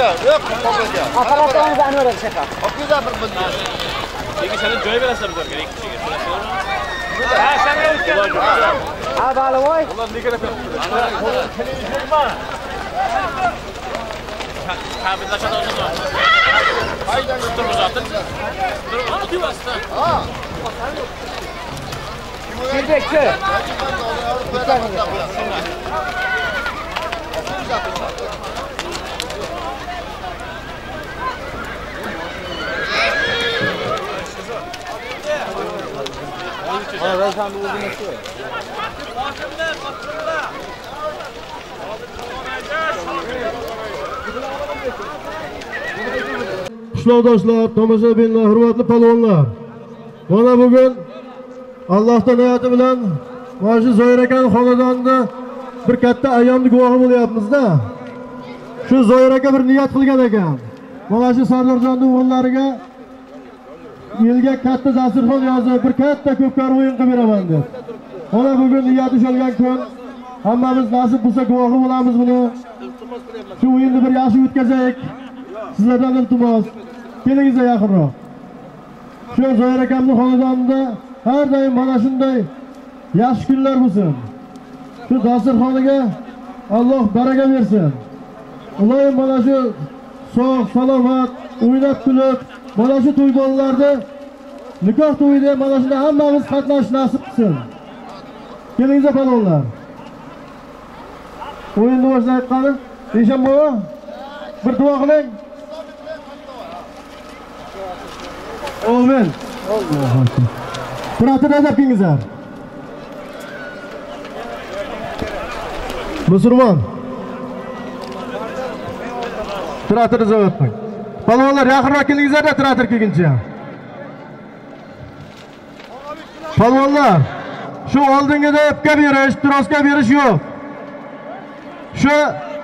Opiya bratga. Yo'q, opiya. Apparatimizni Anvar aka shaka. Opiya bir bunday. Keyin sana joy berasizlar bizlarga ikki kishiga. Ha, senga o'tgan. Ha, balivoy. Ta'minlashadi o'zini. Turmush otib. Turmush otib yurasizlar. Kelbekchi. qishloqdoshlar tomoshabinlar hurmatli palvonlar mana bugun allohni niyati bilan mana shu zoir akani xonadonida bir katta ayyomni guvohi bo'lyapmizda shu zoir aka bir niyat qilgan ekan mana shu sardorjonni o'g'illariga yilga katta dasturxon yozib bir katta ko'pkari o'yin qilib beraman deb. Mana bugun niyat ushalgan kun. Hammamiz nasib bo'lsa guvohi bo'lamiz buni. Shu o'yinni bir yaxshi o'tkazaylik. Sizlardan iltimos. Kelingizlar yaqinroq. Shu zoir akamni xonadonida har doim mana shunday yaxshi kunlar bo'lsin. Shu dasturxoniga alloh baraka bersin. Iloyim mana shu sog' salomat o'ynab kulib mana shu to'y bolalarni nikoh to'yida mana shunda hammamiz qatnashish nasib qilsin kelingizlar palvonlar o'yinni boshlaylik qani eshon bobo bir duo qiling Amin. Turatini azab kelingizlar. Musulmon. Turatini zavat qo'ying. Palvonlar yaqinroq kelingizlar-da kelguncha. Palvonlar, shu oldingida ipga berish, trosga berish yo'q. Shu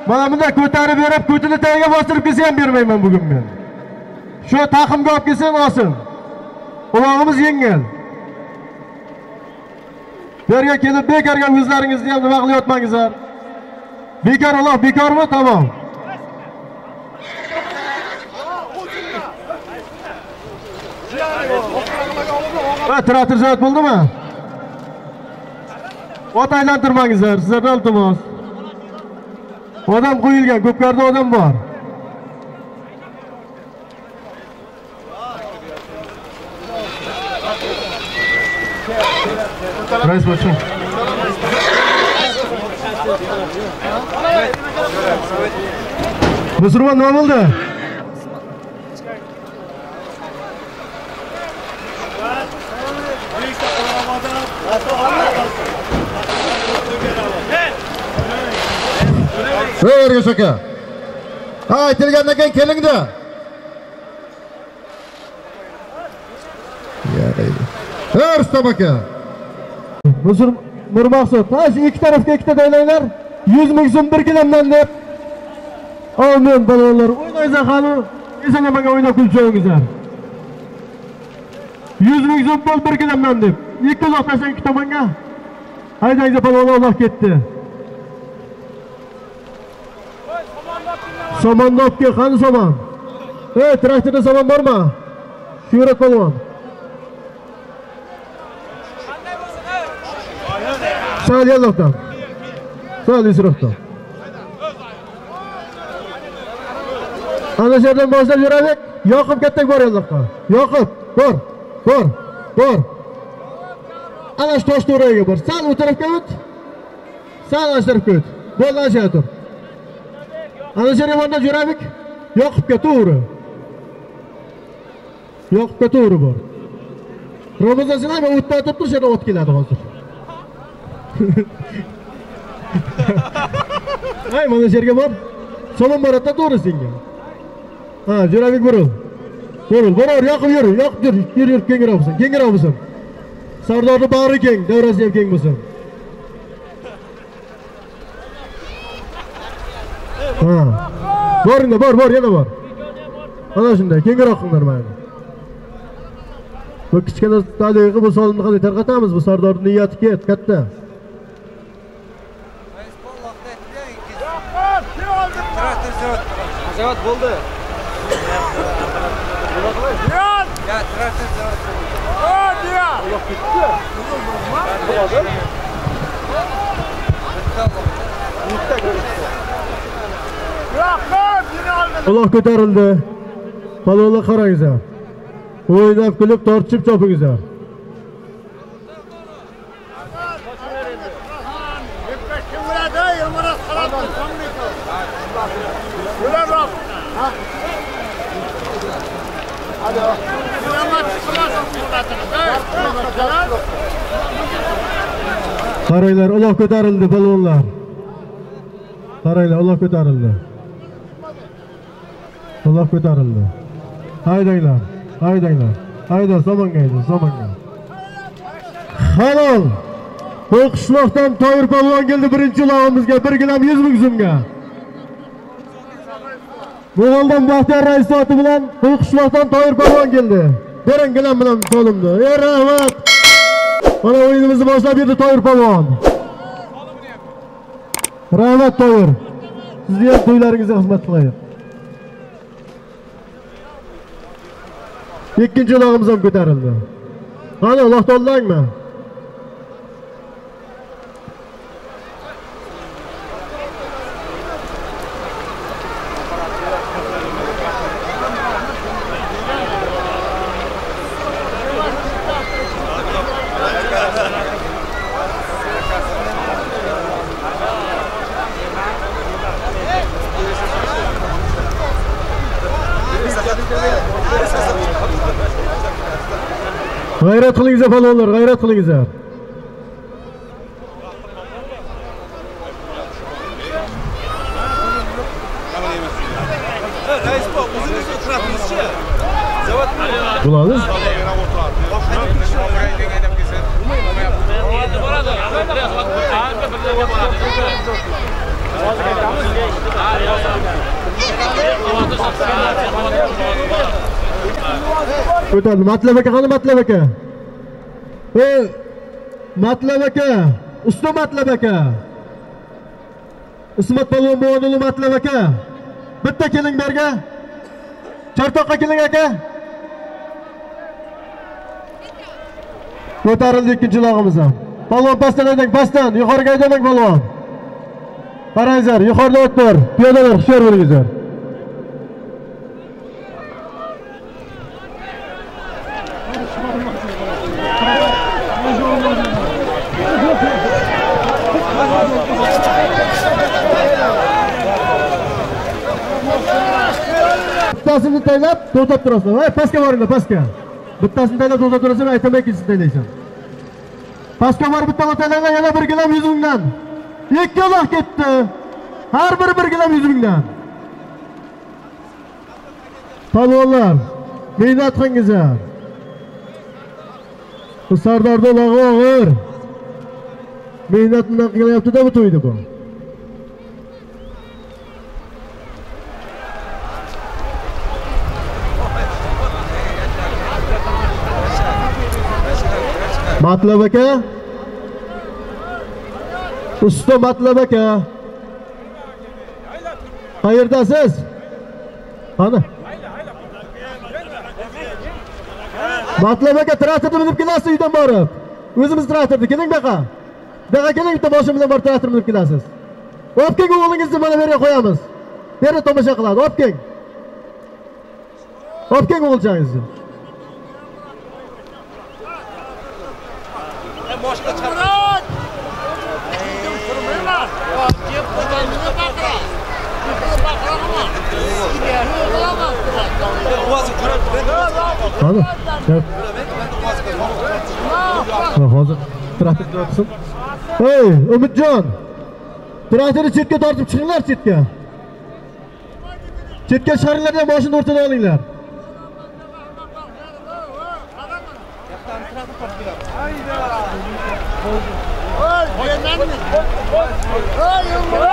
mana bunda ko'tarib berib, ko'tini tagiga bostirib kelsa ham bermayman bugun men. Shu taqimga olib kelsam olsin. Ulog'imiz yengil. Bu yerga kelib bekorga o'zlaringizni ham nima qilyapmangizlar? Bekor Alloh bekormi? Tamom. Ha traktor zavod bo'ldimi? Ot aylantirmangizlar, sizlardan iltimos. Odam qo'yilgan, ko'pkarda odam bor. Rais boshim. Musulmon nima bo'ldi? Voy Ergash aka. Ha, aytilgandan keyin kelingda. Yaraydi. Ha, Rustam aka. Musul Mirmaqsud, ha ikki tarafga ikkita daylanglar. 100 ming so'm bir kilamdan deb. Amin balolar. O'ynaysan hali. Esanga menga o'ynab kulcho'ngizlar. 100 ming so'm bol bir kilamdan deb. Ikki uzoq tashlang ikki tomonga. Haydangizlar balonlar uzoq ketdi. Somonni olib kel, qani somon? Ey, traktorda somon bormi? Shurat polvon. Sal yandoqdan. Sal izroqdan. Ana shu yerdan boshlab yuraylik. Yoqib ketdik bor yandoqqa. Yoqib, bor, bor, bor. Ana shu tosh to'ragiga bor. Sal u tarafga o't. Sal ana shu tarafga o't. Bo'ldi ana shu yerda tur. Ana shu yerga bordan yuraylik. Yoqibga to'g'ri. Yoqibga to'g'ri bor. Ramazon sen ham o'tdan turib tur, shu o't keladi hozir. Ay mana shu yerga bor. Salom boradida to'g'ri senga. Ha, Jo'rabek buril. Buril, boraver yoqib yur, yoqib yur, yur, yur, kengroq bo'lsin, kengroq bo'lsin. Sardorni bag'ri keng, davrasi ham keng bo'lsin. Ha. Boringda, bor, bor, yana bor. Mana shunday, kengroq qilinglar mayli. Bu kichkina stadionga bu solimni qanday tarqatamiz? Bu Sardorning niyati ket, katta. Zavod bo'ldi. Ya traktor zavod. O diyor. Uloq ko'tarildi palvonlar qarangizlar o'ynab kulib tortishib chopingizlar qaranglar uloq ko'tarildi palvonlar qaranglar uloq ko'tarildi. Uloq ko'tarildi. Haydanglar haydanglar hayda somonga hayda somonga halol! Bu qishloqdan toyir polvon keldi birinchi ulog'imizga bir gilam yuz ming so'mga. Mo'g'uldan Baxtiyor rais bilan bu qishloqdan toyir polvon keldi. Bering gilam bilan qo'limni ey rahmat. Mana o'yinimizni boshlab berdi toyir polvon rahmat toyir. Sizni ham to'ylaringizga xizmat qilayin. Ikkinchi ulog'imiz ham ko'tarildi. Qani uloq to'ldangmi g'ayrat qilingizlar palvonlar g'ayrat qilingizlar Rais bak o'zingiz o'tirapmizchi. Zavod bo'ladi endi boradi. Hamma birlarga boradi. Hozir aytamiz. Ha, ko'tardi matlab aka qani matlab aka ey matlab aka usta matlab aka ismat polvon buvonuli matlab aka bitta keling berga chartoqqa keling aka. Ko'tarildi ikkinchi log'imiz ham. Polvon pastdan haydang pastdan. Yuqoriga haydamang polvon qarangizlar yuqorida o'tdir piyodalar hushyor bo'lingizlar. Bittasini taylab to'xtab turasizlar. Voy pastga boringlar pastga. Bittasini taylab to'xtab turasan aytaman ikkinchisini taylaysan. Pastga borib bitta taylanglar yana bir gilam yuz mingdan ikki ketdi. Har biri bir gilam yuz mingdan polvonlar mehnat qilingizlar bu sardorni ulog'i og'ir. Mehnat bilan qilyaptida bu to'yni bu. Matlab aka? Usta matlab aka. Qayerdasiz? Qani? Matlab aka traktorni minib kelasiz uydan borib. O'zimiz traktorni keling buyoqqa buyoqqa keling bitta boshim bilan borib traktor minib kelasiz. Olib keling o'g'lingizni mana bu yerga qo'yamiz. Bu yerda tomosha qiladi. Olib keling olib keling o'g'ilchangizni. Gap. Ha, hozir tursin ey umidjon traktorni chetga tortib chiqinglar chetga chetga chiqaringlar boshini o'rtadan olinglar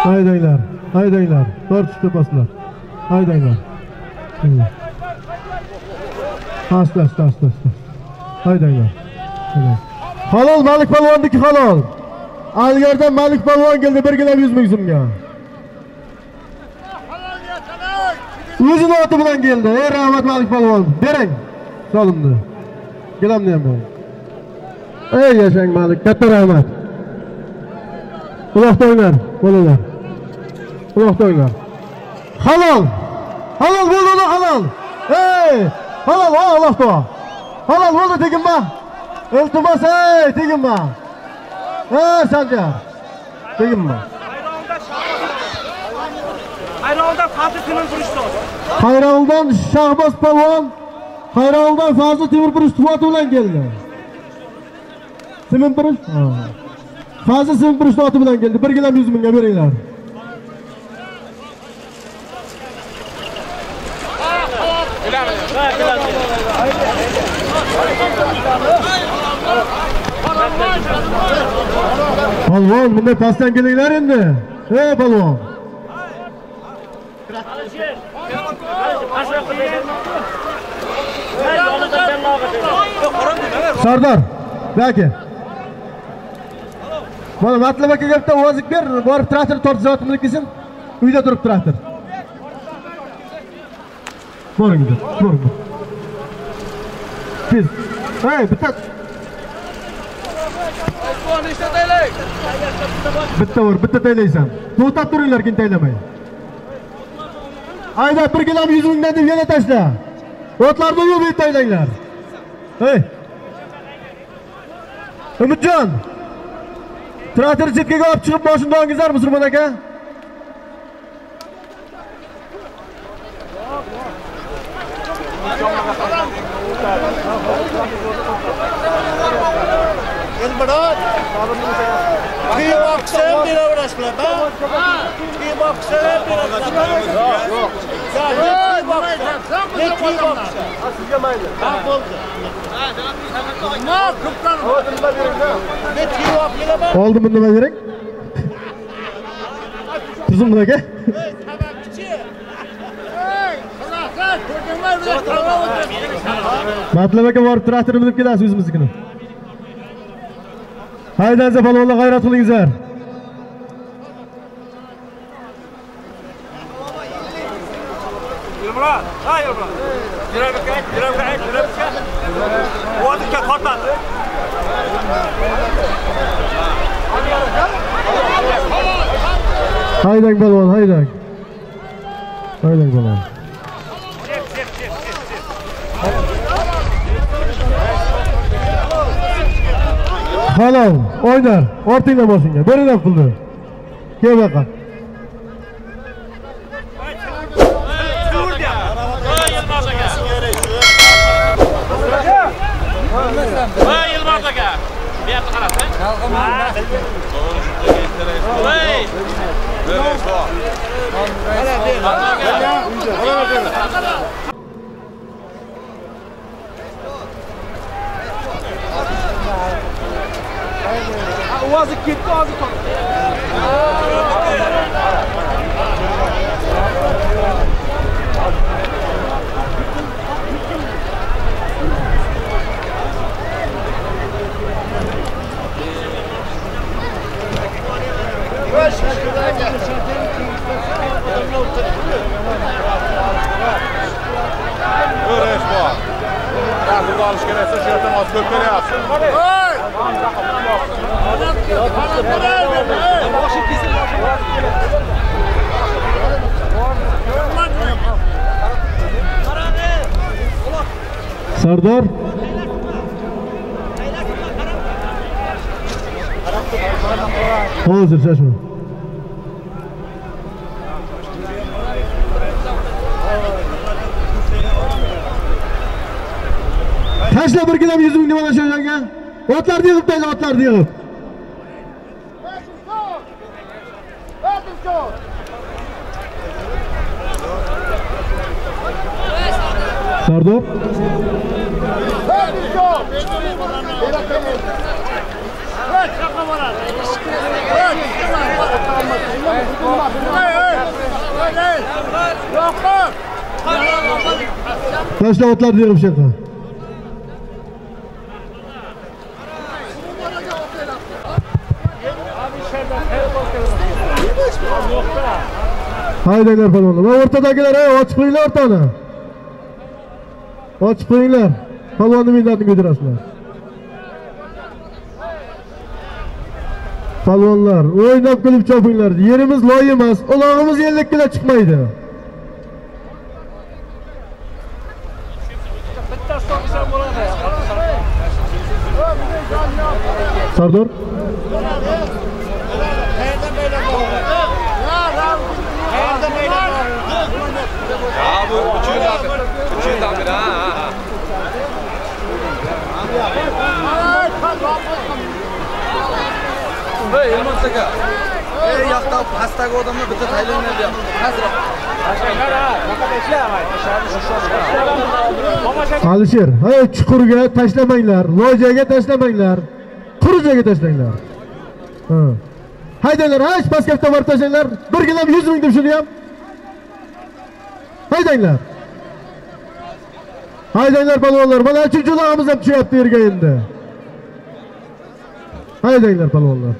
haydanglar haydanglar tortishib tepasizlar haydanglar Haydanglar. asta asta asta asta haydanglar halol malik polvonniki halol Algardan Malik Palvon keldi 1 kg 100 ming so'mga. O'zining! O'zini oti bilan keldi. Ey rahmat Malik Palvon. Bering. Solimni. Kelamni ham bering. Ey yashang Malik, katta rahmat. Uloqda o'ynar, bolalar. Uloqda o'ynar. Halol. Halol bo'ldi, uloq halol. Ey! Halol, o uloqda. Halol bo'ldi, teginma. Iltimos, ey, teginma. Ey, Sanjar. Teginma. Ayronda fazla tinim turishdi. Hayrondan Shahboz Palvon Hayrondan Fazli Temurpurish tuvati bilan keldi. Temurpurish? Ha. Fazli Temurpurish tuvati bilan keldi. 1 kilo 100 mingga beringlar. Palvon, bunday pastdan kelinglar endi. Ey palvon. Sardor, Baki. Mana Matlab aka gapda ovozlik ber, borib traktor tortizyaptimi desin. Uyda turib traktor. Boring, boring. Tez. ey bitta. Bitta ur, bitta taylaysan. To'xtab turinglar, keyin taylamay. Ayda 1 kilo 100 mingdan deb yana tashla. O'tlarni yo'q taylanglar. ey Umidjon. Traktor chetkaga olib chiqib boshini dongizar Musulmon aka. Elmurod. Keyin boqsam beraverasizlar, ha? Keyin boqsam beraverasizlar. Yo'q. Yo'q. Net. Sizga mayli. Ha, bo'ldi. Nima ko'pdan net keyin nima kerak? Tuzummi aka? Ey, tabakchi. Ey, qilasan. Matlab aka borib traktor minib kelasiz o'zimiznikini. Haydanza palvonlar g'ayrat qilingizlar. Yurmurod, ha Yurmurod. Yurab aka, yurab aka, yurab aka. Vodika tortadi. Haydang palvon, haydang. Haydang palvon. Halol, o'ynar. Ortingdan boshingga. Beringlar pulni. Kel baqa. Yur Quase que quase. Öresba. Rahmi dalış gerekse şirketten az kökleri yapsın. Hey! Sardar. Hazır seçme. Tashla bir kilo 100 ming nima tashlashanga? Otlarni yig'ib tayla, otlarni yig'ib. Sardor. Tashla otlarni yig'ib shu yoqqa. Haydanglar palvonlar va o'rtadagilar ey ochib qo'yinglar o'rtani ochib qo'yinglar palvonni minnatini ko'tarasizlar palvonlar o'ynab kulib chopinglar. Yerimiz loy emas ulog'imiz ellik kilo chiqmaydi. Bittasi topsam bo'ladi sardor Ya bu uch yildan beri. Uch yildan beri ha, ha. ha. Hey, Yilmaz aka. Ey, yoqda pastdagi odamlar bitta tayyorlanib deyapti. Hazrat. alisher hey chuqurga tashlamanglar loyjaga tashlamanglar quruq joyga tashlanglar Ha. haydanglar hech pastga borib tashlanglar bir gilam yuz ming deb shuni ham haydanglar haydanglar palvonlar mana uchinchi ulog'imiz ham tushyapti yerga endi haydanglar palvonlar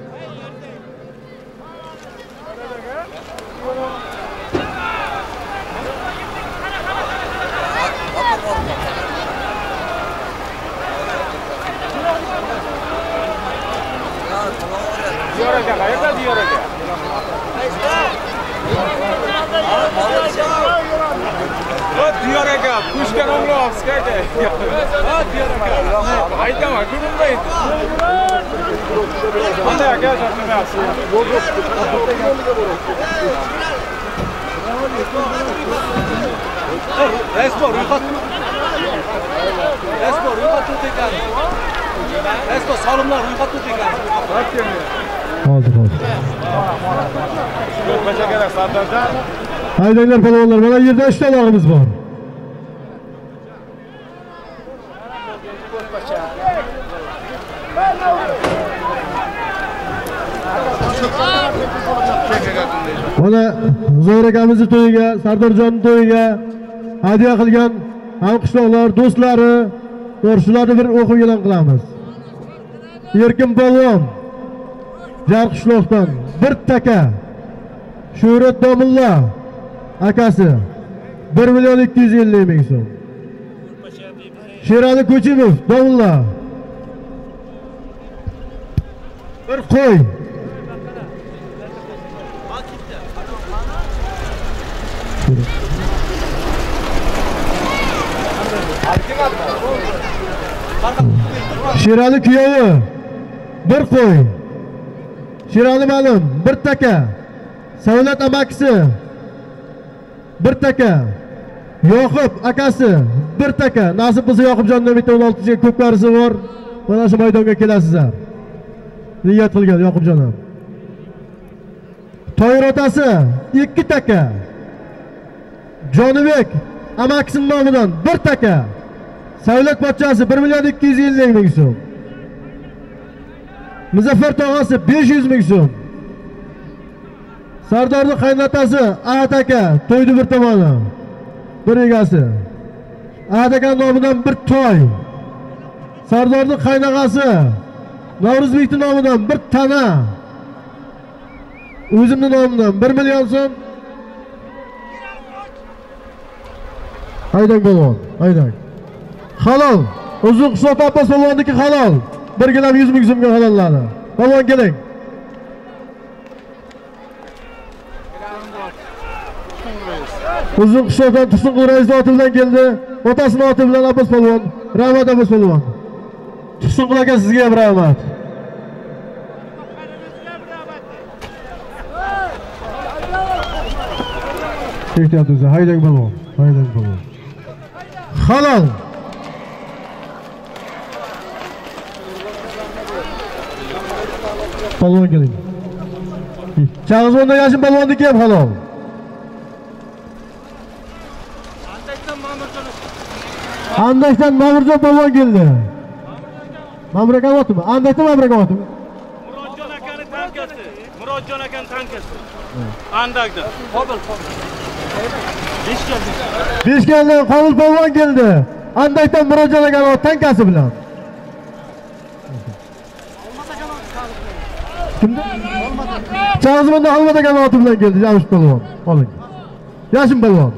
diyor aka qayerda diyor aka O diyor aka, pushka nomlovsiz aka. Ha, diyor aka. Aytaman, ko'rinmaydi. Qanday aka, chaqirmayapsiz? Respo, ro'yxat. Respo, ro'yxat tut ekan. Respo, solimlar ro'yxat tut ekan. hozir hozir Ko'rpacha kerak Sardorjon. haydanglar palvonlar mana yerda uchta ulog'imiz bor mana zoir akamizni to'yiga sardorjonni to'yiga hadya qilgan hamqishloqlar do'stlari qo'rshilarni bir o'qib e'lon qilamiz. Erkin polvon jarqishloqdan bir taka shuhrat domulla akasi bir million ikki yuz ellik ming so'm. Sherali ko'chimov domulla. Bir qo'y. Sherali kuyovi bir qo'y. Sherali ma'lum bir taka. Savlat amakisi bir taka. Yoqub akasi bir taka. Nasib bo'lsa yoqubjon bitta o'n oltinchi ko'p qarisi bor. Mana shu maydonga kelasizlar. Niyat qilgan yoqubjon ham. Toyir otasi ikki taka. Jonibek amakisini nomidan bir taka. Savlat pochchasi bir million ikki yuz ellik ming so'm. Muzaffar tog'asi besh yuz ming so'm. Sardorni qaynotasi ahat aka to'yni bir tomoni. Bir egasi. Ahat aka nomidan bir toy. Sardorni qaynog'asi navro'zbekni nomidan bir tana. O'zimni nomimdan bir million so'm. Haydang polvon haydang. Halol uzun qishloq abbos polvonniki halol. Birgina gilam yuz ming so'mga halolladi polvon keling. Uzun qishloqdan tursunqul raisni oti bilan keldi. Otasini oti bilan abbos polvon rahmat abbos polvon tursunqul aka sizga ham rahmat. Kechtyapmiz haydang polvon haydang polvon halol polvon keling chag'izmonda yashin polvonniki ham halol andakdan mamurjon polvon keldi mamur aka olyaptimi andakdan mamur aka olyaptimi murodjon akani tankasi murodjon akani tankasi andakda beshkandan qovul polvon keldi. Andakdan murodjon akani tankasi bilan. Kimda chag'izmonda almat akani oti bilan. Keldi jamshid polvon. Oling yashin polvon.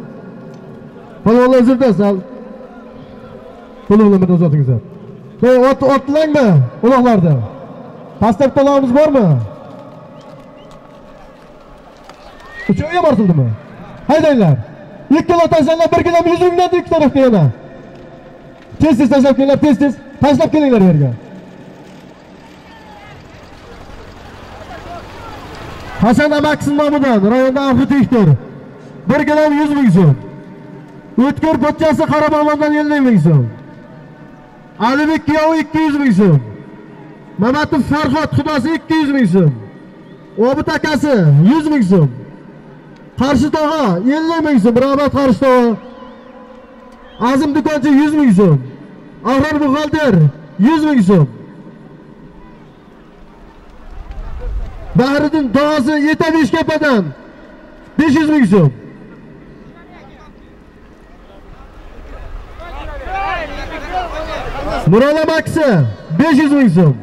Polvonlar o'zirda sal. Puli bilan bir uzatingizlar ot otdilangmi uloqlarda. Pastda bitta uloqimiz bormi uchovga bortildimi haydanglar ikkala tashlanglar birgina yuzingdan ikki tarafga yana tez tez tashlab kelinglar tez tez tashlab kelinglar yerga hasan amakisi nomidan rayonda arxitektor bir gilam yuz ming so'm o'tkir pochchasi qarabog'londan ellik ming so'm alibek kuyovi ikki yuz ming so'm mamatov farhod xudosi ikki yuz ming so'm obid akasi yuz ming so'm qarshi tog'a ellik ming so'm rahmat qarshi tog'a azim do'konchi yuz ming so'm ahror buxgalter yuz ming so'm bahriddin tog'asi yeta beshkapadan besh yuz ming so'm Nurali Maksi 500 ming so'm.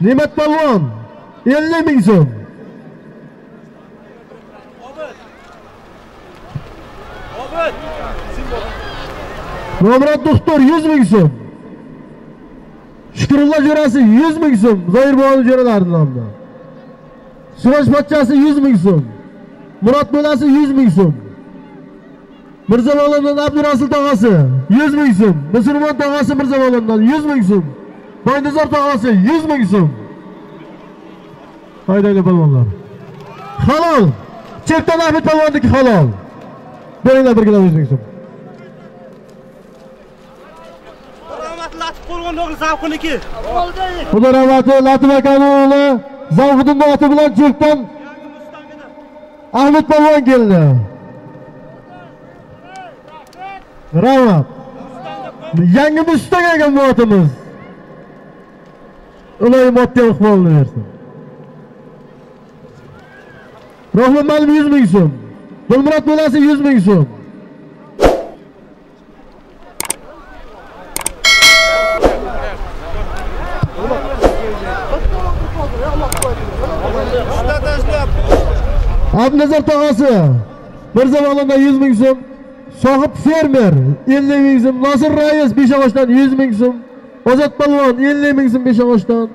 Ne'mat Palvon 50 ming. Nomrod doktor 100 ming so'm. Shukrullo jo'rasi 100 ming so'm. Zoir jo'ralari nomidan. Suroj pochchasi 100 ming so'm. Murod bo'lasi 100 ming so'm. Mirzavolondan Abdurasul tog'asi 100 ming so'm. Musulmon tog'asi Mirzavolondan 100 ming so'm. Boynazor tog'asi 100 ming so'm. Haydaydi palvonlar. Halol. Chepdan Ahmed palvonniki halol. Beringlar birgalar 100 ming so'm. Rahmat Latif qo'rg'on o'g'li zavqiniki. Xudo rahmati Latif akani o'g'li Zavhiddin oti bilan juftdan Ahmed polvon keldi. Rahmat. Yangi Mustang ekan bu otimiz. Iloyim otga iqbolini bersin. Rahmat Malim 100 ming so'm. Dilmurod bo'lasi 100 ming so'm. Abdunazar tog'asi Mirzavolondan 100 ming so'm. Sohib fermer 50 ming so'm. Nosir rais Beshog'ochdan 100 ming so'm. Ozod polvon 50 ming so'm Beshog'ochdan.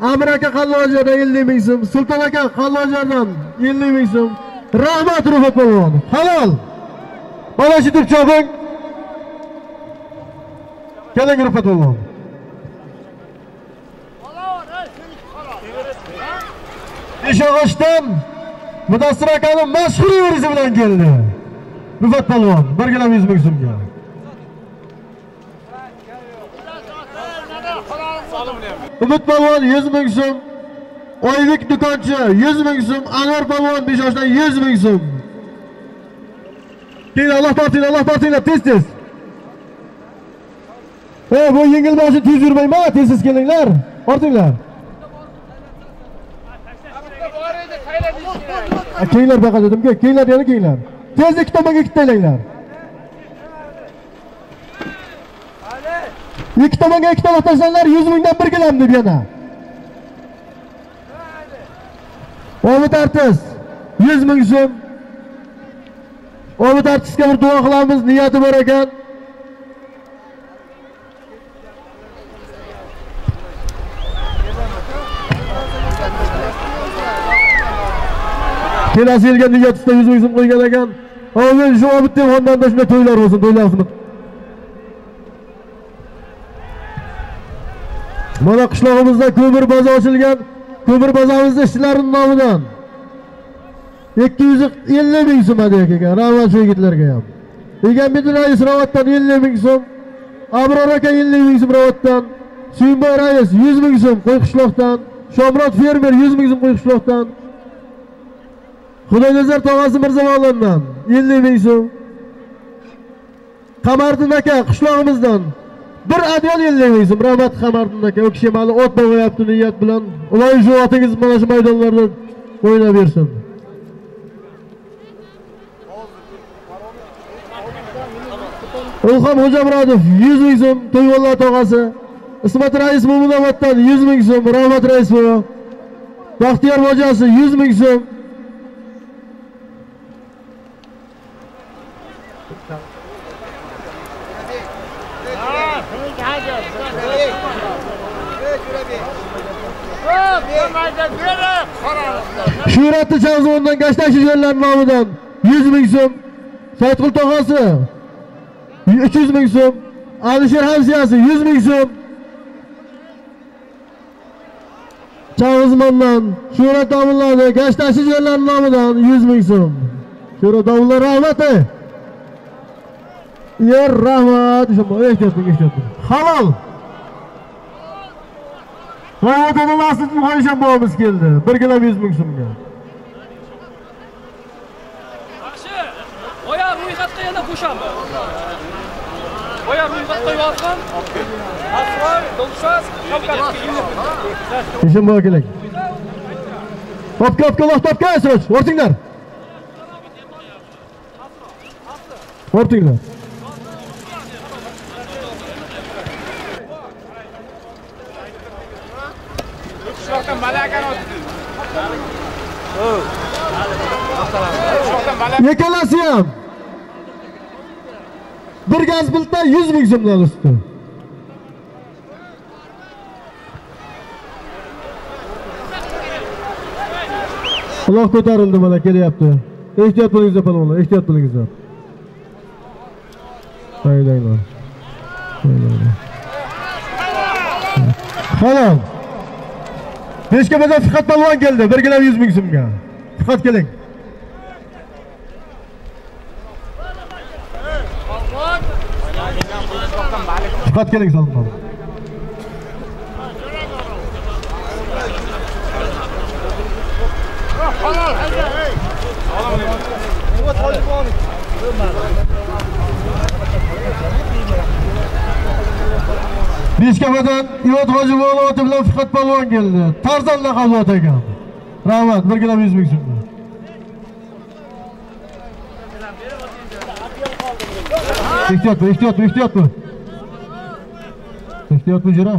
Amir aka Qallojardan 50 ming so'm. Sultan aka Qallojardan 50 ming so'm. Rahmat Ruhot polvon. Halol. Mana shu deb choping. Keling Ruhot polvon. Beshog'ochdan Mudassir akani mashhur yurishi bilan keldi. Rufat polvon 1 kilo 100 ming so'mga. Umid polvon 100 ming so'm. Oylik do'konchi 100 ming so'm. Anvar polvon yoshdan 100 ming so'm. Tez Alloh tortinglar, Alloh tortinglar tez tez. Ey, bu yengil mashina tez yurmayman, tez tez kelinglar. Ortinglar. Ha, Keyinlar baqa dedim-ku, keyinlar yana keyinlar. Tez ikki tomonga ikkitanglar. Ikki tomonga ikkita tashlanglar 100 mingdan bir kelam deb yana. Omid artist 100 ming so'm. Omid artistga bir duo qilamiz, niyati bor ekan. Kelasi yilga niyat ustida 100 ming so'm qo'ygan ekan. Amin shu Obid deb xonanda shunday to'ylar bo'lsin, to'ylar qilib. Mana qishlog'imizda ko'mir boza ochilgan. Ko'mir bozorimizni ishchilarining nomidan 250 ming so'm hadya ekan. Rahmat shu yigitlarga ham. Egambek rais Ravatdan 50 ming so'm. Abror aka 50 ming so'm Ravatdan. Suyunboy rais 100 ming so'm Qo'yqishloqdan. Shomrod fermer 100 ming so'm Qo'yqishloqdan. Xudoynazar tog'asi Mirzavolondan 50 ming so'm. qamariddin aka qishlog'imizdan bir adyol 50 ming so'm. Rahmat qamariddin aka, u kishi mali ot bo'g'ayapti niyat bilan. Ilohi shu otingiz mana shu maydonlarda o'ynab bersin. Ilhom Xo'jamurodov 100 ming so'm, To'yvonlar tog'asi. Ismat rais Mo'minavatdan 100 ming so'm, Rahmat rais bo'yo. Baxtiyor bojasi 100 ming so'm. Hop, mayda berib, qaranglar. Shuhratli Chag'zondan Gashtashi yo'llar nomidan 100 ming so'm. Saidqul tog'asi 300 ming so'm. Alisher hamsiyasi 100 ming so'm. Chag'izmondan Shuhrat domillari Gashtashi yo'llar nomidan 100 ming so'm. Shuhrat domillar rahmat. Yer rahmat. Shunday ehtiyot bo'ling, ehtiyot bo'ling. Halol. Voyvodadan Asad Muhammad bobomiz keldi. 1 kilo 100 ming so'mga. Yaxshi. Boya ro'yxatga yana qo'shamiz. Boya ro'yxatga yozgan. Asroy, Dolshas. İşin bu kerak. Topka, topka, loh, topka, Siroj, o'rtinglar. O'rtinglar. Qishloqdan malakani otdi. Ikkalasi ham. Bir gaz bilta 100 ming so'mdan usti. Quloq ko'tarildi mana kelyapti. Ehtiyot bo'lingizlar palvonlar, ehtiyot bo'lingizlar. Haydanglar. Haydanglar. Xo'p. Beshkamadan Fiqat palvon keldi. 1 kilo 100 ming so'mga. Fiqat keling. Fiqat keling Salmon. Halol, hayda, hey. Beshkamadan Iyod Hojibo'g'li oti bilan Fiqat palvon keldi. Tarzan laqabli ot. Rahmat, 1 kilo 100 ming so'm. Ehtiyot bo'l, ehtiyot bo'l, ehtiyot bo'l. Ehtiyot bo'l jira.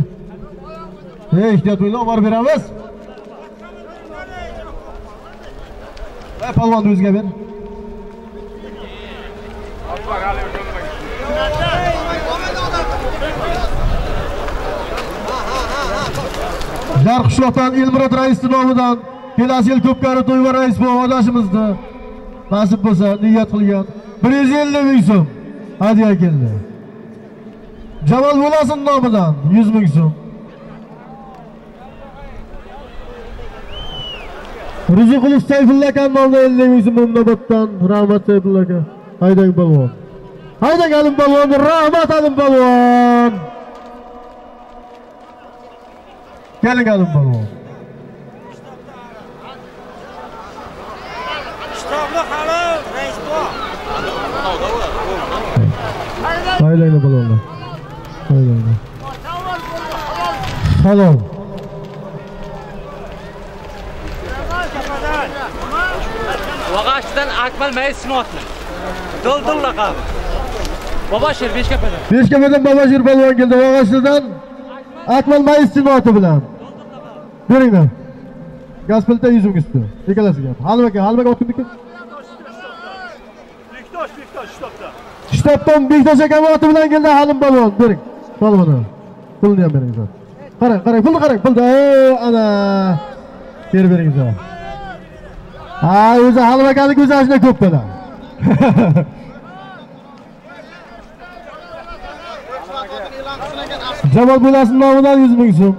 Ey, ehtiyot bo'l, olib beramiz. Ey, palvonni o'ziga ber. Jar qishloqdan Elmurod raisning nomidan kelasi yil ko'pkari to'y rais bu odashimizni nasib bo'lsa niyat qilgan 150 ming so'm hadya keldi. Jamol Bo'lasin nomidan 100 ming so'm. Riziqulov Sayfulla aka nomidan 50 ming so'm Munobatdan rahmat Sayfulla aka. Haydang balvon. Haydang Alim balvon, rahmat Alim balvon. Keling Alim balvon. Haydanglar balvonlar. Haydanglar. Halol bo'ldi, halol. Halol. Vag'ashdan Akmal Mayis sinovotni. Dildil laqabi. Bobashir Beshkapadan. Beshkamadan Babashir balvon keldi. Vag'ashlidan Akmal Mayistin oti bilan. Beringlar. Gaz 100 ming usti. Ikkalasiga. Halim aka, Halim aka ot kimniki? Bektosh, Bektosh, shtobda. Shtobdan Bektosh aka oti bilan keldi Halim balvon. Bering. Balvonni. Pulni ham beringlar. Qarang, qarang, pulni qarang, pulni. Ey, ana. Berib beringlar. Ha, o'zi Halim akaniki o'zi ashuna ko'p to'la. Jamol Bo'lasin nomidan 100 ming so'm.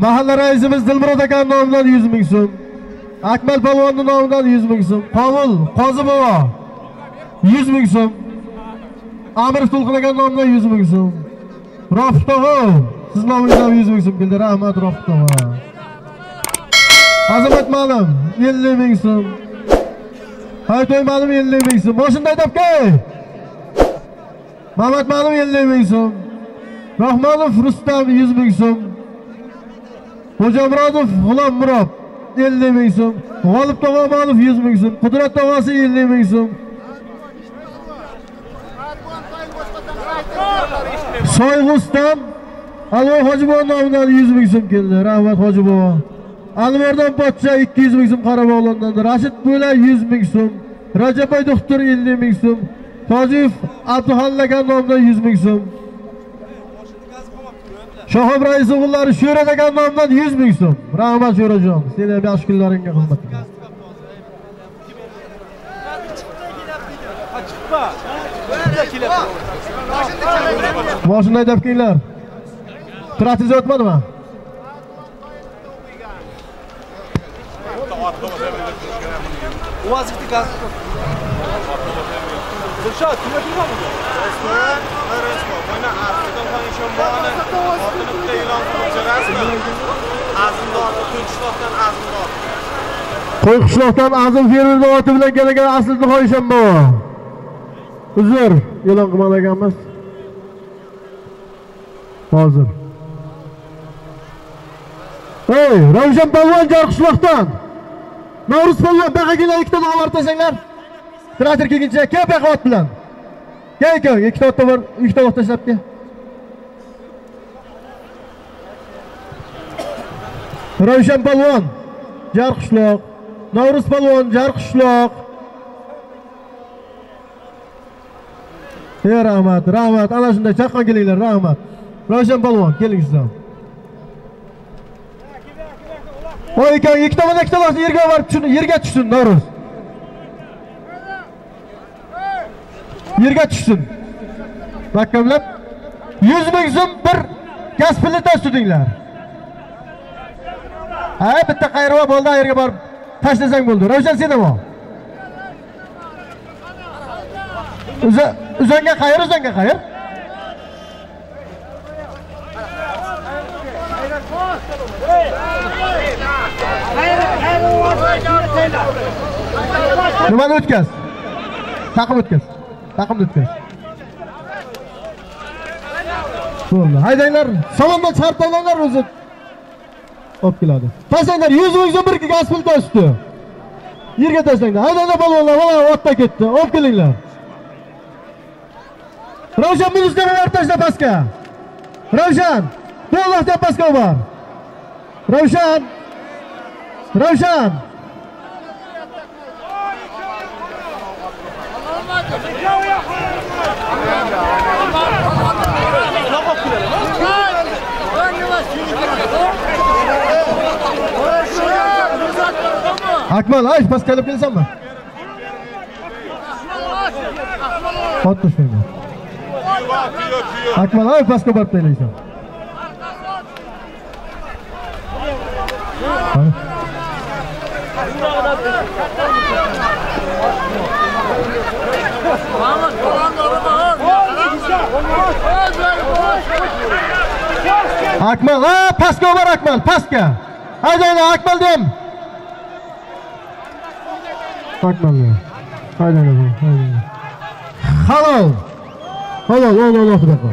Mahalla raisimiz Dilmurod aka nomidan 100 ming so'm. Akmal polvonni nomidan 100 ming so'm. Qovul Qozi bobo 100 ming so'm. Amir To'lqin aka nomidan 100 ming so'm. Rofik tog'a siz nomingizdan 100 ming so'm keldi. Rahmat Rofik tog'a. Azamat ma'lum 50 ming so'm. Haytoy ma'lum 50 ming so'm. Moshinda aytibki. Mamat ma'lum 50 ming so'm. Rahmonov Rustam 100 ming so'm. Xo'jamurodov G'ulom Murod 50 ming so'm. G'olib Tog'omonov 100 ming so'm. Qudrat tog'asi 50 ming so'm. Soyg'usdan Alvoy Hojiboy nomidan 100 ming so'm keldi. Rahmat Hojiboy. Alvordan pochcha 200 ming so'm Qarabog'londan. Rashid Bo'la 100 ming so'm. Rajabay doktor 50 ming so'm. Tojiyev Abduhallagan nomidan 100 ming so'm. Shohob rais o'g'illari Sho'rat aka nomidan 100 ming so'm. Rahmat Sho'rajon. Seni ham yaxshi kunlaringga xizmat qil. Mashina haydab kelinglar. Tranzitsiya o'tmadimi? uvozikni gaz dilshod kimga turmadi Qo'y qishloqdan Azim fermerning oti bilan kelgan asl nihoy shanba. Uzr, e'lon qilmaganmiz. Hozir. Ey, Ravshan polvon jar qishloqdan. Navruz polvon baqagilar ikkita ma'lumot tashlanglar. Traktor kelguncha kel baqavat bilan. Kel kel, ikkita ot bor, ikkita ot tashlab kel. Ravshan polvon jar. Navruz Palvon, jar qishloq. Ey rahmat, rahmat. Ana shunday chaqqon kelinglar, rahmat. Ravshan Palvon, keling sizlar. ham. Voy ekan, ikkita mana ikkita vaqt yerga borib tushun, yerga tushsin, Navruz. Yerga tushsin. Rakamlab 100 ming so'm bir gaz pulini ustidinglar. Ha, bitta qayrova bo'ldi, yerga borib tashlasang bo'ldi. Ravshan sen ham ol. Uza, uzanga qayr, uzanga. Nimani o'tkaz? taqib o'tkaz. Taqimni o'tkaz. Bo'ldi. Haydanglar, salondan chiqarib tashlanglar o'zi. Olib keladi. Tashlanglar 100 ming bir gaz pul usti. Yerga tashlanglar. Haydanglar polvonlar mana otda ketdi. Olib kelinglar. Ravshan minusga olib tashla pastga. Ravshan, bu pastga bor. Ravshan. Ravshan. Akmal, ay pastga olib kelsanmi? Ot tushmaydi. Akmal, ay pastga borib taylaysan. vamos. Akmal, ha pastga bor Akmal, pastga. Haydi Akmal dem. Akmal. Haydi, haydi. Halol. Halol, ol ol xudo.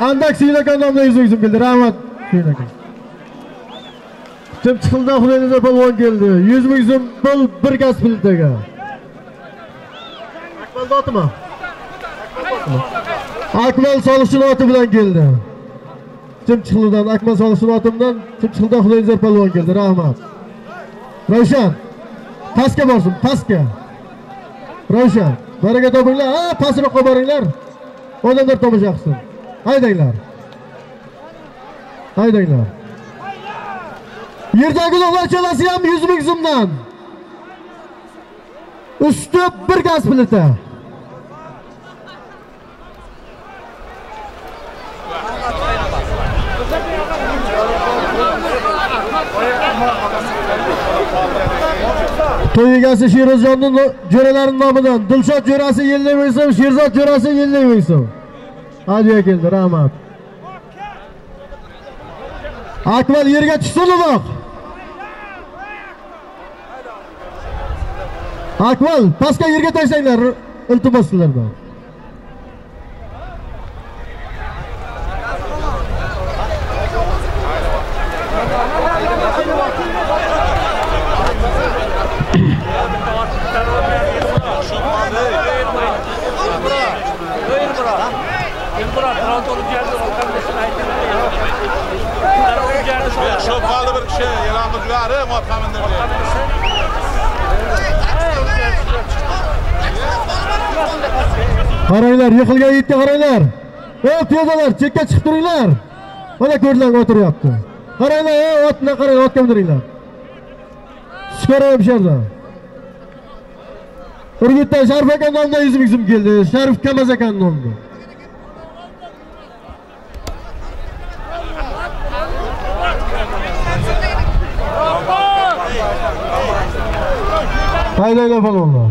Andak siylakan nomda yuzingizim keldi. Rahmat. Siylakan. Kim chiqildi Xudoyingizga polvon keldi. 100 ming so'm pul bir gaz plitaga. Akmal otimi? Akmal soliqchi oti bilan keldi. Chimchiqlidan Akmal soliqchi otimdan Chimchiqlidan Xudoyingizga polvon keldi. Rahmat. Ravshan. Pastga borsin, pastga. Ravshan, baraka topinglar. Ha, pastroqqa boringlar. Odamlar tomosha qilsin. Haydanglar. Haydanglar. Yerdagi uloqlar chalasi ham 100 ming so'mdan. Usti bir gaz plita. To'y egasi Sherozjonning jo'ralarining nomidan Dilshod jo'rasi so'm, Sherzod jo'rasi so'm. Hadiya keldi, rahmat. Akmal yerga tushsin uloq. Akmal, pastga yerga tashlanglar, iltimos sizlardan. Bir. Qaranglar, yiqilgan yigitga qaranglar. ey piyodalar chekka chiqib turinglar mana ko'rlarga o'tiryapti qaranglar ey otni qarang otga mindiringlar shikoram shu yerda urgutdan sharif aka nomidan yuz ming so'm keldi sharif kamaz akani nomidan haydanglar palvonlar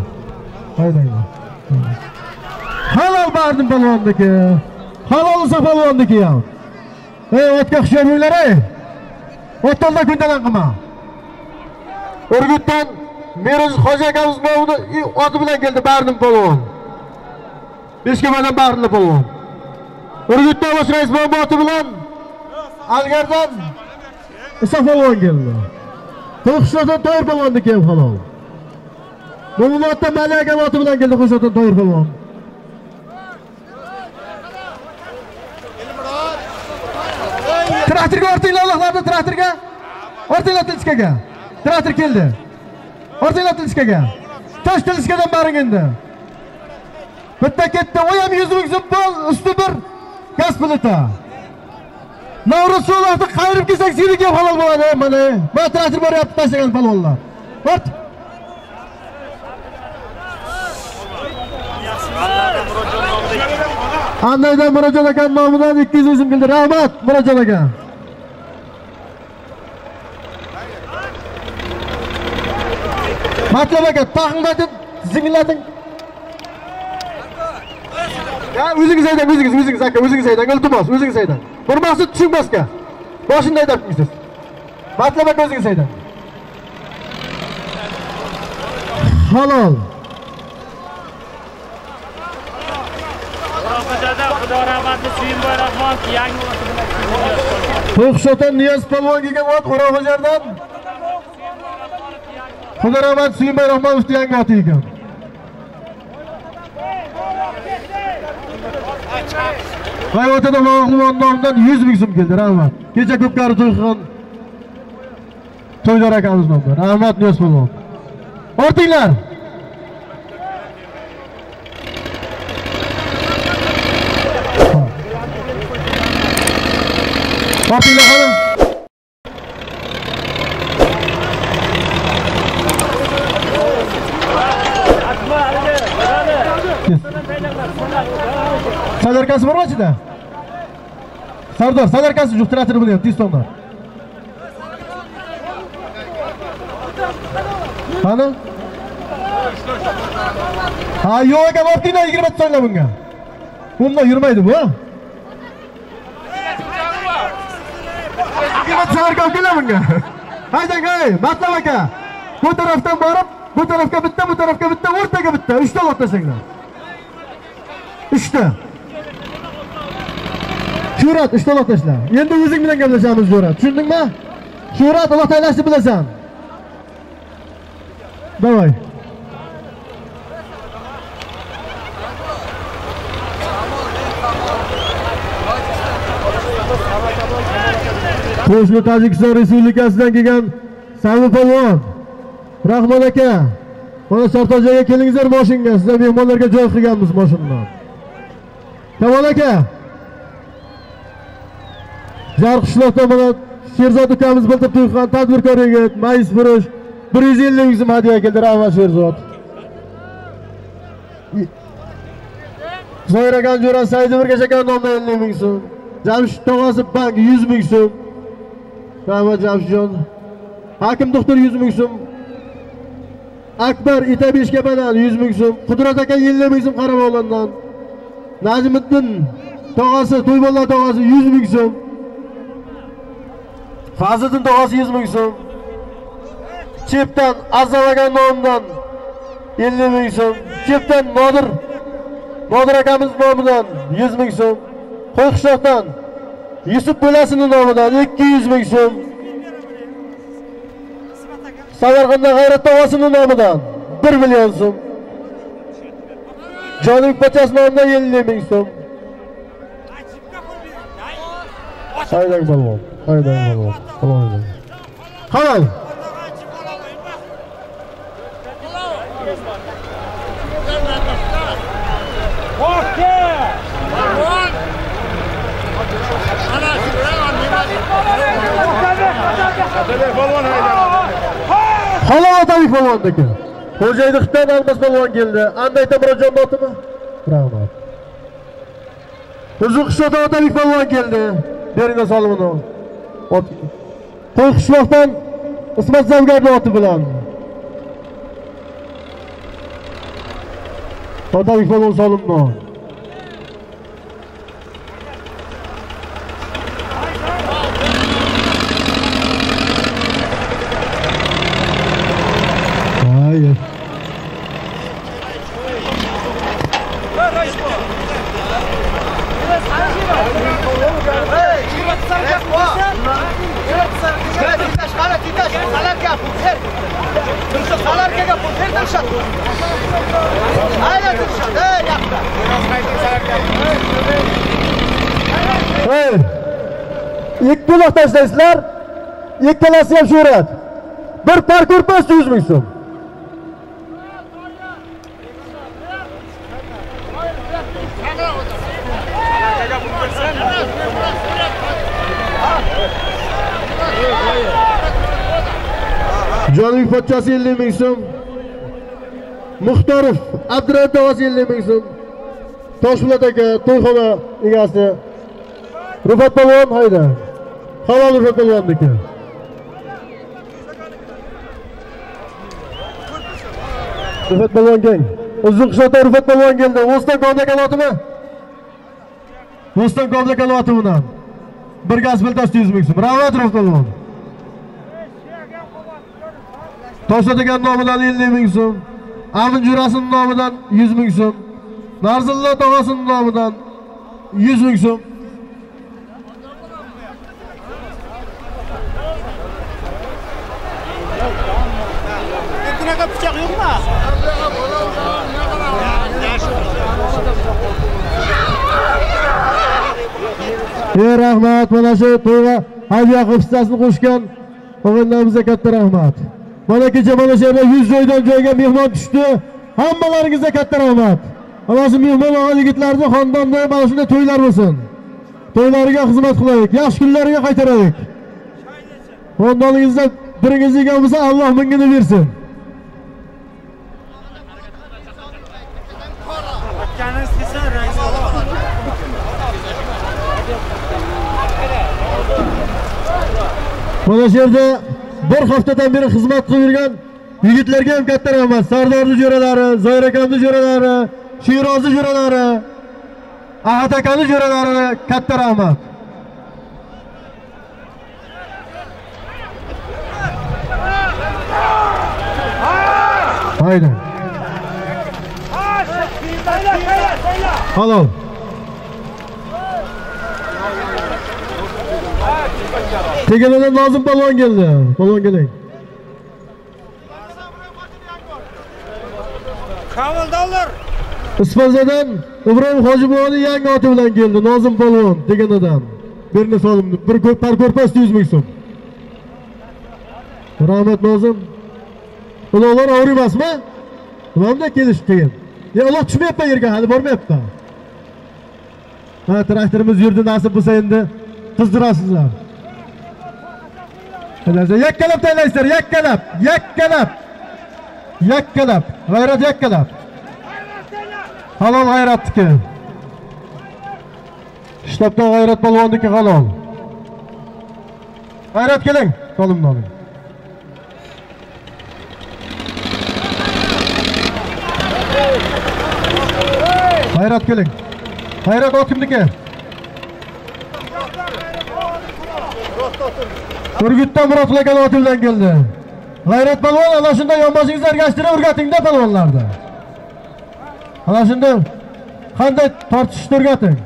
haydanglar halol bardim palvonniki halol bo'lsa palvonniki ham ey otga hushyor bo'linglar ey. Otolda kundalan qilma urgutdan meruz hoji akamiz nomidan oti bilan keldi bardim palvon beshkamadan bardim palvon urgutdan bosh rais bobo oti bilan algardan iso palvon keldi. Qo'qishlardan to'yir palvonniki ham halol. Bu Mali aka oti bilan keldi Qo'shoqdan Toyir polvon. Traktorga ortinglar Allohlarda traktorga. Ortinglar tinchkaga. Traktor keldi. Ortinglar tinchkaga. Tosh tinchkadan baring endi. Bitta ketdi, u ham 100 ming so'm pul, usti bir gaz bulita. Navro'z suvlarni qayirib kelsak, sizga halol bo'ladi, mana. Mana traktor boryapti tashlagan palvonlar. Ort. Andaydan Murodjon aka nomidan 200 ming so'm keldi. Rahmat Murodjon aka. Matlab aka, taqinlating, zinglating. Ya o'zingiz ayting, o'zingiz, o'zingiz aka, o'zingiz ayting, iltimos, o'zingiz ayting. Bir maqsad tushunmasga. Boshida aytyapsiz. Matlab aka o'zingiz ayting. Halol. Murojaatda Xudo rahmatli Suyunboy Rahmonov yangi oti Niyoz polvonga kelgan ot O'roqxo'jardan. Xudo rahmat Suyunboy Rahmonovni yangi oti ekan. Hayotida Mahmud nomidan yuz ming so'm keldi, rahmat. Kecha ko'pkari to'y qilgan To'ydor akamiz nomidan. Rahmat Niyoz polvon. Ortinglar. Ortinglar qani? Sadarkasi bormi ichida? Sardor, sadarkasi yo'q, traktor bilan tez tomda. Qani? Ha, yo'q aka, bo'ptinglar 20 so'mlar bunga. Bundan yurmaydi bu. 20 so'mlarga olib kelar bunga. Haydang, hey, Matlab aka. Bu tarafdan borib, bu tarafga bitta, bu tarafga bitta, o'rtaga bitta, 3 ta lot 3 ta. Shuhrat, 3 ta lot. Endi o'zing bilan gaplashamiz, Shuhrat. Tushundingmi? Shuhrat, Alloh taylashni bilasan. Давай. Qo'shni Tojikiston Respublikasidan kelgan Sami polvon, Rahmon aka, mana Sartojaga kelingizlar moshinga, sizlar mehmonlarga joy qilganmiz moshinani Kamol aka. jarqishloqdan mana Sherzod ukamiz bildirib turgan tadbirkor yigit, mayiz furush 150 ming so'm hadya keldi, rahmat Sherzod. Zoir aka Jo'ran Saidovga aka nomdan 50 ming so'm. Jamshid tog'asi bank 100 ming so'm. Rahmat Jamshidjon. Hakim doktor 100 ming so'm. Akbar Itabeshkapadan 100 ming so'm. Qudrat aka 50 ming so'm Qaramoqlandan. Najmiddin tog'asi, To'ybollar tog'asi 100 ming so'm. Fazliddin tog'asi 100 ming so'm. Chepdan Azalagan nomidan 50 ming so'm. Chepdan Nodir Nodir akamiz nomidan 100 ming so'm. Yusuf Bo'lasini nomidan 200 ming so'm. Samarqanddan G'ayrat tog'asini nomidan 1 million so'm. Jonibek Pachas nomidan 50 ming so'm. Haydang balvon, haydang balvon. Balvon. Halol. Halol Otabek polvonniki. Xo'jaydiqdan Almas polvon keldi. Andayda Murodjon botimi? Rahmat. Uzun qishloqdan Otabek polvon keldi. Beringa solimini. Ot. Qo'y qishloqdan Ismat Zavgarni oti bilan. Otabek polvon solimni. İlk tashlaysizlar ikkalasi ham şöhret. Bir parkur pas 100 ming so'm. Jonibek pochchasi 50 ming so'm. Muxtorov Abdurahim tog'asi 50 ming so'm. Toshpo'lat aka to'yxona egasi. Rufat polvon hayda. Halol Rufat polvonniki. Rufat polvon. Uzun qishloqdan Rufat polvon keldi. O'stan komda kalotimi? O'stan komda kaloti bilan. Bir gaz biltas 100 ming so'm. Rahmat Rufat polvon. Toshadigan nomidan 50 ming so'm. Avin Jurasining nomidan 100 ming so'm. Narzullo tog'asining nomidan 100 ming so'm. E rahmat mana shu to'yga aviaqilib hissasini qo'shgan o'g'illarimizga katta rahmat. Mana kecha mana shu yerda 100 joydan joyga mehmon tushdi. Hammalaringizga katta rahmat. Mana shu mehmon o'g'il yigitlarni xonadonda mana shunday to'ylar bo'lsin. To'ylariga xizmat qilaylik, yaxshi kunlariga qaytaraylik. Xonadoningizda biringiz yegan bo'lsa Alloh mingini bersin. Mana shu yerda bir haftadan beri xizmat qilib yurgan yigitlarga ham katta rahmat. Sardorni jo'ralari, Zoir akamni jo'ralari, Shirozni jo'ralari, Ahad akani jo'ralari katta rahmat. Haydi. Halol. Teganadan Nozim polvon keldi. Polvon keling. Kavildollar. Ispanzadan Ibrohim Hojiboyning yangi oti bilan keldi. Nozim polvon Teganadan. Birini solim. Bir ko'p par ko'rpas 100 ming so'm. Rahmat Nozim. Ularlar og'ir emasmi? Nimada kelish qiyin. Ya ular tushmayapti yerga, hali bormayapti. Ha, traktorimiz yurdi nasib bo'lsa endi qizdirasizlar. Hozir yakkalab taylaysizlar, yakkalab, yakkalab. Yakkalab, g'ayrat yakkalab. Halol g'ayratniki. Shtabdan g'ayrat polvonniki halol. G'ayrat keling, qo'limdan oling. G'ayrat keling. G'ayrat otimniki. Urgutdan Murod aka oti keldi. G'ayrat palvon ana shunday yonboshingizni ergashtirib o'rgatingda palvonlarni. Ana shunda qanday tortishni o'rgating.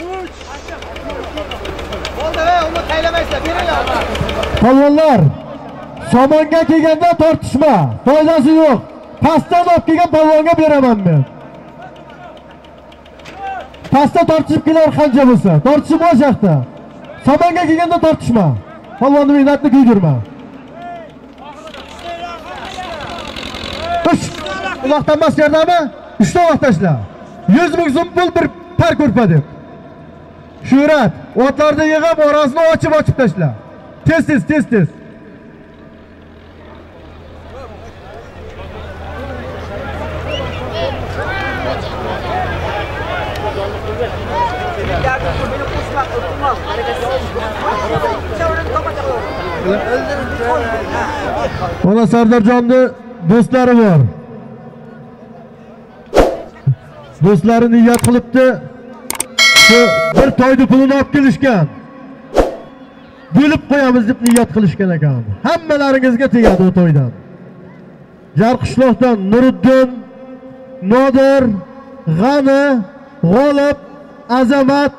3 Bo'ldi, uni taylamaysiz, beringlar. Palvonlar somonga kelganda tortishma, foydasi yo'q. Pastdan olib kelgan palvonga beraman men. Pastda tortishib kelar qancha bo'lsa, tortishib bo'sh yoqda. Somonga kelganda tortishma. Polvonni mehnatni kuydirma. Uch. Uloqdan bas yerdami? Uchta vaqt tashla. 100 ming zum pul bir par ko'rpa deb. Shuhrat, otlarni yig'ib, orasini ochib-ochib tashla. Tez-tez, tez-tez. Mana Sardarjonni do'stlari bor. Do'stlari niyat qilibdi. Shu bir toyni pulini olib kelishgan. Bo'lib qo'yamiz deb niyat qilishgan ekan. Hammalaringizga tegadi u to'ydan. Jarqishloqdan Nuriddin, Nodir, G'ani, G'olib, Azamat,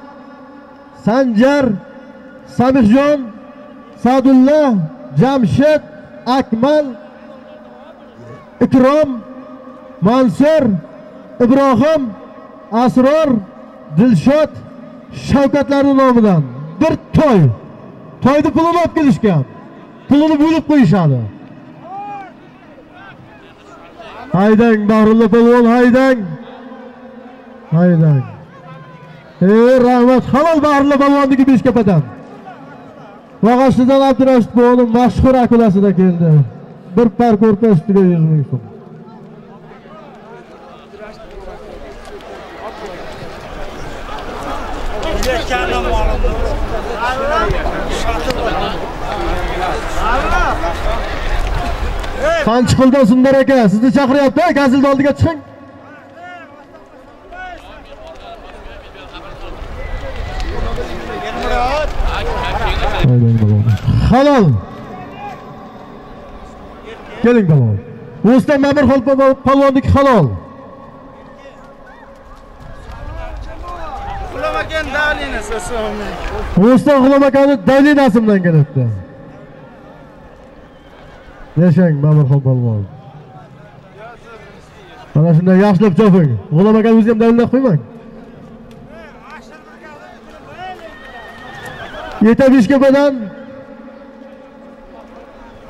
Sanjar, Samirjon, Sadulla, Jamshid, Akmal, Ikrom, Mansur, Ibrohim, Asror, Dilshod, Shavkatlarning nomidan bir to'y. To'yni pulini olib kelishgan. Pulini bo'lib qo'yishadi. Haydang, Bahrulla polvon, haydang. Haydang. Ey, rahmat, halol Bahrulla polvonniki Beshkapadan. Vag'ashlidan Abdurashid bo'g'lim mashhur akulasida keldi. Bir par ko'rpa ustiga 100 ming so'm. Qanchiqildan Sundar aka, sizni chaqiryapti, gazilni oldiga chiqing. Halol. Keling balon. O'stan Mamir polvonniki halol. Qulamagan davlini assalomu alaykum. O'stan G'ulom akani Davlinasimdan kelibdi. Yashang Mamir polvon. Mana shunday yaxshilab choping. G'ulom akani o'zi ham davlat qo'ymang. Yeta Beshkapadan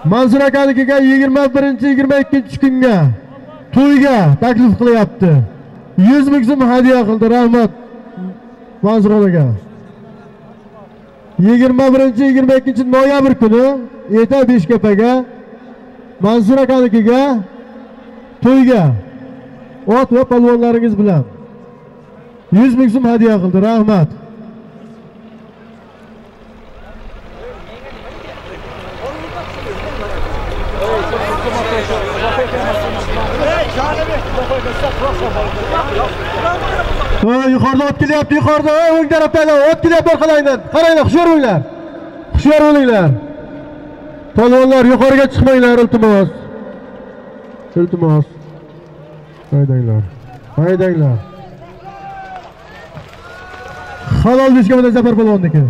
Mansur akanikiga 21-22 kunga to'yga taklif qilyapti. 100 ming so'm hadya qildi, rahmat. Mansur aka. 21-22 noyabr kuni Eta Beshkapaga Mansur akanikiga to'yga ot va polvonlaringiz bilan 100 ming so'm hadya qildi, rahmat. Ha, yuqorida ot kelyapti, yuqorida, o'ng tarafdan ot kelyapti orqalangdan. Qaranglar, hushyor bo'linglar. Hushyor bo'linglar. Polvonlar yuqoriga chiqmanglar, iltimos. Iltimos. Haydanglar. Haydanglar. Halol beshkamadan Zafar polvonniki.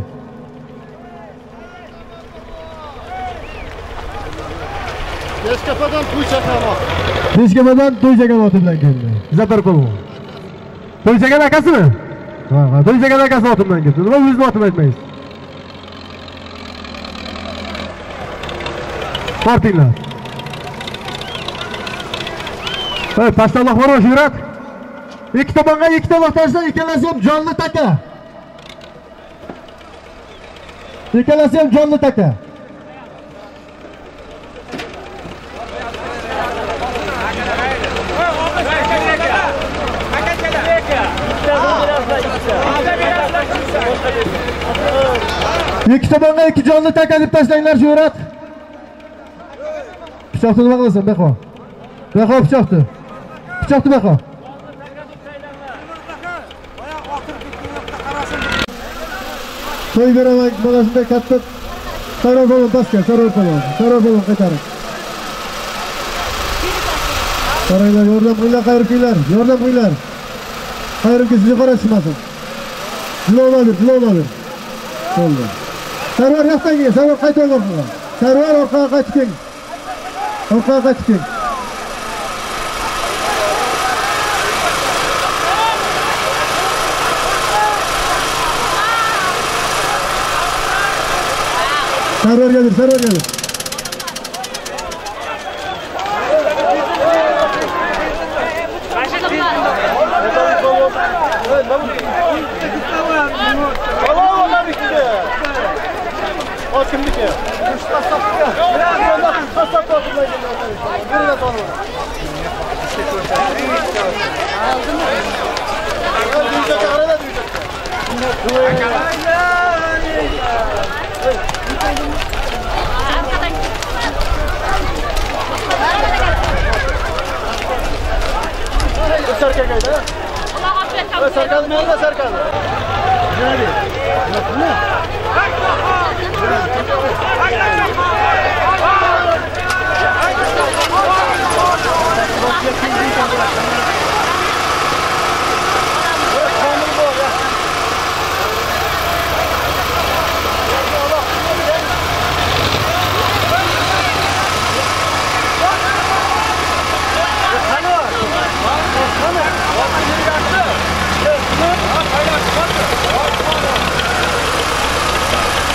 Beshkapadan to'y chaqamoq. Beshkamadan to'ychagan oti bilan keldi. Zafar polvon. To'ychagan akasimi? Ha, ha, to'ychagan akasi oti bilan keldi. Nima o'zini otini aytmaysiz? Tortinglar. Hey, pastaloq bor yurak Ikki tomonga ikki tomoq tashlab, ikkalasi ham jonli taka. Ikkalasi ham jonli taka. Ikki tomonga ikki jonni takalib tashlanglar jo'rat Pichoqni nima qilasan, Beqo? Beqo pichoqni. Pichoqni Beqo. To'y beraman mana shunday katta saror polvon pastga, saror polvon, saror polvon qaytarib. Qaranglar, yordam qilinglar, qayirib kelinglar yordam qilinglar. Xayrim sizni yuqori chiqmasin. Jilovmadir, jilovmadir. Bo'ldi. Sarvar yoqdan kel, sarvar qaytib orqaga. Sarvar orqaga qaytib kel. Orqaga qaytib kel. Sarvarga ber, sarvarga ber. Rashid, kimniki? Sarkaz nerede sarkaz?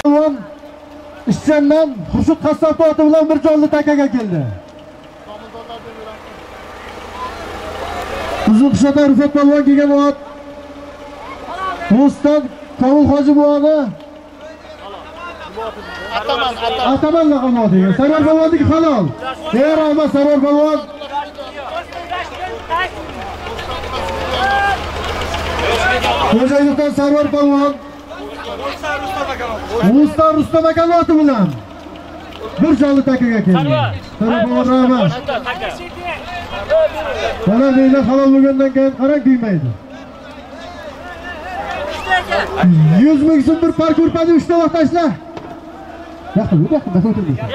Palvon bilan Xurshid qassob bilan bir jonli takaga keldi. Uzun qishada Rufat palvon kelgan vaqt O'stan Komil hoji buvoni Ataman, ataman. Ataman. Sarvar palvonniki halol. Ey rahmat Sarvar palvon. Xo'jayliqdan Sarvar palvon Rustam Rustam akani oti bilan takaga keldi. Sarvar palvon rahmat. Mana deylar halol bo'lgandan keyin qarang kuymaydi. 100 ming so'm bir park urpani 3 ta vaqt tashla. Yaqin, yaqin, yaqin o'tirmaysan.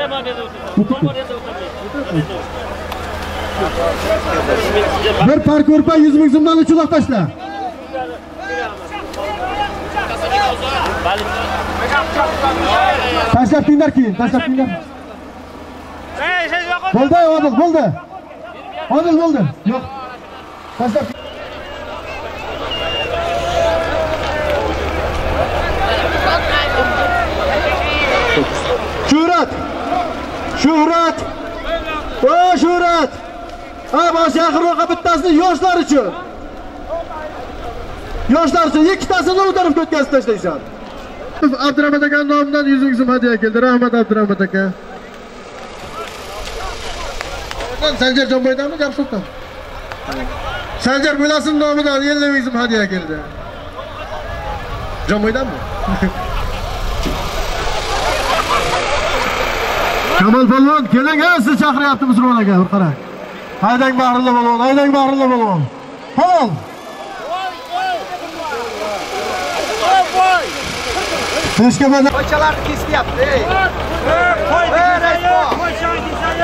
Bir park urpa 100 ming so'mdan 3 vaqt tashla. Tashlab tinglar keyin, tashlab tinglar. Bo'ldi, Odil, bo'ldi. Odil bo'ldi. Yo'q. Tashlab Shuhrat! Shuhrat! O Shuhrat! Ha, bosh yaqinroqqa bittasini yoshlar uchun. Yoshlar uchun ikkitasini u tarafga o'tkazib tashlaysan. Abdurahmat aka nomidan 100 ming so'm hadya keldi. Rahmat Abdurahmat aka. Sanjar Jonboydami gap so'qdan? Sanjar Bo'lasin nomidan 50 ming so'm hadya keldi. Jonboydanmi? Kamal polvon, keling, ha, sizni chaqiryapmiz Ro'l aka, bir qarang. Haydang Bahrilla polvon, haydang Bahrilla polvon. Polvon. Peshka baza Qo'ychalarni kesyapti. Ey, ey raisbo.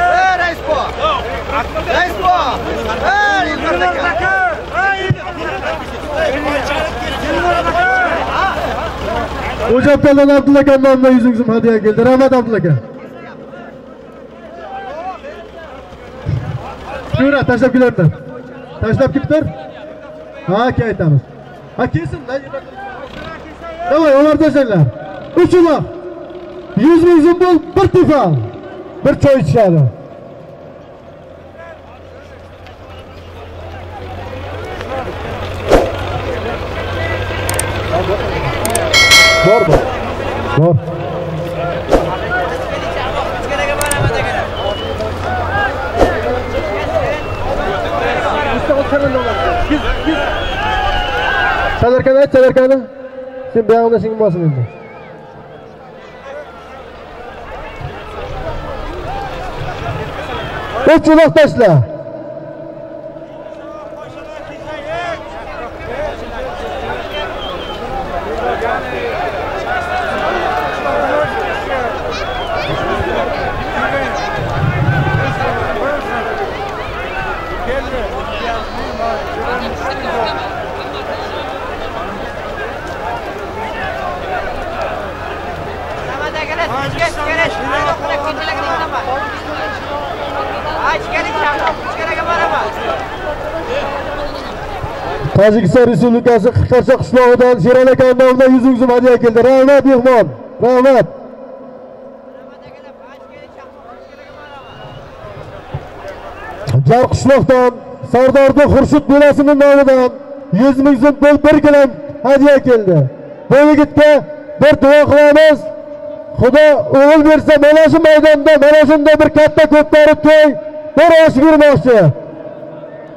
Ey raisbo. Raisbo. Ey Ilg'or aka. O'jabkaldan Abdulla aka nomidan 100 ming so'm hadya keldi. Rahmat Abdulla aka. Shura, tashlab kelardi. Tashlab ketdir. Ha, aka aytamiz. Ha, kelsin. Davay, ular tashlanglar. Uch uloq. 100 ming so'm bo'l, bir tifal. Bir choy ichishadi. Bor, bor. Bor. Sadarkani ayt, sadarkani. Sen buyog'ida singib bosin endi. Uch uloq tashla. Tojikiston Respublikasi Qirqarcha qishlog'idan Sherali aka nomidan 100 ming so'm hadya keldi. ravnat mehmon. ravnat Jar qishloqdan Sardorda Xurshid bolasining nomidan 100 ming so'm pul bir gilam hadya keldi. Bu yigitga bir duo qilamiz. xudo o'g'il bersa mana shu maydonda mana shunday bir katta ko'pkari to'y bir oshib yurmoqchi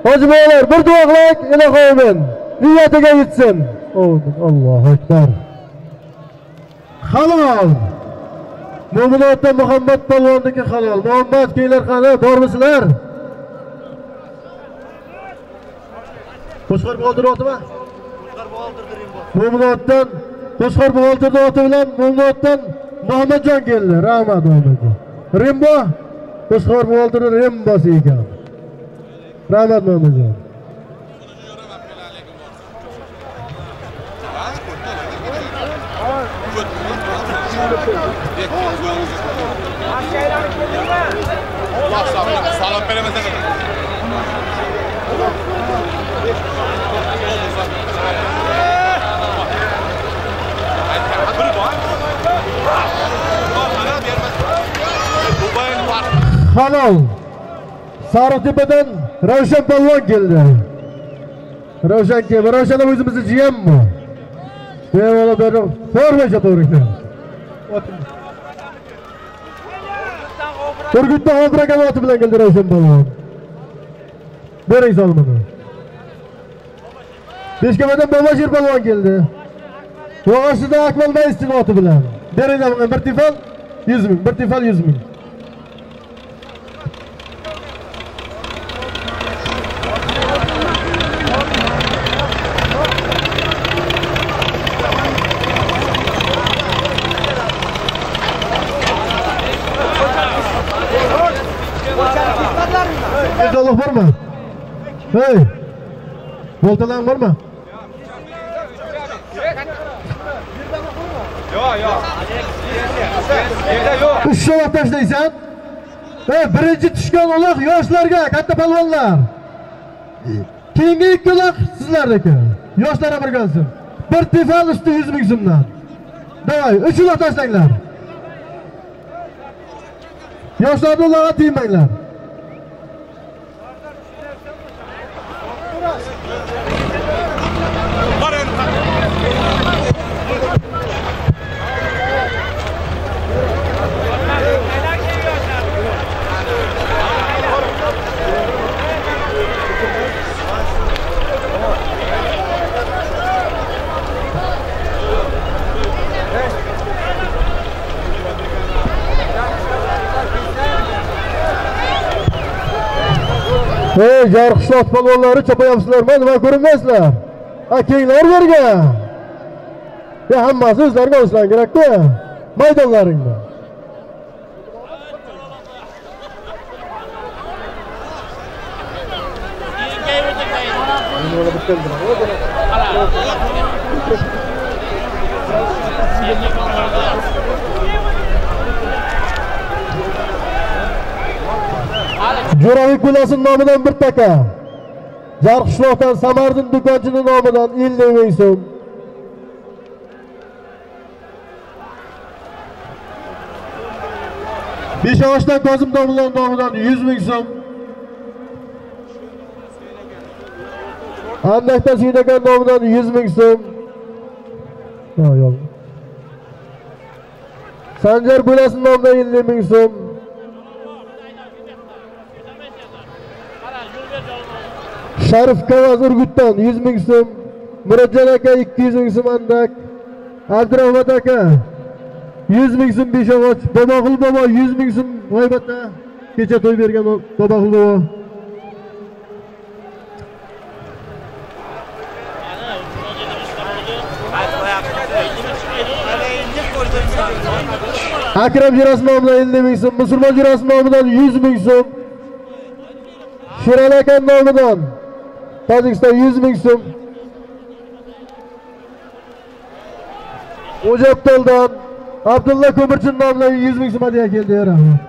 hoji bir duo qilaylik ilohi niyatiga yetsin. Allohu akbar. Halol. Mo'minotda muhammad polvonniki halol. Muhammad keylar qani bormisizlar? Qo'shqor buxotir otimi mo'minotdan qo'shqor buxotirni oti bilan mo'minotdan muhammadjon keldi. Rahmat muhammadjon rimbo qo'shqor ham rimbosi ekan rahmat muhammadjon Salom beraman halol sariqtepadan ravshan polvon keldi. Ravshan keldi. Ravshan ham o'zimizni jiyanmi bemalol formacha to'g'ri turgutda hozir aka oti bilan keldi ravshan polvon. Bering solmani beshkamadan bobashir polvon keldi. Yog'ochida akmal maistin oti bilan. Bering bir tifal 100 ming bir tifal 100 ming. Hey! Voltalan var mı? Yo'q, yo'q. Yerda yo'q. Uch tashlaysan. Hey, birinchi tushgan uloq yoshlarga, katta palvonlar. Keyingi ikki uloq sizlarniki. Yoshlar birgalsin. Bir tifal usti 100 ming so'mdan. Davay, uch uloq tashlanglar. Yoshlarni uloqqa tegmanglar. Bor endi. Hey, jarqishloq polvonlari chopayapsizlarmi? Nima ko'rinmaysizlar? Ha, kenglar yerga. Ya hammasi o'zlariga o'zlari kerak-ku. Maydonlaringda. Jo'ravi Kulasin nomidan bir taka. Jarqishloqdan Samardin do'konchini nomidan 50 ming so'm. Beshovoshdan Kozim domlon nomidan 100 ming so'm. Andakdan Siydakan nomidan 100 ming so'm. Sanjar nomidan 50 ming. Sharif Kavaz Urgutdan 100 ming so'm, Murodjon aka 200 ming so'm andak, Abdurahmat aka 100 ming so'm Beshovoch, Boboqul bobo 100 ming so'm g'oybatda kecha to'y bergan Boboqul bobo. Akram Jirasov nomidan 50 ming so'm, Musulmon Jirasov nomidan 100 ming so'm. Sherali aka nomidan Tojikiston 100 ming so'm. O'jabtoldan Abdulla Ko'mirchin nomidan 100 ming so'm hadya keldi. Rahmat.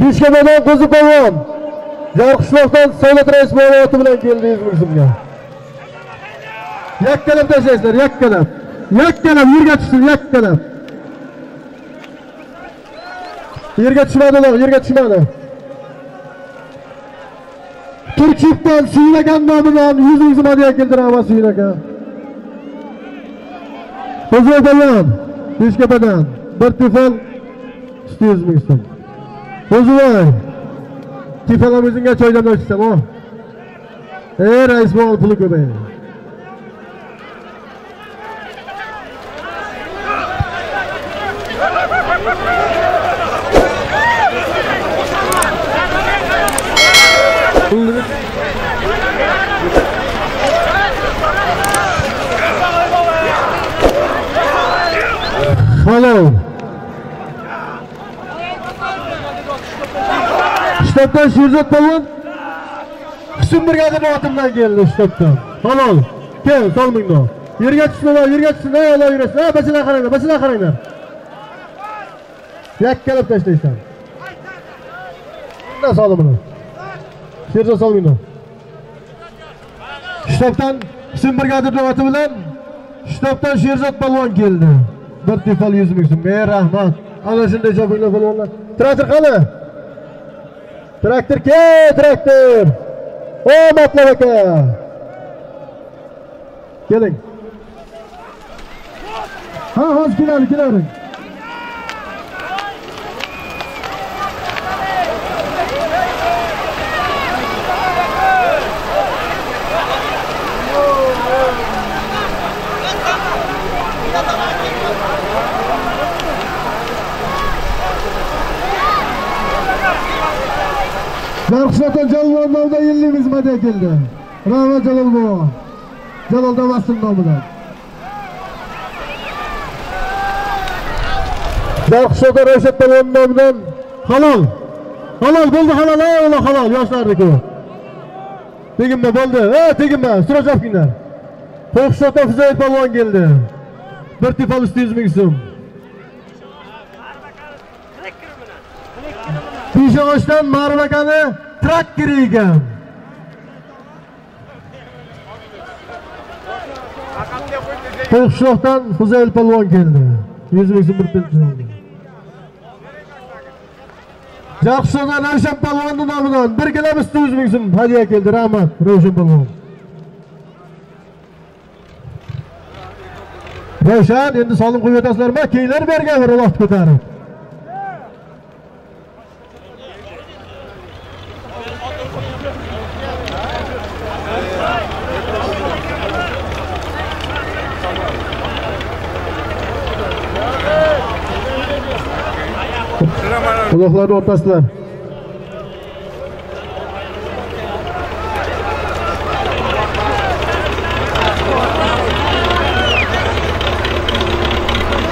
Bishkamadan Qo'ziqovon. Jarqishloqdan Savlat rais ma'lumoti bilan keldi 100 ming so'mga. Yakkalab tashlaysizlar, yakkalab. Yakkalab yerga tushsin, yakkalab. Yerga tushmadi ular, yerga tushmadi. turkchipdan suylagan nomidan yuz ming so'm hadya keltiraman suylaka qo'zivoy beshkapadan bir tefal usti yuz ming so'm qo'zivoy tefalam o'zingga choydan ochsam o ey rais bo'g'il puli ko'payadi Halol. Shtabdan Sherzod polvon Husn brigadani otimdan keldi shtabdan. Halol. Kel, sol mingni. Yerga tushma, yerga tushsin, ey Alloh yurasin. Ha, bachadan qaranglar, bachadan qaranglar. Yakkalab tashlaysan. Bundan solim buni. Sherzod sol mingni. Shtabdan Husn brigadani oti bilan shtabdan Sherzod polvon keldi. Bir tefal yuz ming so'm ey rahmat ana shunday chopinglar polvonlar traktor qani traktor ke traktor o matlab aka keling ha hozir keladi kelavering Zarqishloqdan Jalol nomidan 50 ming so'm hadya keldi. Jalol bobo. Jalol Davasin nomidan. Zarqishloqdan Rashid polvon nomidan halol. Halol bo'ldi halol, ular halol yoshlarniki. Teginma bo'ldi. Ha, teginma, sura chopkinglar. Qo'qishloqdan Fuzoyil polvon keldi. Bir tefal 300 ming so'm. Peshog'ochdan Marvakani traktori ekan. Qo'qishloqdan Huzayl polvon keldi. 100 ming so'm bir pensiya. Jaqshondan Ravshan polvonning nomidan bir kg 100 ming so'm hadiya keldi. Rahmat, Ravshan polvon. Ravshan endi solim qo'yib o'tasizlarmi? Keyinlar bergan bir vaqt ko'tarib. Quloqlarni o'rtasidan.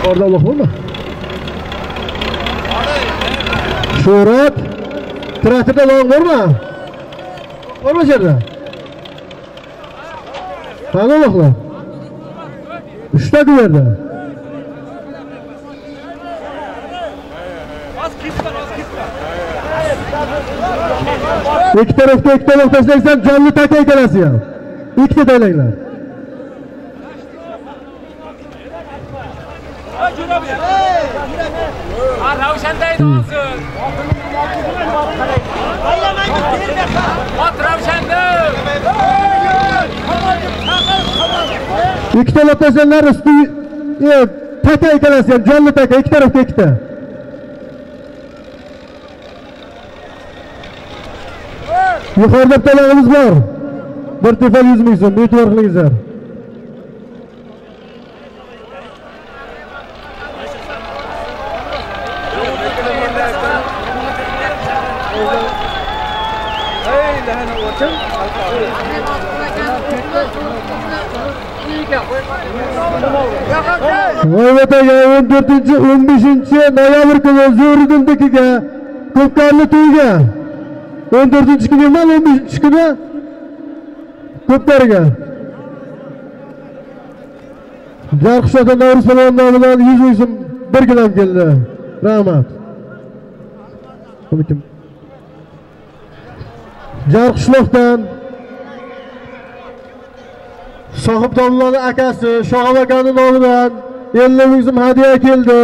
Orada uloq bo'lma. Shuhrat. Traktorda uloq bormi? Bormi yerda? Qani uloqlar? Uchta bu yerda. Ikki tarafga ikki taraf tashlaysan jonli taka ekalasi ham ikkita taylanglar ravshanda olsin ot ravshanda ikkita taraf tashlanglar usti e, taka ekalasi ham jonli taka ikki tarafga ikkita yuqorida talabimiz bor bir tefal yuz ming so'm e'tibor qilingizlar Voyvataga 14 15 noyabr kuni Zo'riddinnikiga ko'pkarli to'yga 14 kuni emas 15 kuni ko'pkariga Jarqishloqdan Navruz polvon nomidan 100 ming so'm bir gilam keldi. Rahmat. Jarqishloqdan Sohib akasi Shohab akani nomidan 50 ming so'm hadya keldi.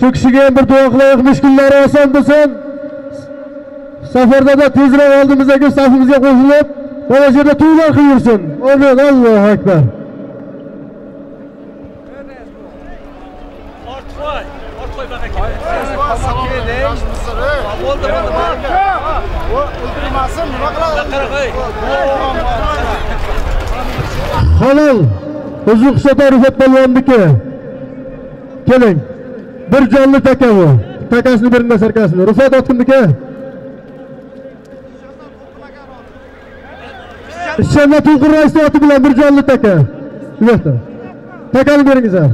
Shu kishiga ham bir duo qilaylik, mushkullari oson bo'lsin. Safardada tezroq oldimizdagi safimizga qo'shilib mana shu yerda to'ylar qilib yursin amin allohu akbar Ortvoy, ortvoy bana kel. Bo'ldi, bo'ldi, bo'ldi. O'ldirmasin, nima qiladi? Qara qo'y. halol uzun qisqa rufat polvonniki keling bir jonli taka bu takasini bering sarkasini rufat otqindiki ishchanlar to'lqin raisni oti bilan bir jonli taka bu yoqda. Takani beringizlar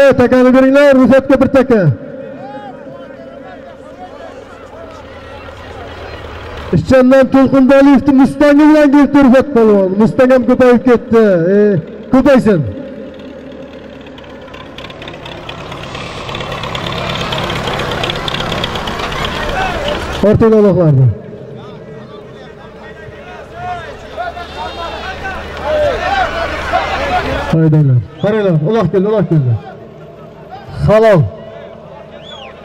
ey takani beringlar rufatga bir taka. Ishchandan to'lqin boliyevni mustangi bilan kelibdi rufat polvon. Mustang ham ko'payib ketdi. E, ko'paysin. Orting aloqlarni haydanglar qaranglar uloq keldi uloq keldi halol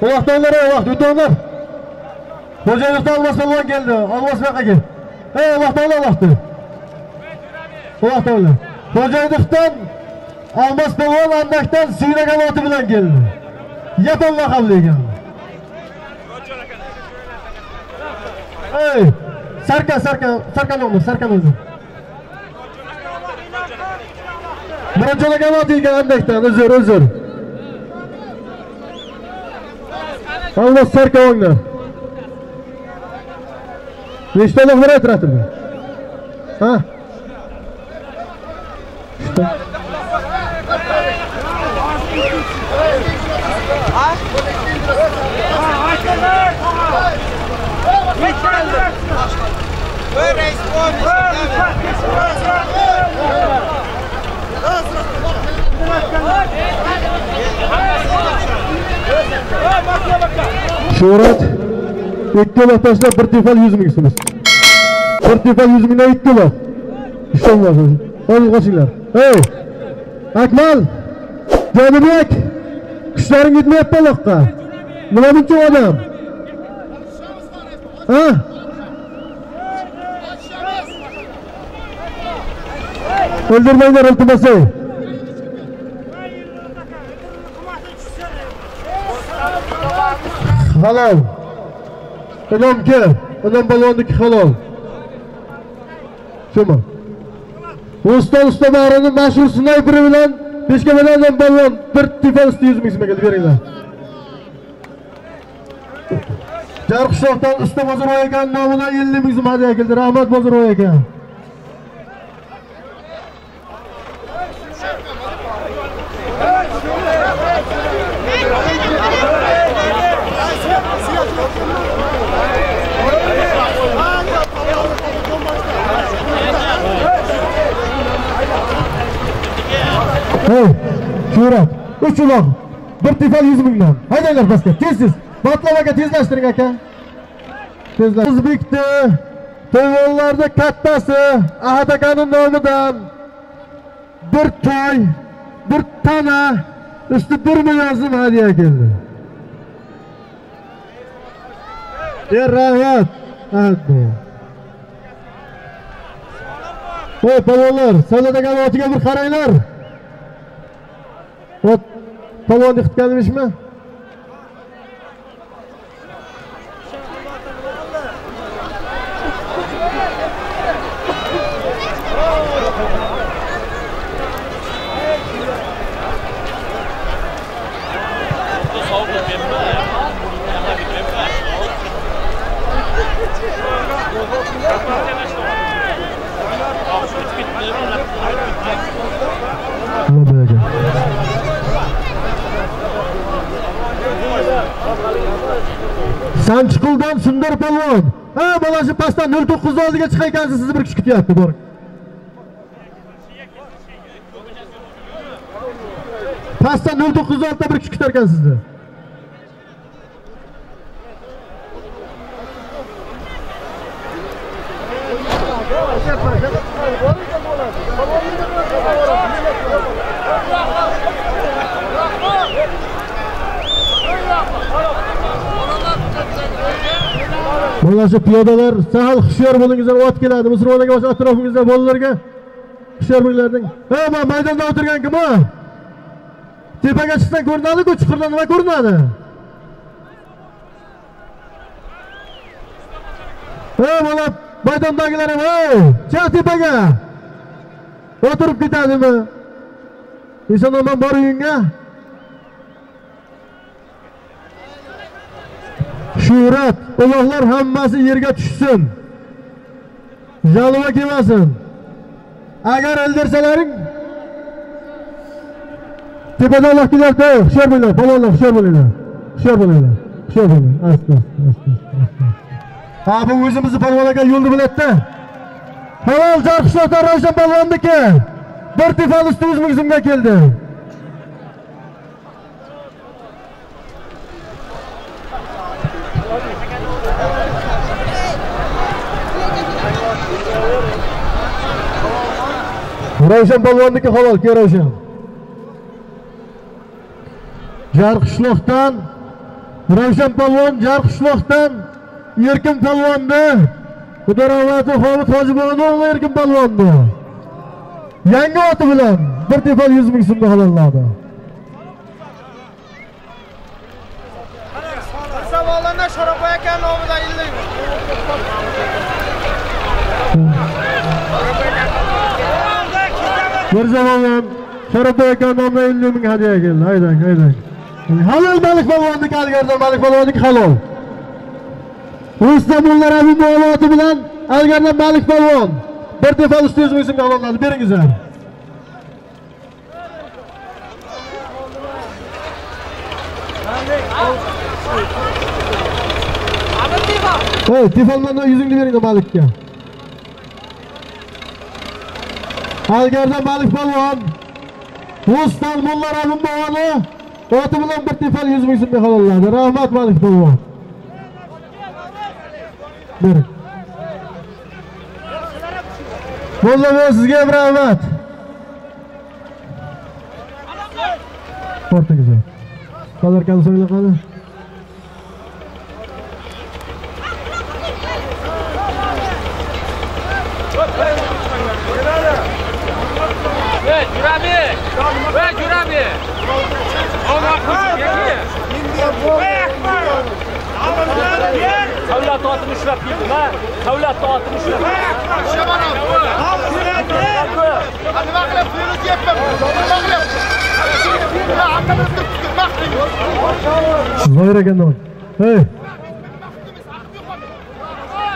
uloqdanglar uloq o'tanglar xo'jayinovdan olmos polvon keldi olmos buyoqqa ey uloqdanglar uloqni uloqdanglar xo'jayinovdan olmos polvon andakdan siyragan oti bilan keldi yapon laqabli ekan ey Sarka, sarka, sarkan o'g'lim sarkan o'zi murodjon aka oti ekan andakdan uzr uzr olmos sarka o'g'lim nechta uloqlar aytiratibdi ha Ha? Voy, rais, voy. Shuhrat ikki bor tashlab bir tefal yuz ming so'miz bir tefal yuz mingdan ikki bor. Ishonmas hozir qochinglar ey akmal jonibek kuchlaring yetmayapti uloqqa nima buncha odam? Ha? O'ldirmanglar iltimos ey halol inomki inom balvonniki halol shumi usta usta bag'rini mashhur snayperi bilan peshkamadan inom balvon bir tepa usti yuz ming so'mga keldi beringlar jarqishloqdan usta bozorboy aka nomidan ellik ming so'm hadya keldi rahmat bozorboy ekan Hey, Shuhrat, uch uloq, bir tefal yuz mingdan. Haydanglar pastga, tez tez. Batlov aka tezlashtiring aka. Tezlash. O'zbekni to'yonlarda kattasi Ahad akaning nomidan bir to'y, bir tana, usti bir million so'm hadya keldi. Ey rahmat. Ahad Voy palonlar, Sadat aka otiga bir qaranglar. Polvonni palon Sanchiquldan Sundar polvon Ha, bola shu pastdan 09 oldiga chiqar ekansiz, sizni bir kishi kutyapti, boring. Pastdan 09 oldida bir kishi kutar ekan sizni. Mana shu piyodalar sal hushyor bo'lingizlar ot keladi. Musulmonlarga boshqa atrofingizda bolalarga hushyor bo'linglar deng hey man maydonda o'tirgan kim u tepaga chiqsang ko'rinadiku chuqurdan nima ko'rinadi? Ey bola maydondagilar ham hey chiq tepaga. O'tirib ketadimi? Eson omon bor uyingga shuhrat uloqlar hammasi yerga tushsin. Jalva kelmasin. Agar o'ldirsalaring. Tepadan uloq kelyapti hushyor bo'linglar palvonlar hushyor bo'linglar. Hushyor bo'linglar hushyor bo'linglar. Asta asta ha bu o'zimizni palvon aka yo'lni biladida halol jarqishloqdan ravshan palvonniki bir tefal usti yuz keldi. Ravshan polvonniki halol ke jarqishloqdan ravshan polvon jarqishloqdan erkin polvonni. Xudo rahmati homid hojiboyni o'g'li erkin polvonni. Yangi oti bilan bir tefal yuz ming so'mga halolladi Savollarni Sharoboy aka nomidan illaymiz. Bir zamonlar sharafboy aka nomidan ellik ming hadya keldi. Haydang haydang halol malik polvonniki algardan malik polvonniki halol. Rustamullar abim oti bilan algardan malik polvon bir defa ustoz yuz ming so'mga halolladi beringizlar Hey, telefondan yuzingni bering malikka. Algarda Malik Palvon, Rustam Mullar Abim bog'oni oti bilan bir tefal 100 ming so'mga halolladi. Rahmat Malik Palvon. Bering. Mulla boy sizga ham rahmat. Portingizga. Qolar kalsanglar qani? Jurabi! Hey, Jurabi! Ogoh qo'shib keldi. Davlat otini ushlab keldim, ha? Davlat otini ushlab. Nima qilib buyruq yetdim? Nima qiling. Zoir ekanman. Hey.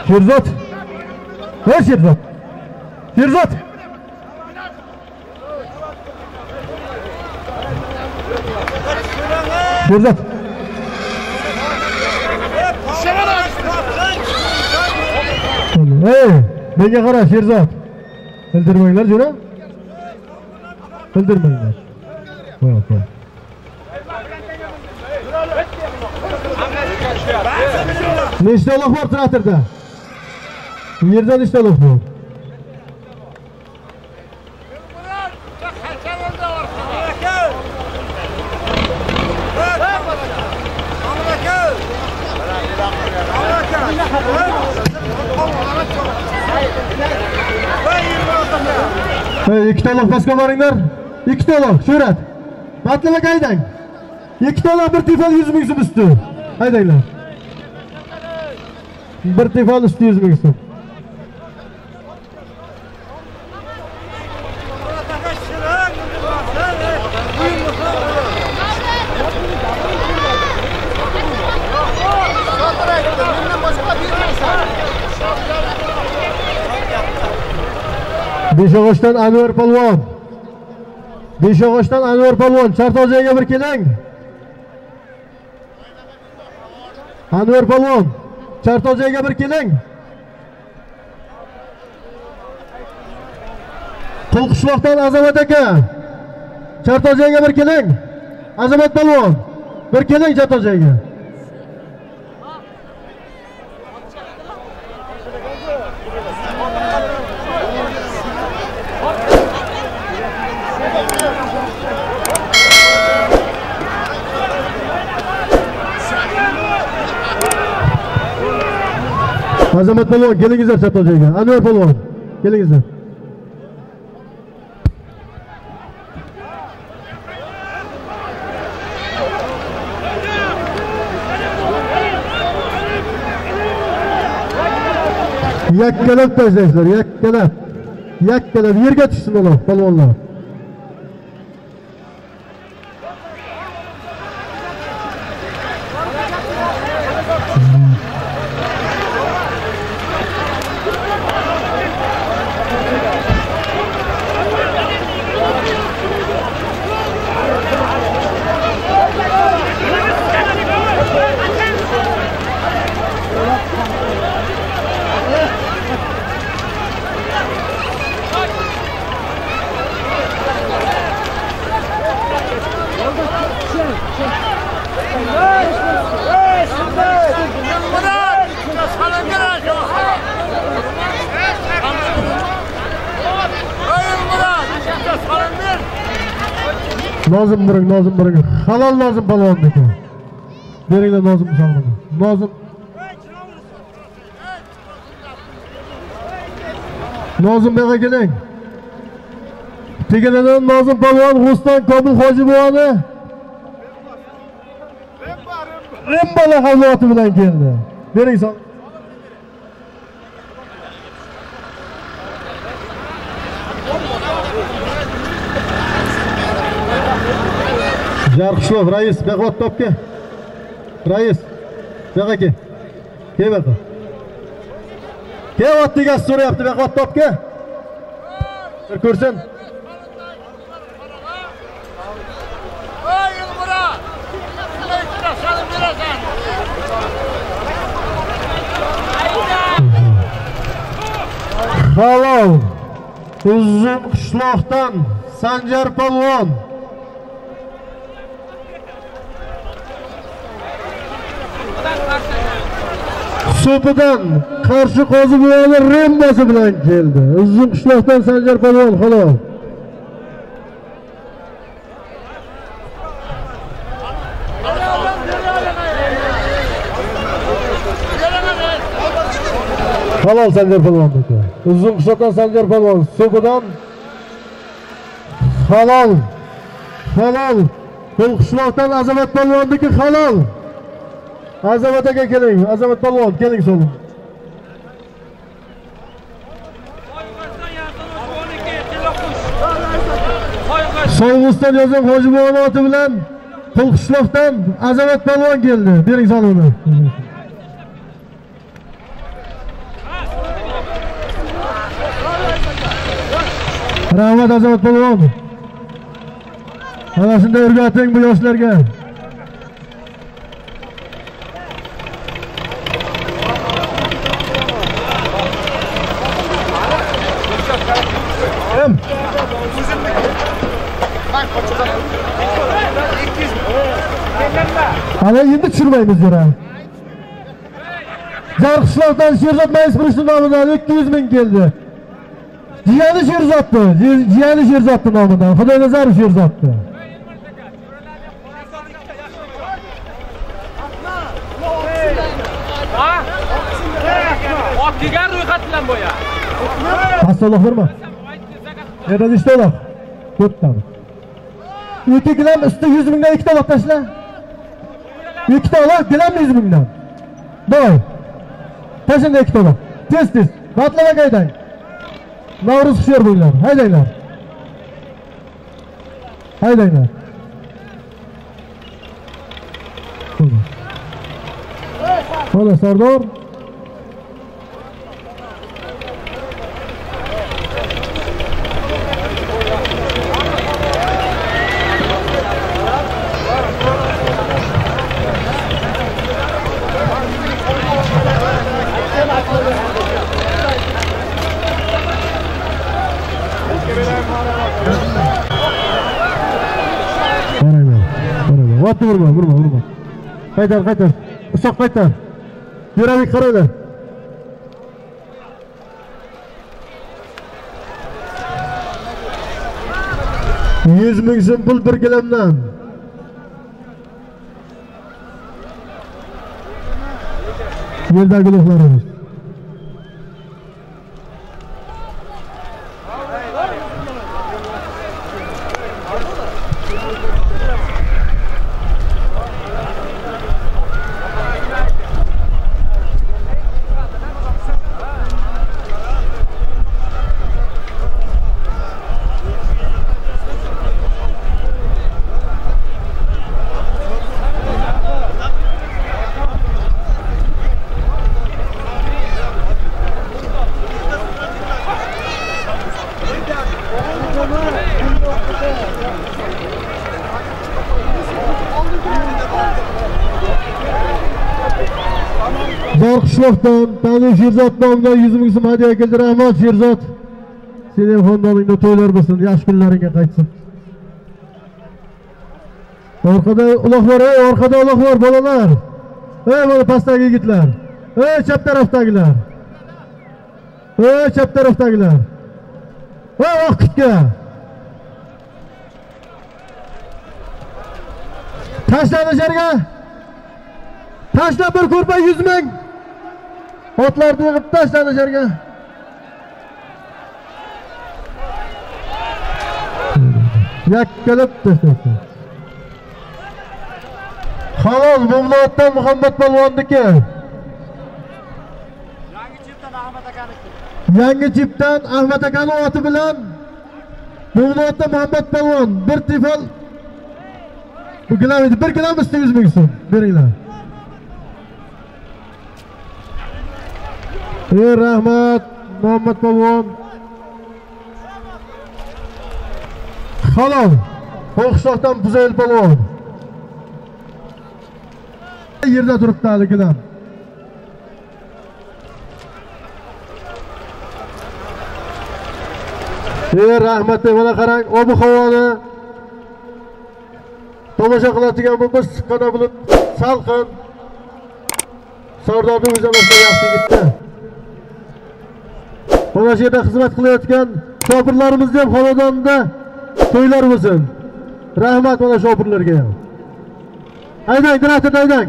Sherzod. Hey Sherzod. Sherzod. Sherzod. Hey, menga qara Sherzod. Bildirmanglar jo'ra. Bildirmanglar. Qo'y, qo'y. Nechta uloq bor traktorda? Bu yerda nechta uloq bor? Hey, ikkita uloq pastga boringlar. Ikkita uloq, Shuhrat. Matlamak haydang. Ikkita uloq bir tefal 100 ming so'm usti. Haydanglar. Bir tefal usti 100 ming so'm. Beshog'ochdan Anvar polvon. Beshog'ochdan Anvar polvon, Chartojaga bir keling. Anvar polvon, Chartojaga bir keling. Qulqishloqdan Azamat aka. Chartojaga bir keling. Azamat polvon, bir keling Chartojaga. Azamat polvon kelingizlar chapol joyga anvar polvon kelingizlar yakkalab tashlaysizlar yakkalab yakkalab yerga tushsin ular polvonlar nozim biring nozim biring halol nozim polvonniki beringlar nozim salmini nozim. Nozim bu yoqqa keling. Teganadan nozim polvon g'uston komil hoji buvani rimbola havloti bilan keldi. Bering sol rais bu yoqqa ot topga. Rais bu yoqqa kel. Kel bu yoqqa. Kel ot degasi so'rayapti bu yoqqa ot topga. Bir ko'rsin. Halol. Uzun qishloqdan Sanjar polvon. So'pidan qarshi qozi buvani rembasi bilan keldi. Uzun qishloqdan Sanjar polvon halol. Halol Sanjar polvonniki. Uzun qishloqdan Sanjar polvon, So'pidan halol. Halol. Bu qishloqdan Azamat polvonniki halol. Azamat aka keling, Azamat polvon keling so'ling. Soyg'usdan yozib Hoji boboni oti bilan Qulqishloqdan Azamat polvon keldi. Bering so'lini. Rahmat Azamat polvon. Mana shunday o'rgating bu yoshlarga. Hem. Ana endi tushirmaymiz yura. Jarqishloqdan Sherzod Mayisbirovning nomidan 200 ming keldi. Jiyani Sherzodni, ji- jiyani Sherzodni nomidan. Xudoynazarov Sherzodni. Ha? Ot degan ro'yxat bilan bo'ya. Pastaloq verma. Yerda nechta uloq? To'rttami? Ikki gilam usti 100 mingdan ikkita uloq tashla. Ikkita uloq gilam 100 mingdan. Boy. Tashla ikkita uloq. Tez tez. Batlama haydang. Navruz hushyor bo'linglar. Haydanglar. Haydanglar. Mana Sardor. Qaranglar. Qaranglar. Otni urma, urma, urma. Qaytar, qaytar. Uzoq qaytar. Yuralik qaranglar. Yuz ming so'm pul bir gilamdan. Yerdagi gulohlarimiz. Zorqishloqdan Tanil Sherzod nomidan 100 ming so'm hadya keldi. Rahmat Sherzod. Sen ham xonadoningda to'ylar bo'lsin, yaxshi kunlaringga qaytsin. Orqada uloq bor, ey, orqada uloq bor, bolalar. Ey, mana pastdagi yigitlar. Ey, chap tarafdagilar. Ey, chap tarafdagilar. Ey, oq kitga Tashladi yerga. Tashla bir ko'rpa 100 ming. Otlarni yig'ib tashladi yerga. Yakkalab tashladi. Halol Mumlotdan Muhammad Palvonniki. Yangi chipdan Ahmad akaning oti bilan Mumlotdan Muhammad Palvon bir tifol bu gilam. Bir gilam 100 ming so'm beringlar. Ey rahmat Muhammad Palvon. Halol Qo'qishloqdan Buzayl Palvon. yerda turibdi haligidan gilam. Ey rahmat mana qarang, ob havoni tomosha qiladigan bu siqqana bo'lib, salqin. o'zi o'zamasdan yaxshi yigitda. Mana shu yerda xizmat qilayotgan shopirlarimizni ham xonadonida to'ylar bo'lsin. Rahmat mana shopirlarga ham. Haydang, direktor haydang.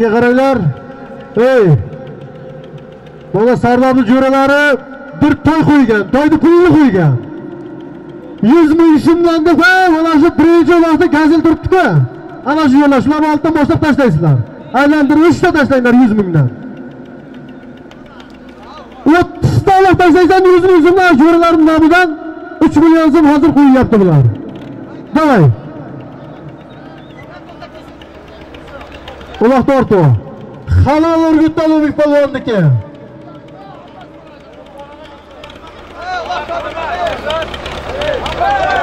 Menga qaranglar. Ey! Mana Sardobni jo'ralari bir to'y qo'ygan, to'yni pulini qo'ygan. 100 ming so'mdan deb, mana shu birinchi vaqtda gazil turibdi-ku. Ana shu yo'llar, shularni oldidan boshlab tashlaysizlar. Aylantirib uchta tashlanglar 100 mingdan. 30 ta olib tashlaysam 100 ming so'mdan jo'ralarim nomidan 3 million so'm hozir qo'yyapti bular. Davay. Uloq tortu. Halol Urgutdan Ulug'bek polvonniki.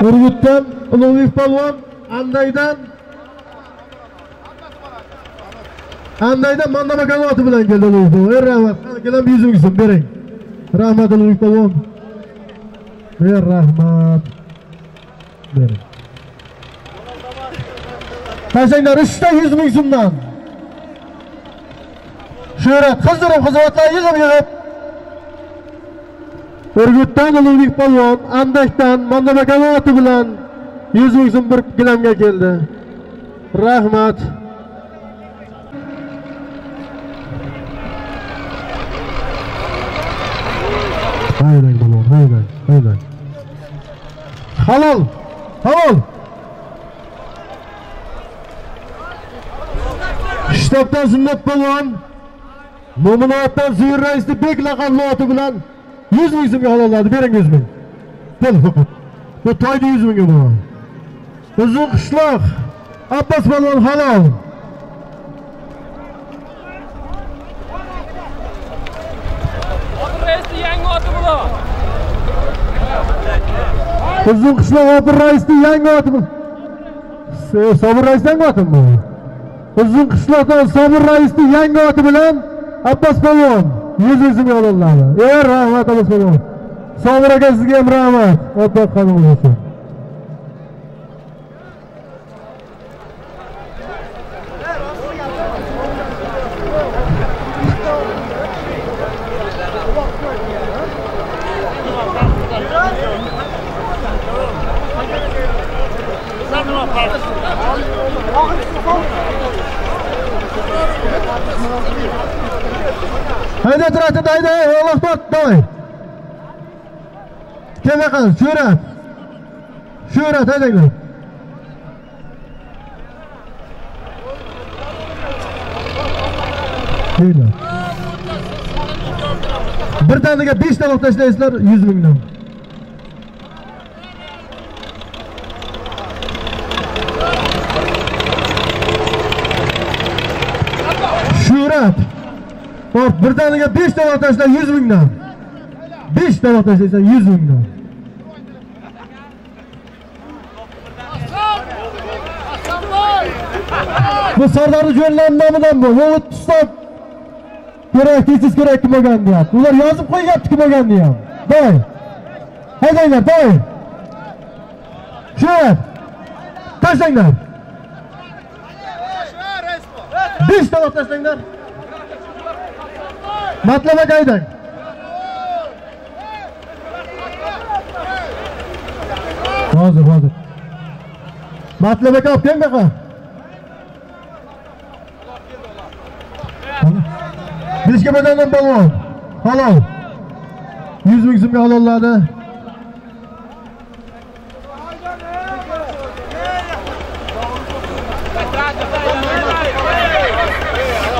Urgutdan Ulug'bek polvon Andaydan Andaydan Mandama kanoti bilan keldi Ulug'bek. Ey rahmat. Kelam 100 ming so'm bering. Rahmat Ulug'bek polvon. Ber rahmat. Bering. 3 ta 100 ming so'mdan. Shuhrat qizdirib xizmatlar yig'ib yig'ib. Urgutdan Ulug'bek polvon, Andakdan Mandaba kanoti bilan yuz ming so'm bir gilamga keldi. Rahmat. Haydang polvon, haydang, haydang. Halol. Halol. Shtabdan sunnat polvon Mo'minotdan Zuyur raisni bek laqabli oti bilan 100 ming so'mga halolladi. Bering 100 ming. Pul faqat. Bu to'yda 100 mingga bo'ladi. Uzun qishloq. Abbos polvon halol. Otim yangi oti bular. Uzun qishloq Obir raisning yangi oti bu. Sobir raisdan otimi bu? Uzun qishloqdan Sobir raisning yangi oti bilan Abbos polvon 100 ming so'mga e rahmat Abbos polvon. Sobir aka sizga ham rahmat. Ot qanom bo'lsin. Hayda traktor hayda Alloh bak. davay. Kim yaqin Şurat. Şurat haydi. Kelinglar. Bir taniga 5 tomoq tashlaysizlar 100 mingdan. Bor, bir taniga 5 tomoq tashla 100 mingdan. 5 tomoq tashlaysan 100 mingdan. Bu Sardorni jo'rlan nomidan bu. Bu tutab kerak, tez kerak kim bo'lgan deyapti. Ular yozib qo'yyapti kim bo'lgan ham. Doy. Haydanglar, doy. Shurat. Tashlanglar. 5 tomoq tashlanglar. Matlab haydang. Hozir, hozir. Matlab aka olib keling baqa. Beshga badandan balvon. Halol. 100 ming so'mga halolladi.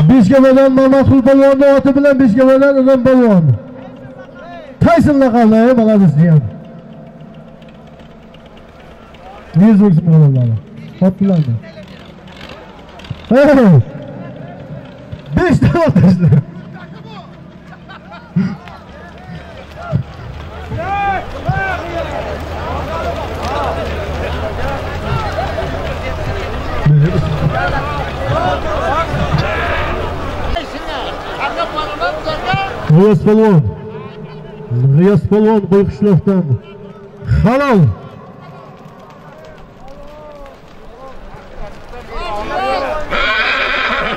Beshga badan Mamatxul balvonni oti bilan beshga badan odam polvon Tayson laqabli, молодец jiyan. 100 ming so'mga halolladi. Otdilarmi? Hey! G'iyos polvon. G'iyos polvon qo'yqishloqdan. Halol.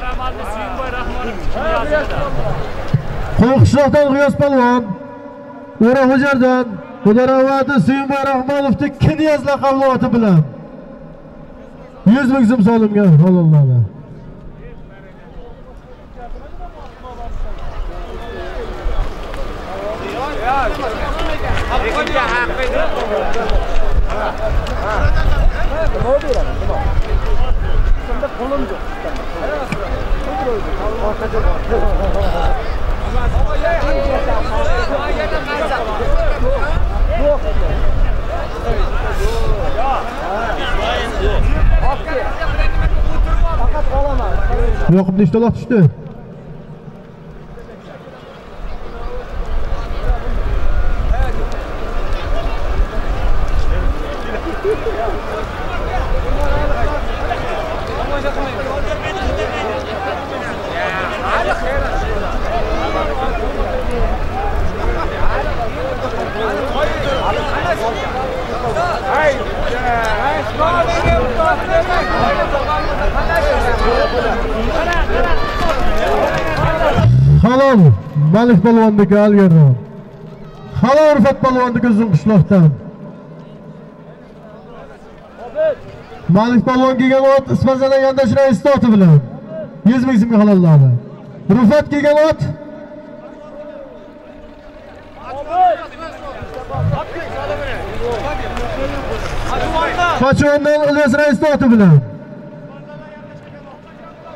Rahmatli Suyunboy Rahmonov. Qo'yqishloqdan G'iyos polvon. O'raxo'jardan Xudoravati Suyunboy Rahmonovni Knyaz laqabli oti bilan 100 ming so'm solingan halolladi. Yoqub nechta loq tushdi? Halol Malik polvonniki Algerdan. Halol Rifat polvonniki Uzunqishloqdan. Malik polvon kelgan ot Ispazadan Yandash rais oti bilan 100 ming so'mga halolladi. rufat kelgan ot Qochondan Ilyos rais oti bilan.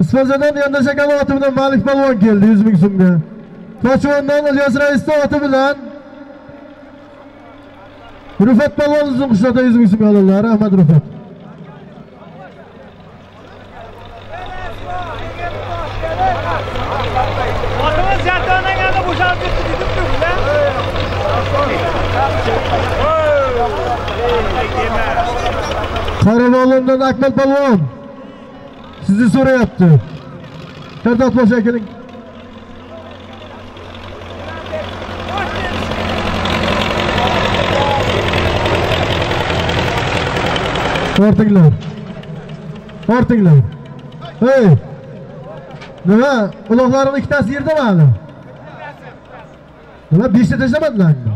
Ispazadan Yandash aka oti bilan Malik polvon keldi 100 ming so'mga. Qochondan Ilyos rais oti bilan Rifat polvon Uzunqishloqda 100 ming so'mga halolladi. Rahmat Rifat. Otimiz yardanaganda bo'shalib ketdi dedim-ku, Qaravolondan Akmal polvon sizni ey Ortinglar. Ortinglar. Hey! Nima? Uloqlarimni ikkitasi yerdami hali? Nima 5 ta tashlamadinglarmi?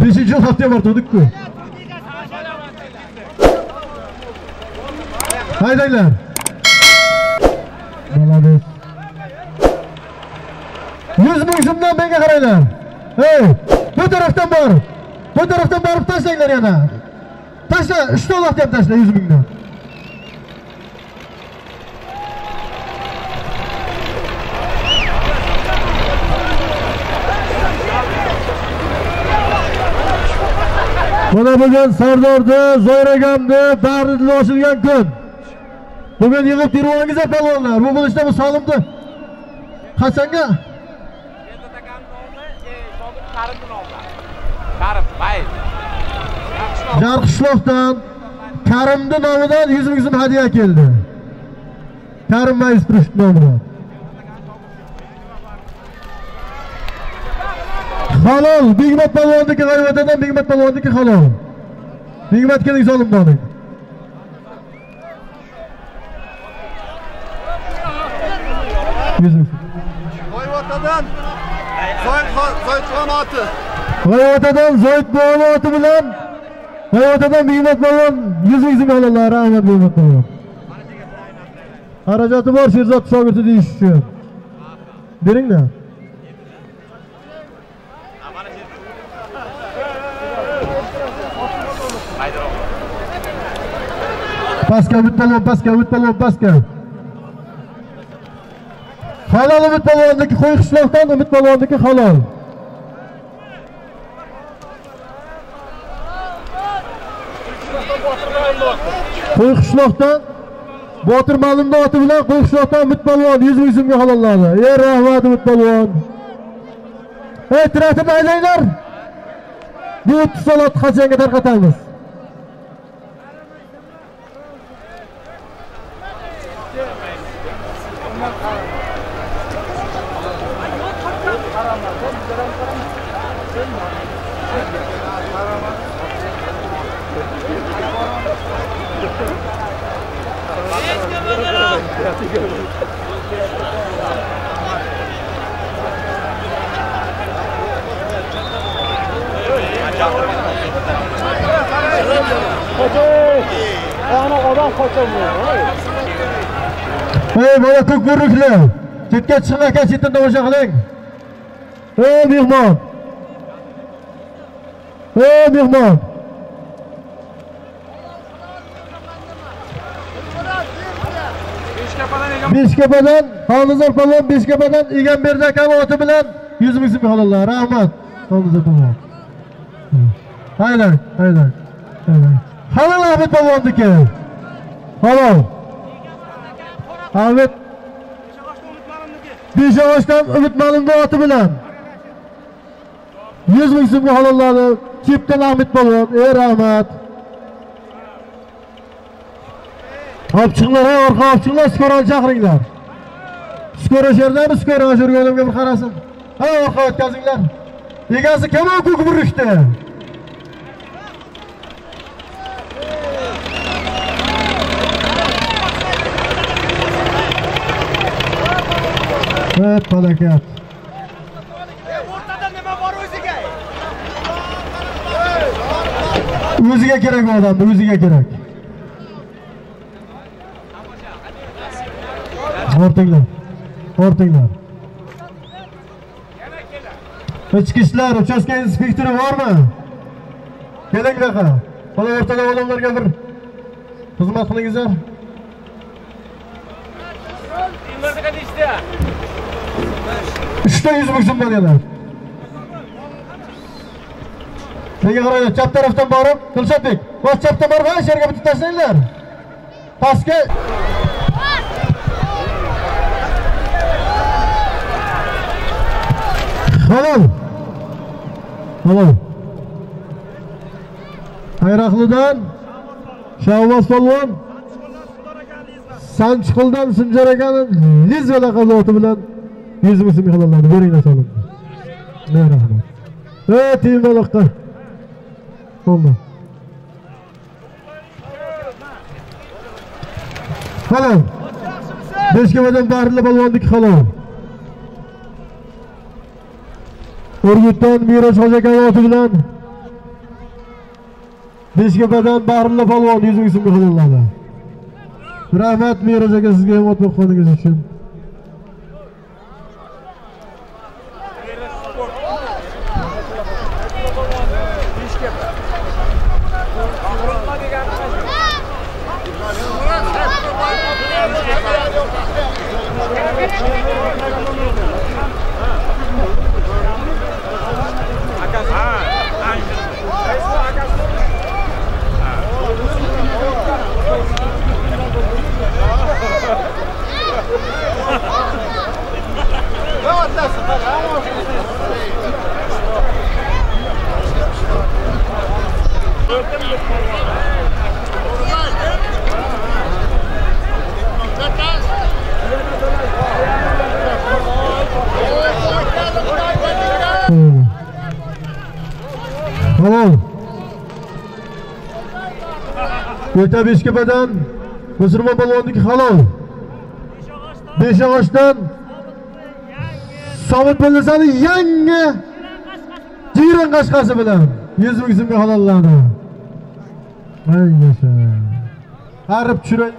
Beshinchi yil hafta bordik-ku. Haydanglar. Молодец. 100 ming so'mdan menga qaranglar. Hey, tarafdan borib bu tarafdan borib tashlanglar yana tashla uchta ollohni deb tashla yuz mingni Mana bugun Sardorni, Zoyragamni barini ochilgan kun. Bugun yig'ib dirvongiz palvonlar. Bu bo'lishda bu solimni qachonga Jarqishloqdan Karimni nomidan 100 ming so'm hadya keldi. Karim Maystrov nomidan. Halol, Bigmat palvonniki g'ayvatadan Bigmat palvonniki halol. Bigmat keling zolimdonik. So'm. Boyvatadan Zoyid Zoyidxon oti. G'ayvatadan Zoid Bobo oti bilan G'ayvatadan Bigmat palvon 100 ming so'm alalolar, rahmat Bigmat. Xarajati bor Sherzod shogirdi deyish uchun. Beringlar. Pastga umid palvon, pastga umid palvon, pastga. Halol umid palvonniki qo'y qishloqdan umid palvonniki halol. Qo'yqishloqdan Botir Ma'lumni oti bilan qo'y qishloqdan umid palvon 100 ming so'mga halolladi. Ey rahmat umid palvon. Ey traktorni aylanglar. Bu 30 salat qachonga tarqatamiz? Ey bola ko'k burukli. Chetga chiqing aka, chetdan tomosha qiling. Ey mehmon. Ey mehmon. Beshkapadan Xonizor palvon Beshkapadan Egamberdi akam oti bilan 100 ming so'm halollar. Rahmat. Xonizor polvon Haydang, haydang. haydang. Halol Ahmet palvonniki. Halol. Ahmet Beshog'ochdan Umid Ma'lumni oti bilan 100 ming so'mga halolladi. Chepdan Ahmet palvon. Ey rahmat. Olib chiqinglar, ey orqa olib chiqinglar, skorani chaqiringlar. Skora sherdami, skora shurganimga bir qarasin. Ha, orqa o'tkazinglar. Egasi kim u ko'k burishdi? Hep felaket. O'rtada nima bor o'ziga? O'ziga kerak bu odamni, o'ziga kerak. Ortinglar. Ortinglar. Ichki ishlar uchastka inspektori bormi? Keling buyoqqa. Mana o'rtada odamlarga bir xizmat qilingizlar. Timurga. Uchta yuz ming so'm berganlar. Nega qaraydi? Chap tarafdan borib, Dilshodbek, bos chapdan borib, ha, sherga bitib tashlanglar. Pastga Halol. Halol. Ayraqlidan Shavvos polvon Sanchiqildan Sinjar akani Liz va laqabli oti bilan 100 ming so'm halollarni beringlar solib. Ne rahmat. Ey tiyinmaliqqa. Bo'ldi. Halol. Beshkamadan Bahrli polvonniki halol. Urgutdan Mirosh Hojakani oti bilan Beshkapadan Bahrli polvon 100 ming so'mga halolladi. Rahmat Mirosh aka sizga ham ot uchun Tamam. O'ta Beshkepadan Musulmon Balvonniki halol. Beshog'ochdan Sobit Billisani yangi Jiyron qashqasi bilan 100 ming so'mga halolladi. Ay yasha. Harib tushiray.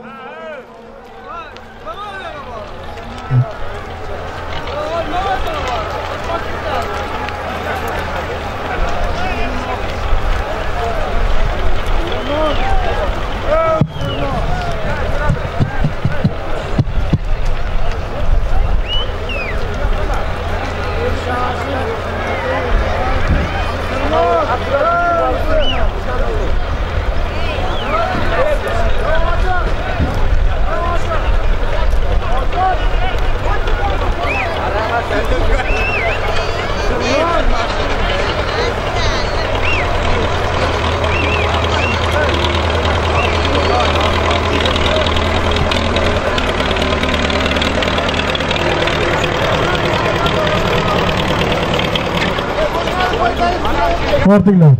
Ortinglar.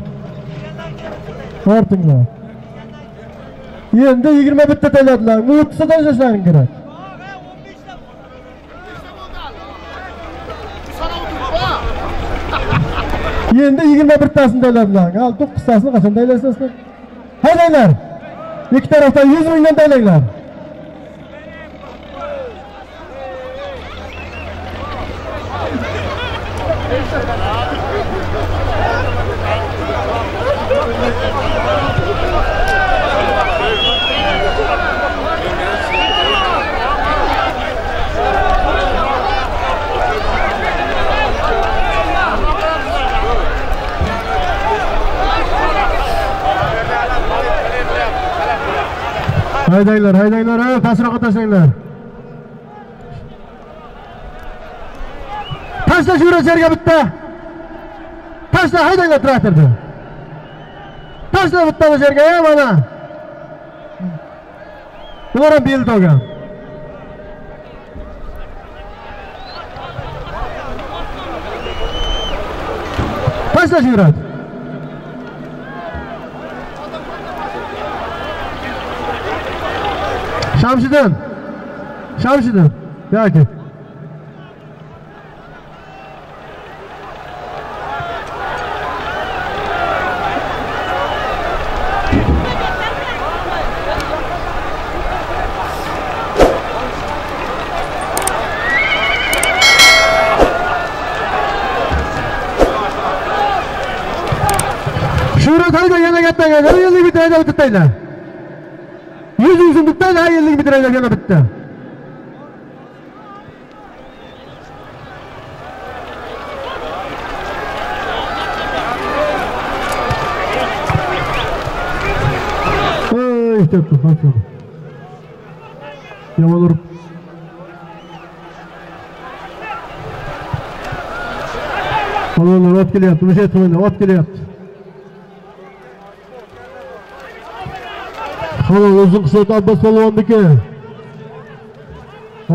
Ortinglar. Endi 21 ta tayladilar. Bu 30 ta tashlashlaring kerak. Endi 21 tasini tayladilar. Al 9 tasini qachon taylaysizlar? Haydanglar. Ikki tarafdan 100 mingdan taylanglar. Haydanglar, haydanglar, ha, pastroqqa tashlanglar. Tashla shu yerga bitta. Tashla, haydanglar traktorni. Tashla bitta yerga, ya mana. Bular ham bel to'gan. Tashla shu yerga. Shamsiddin. Shamsiddin. Yoki. Shuhrat hayda yana katta yana yillik bitta hayda bittaylar. 100 ming so'm bitta ha yillik bitiraylar yana bitta. Ey, işte bu, bak şunu. Yaman urib. Palonlar ot kelyapti, bir şey etmaydi, ot kelyapti. Halol uzun qismat Abbos polvonniki.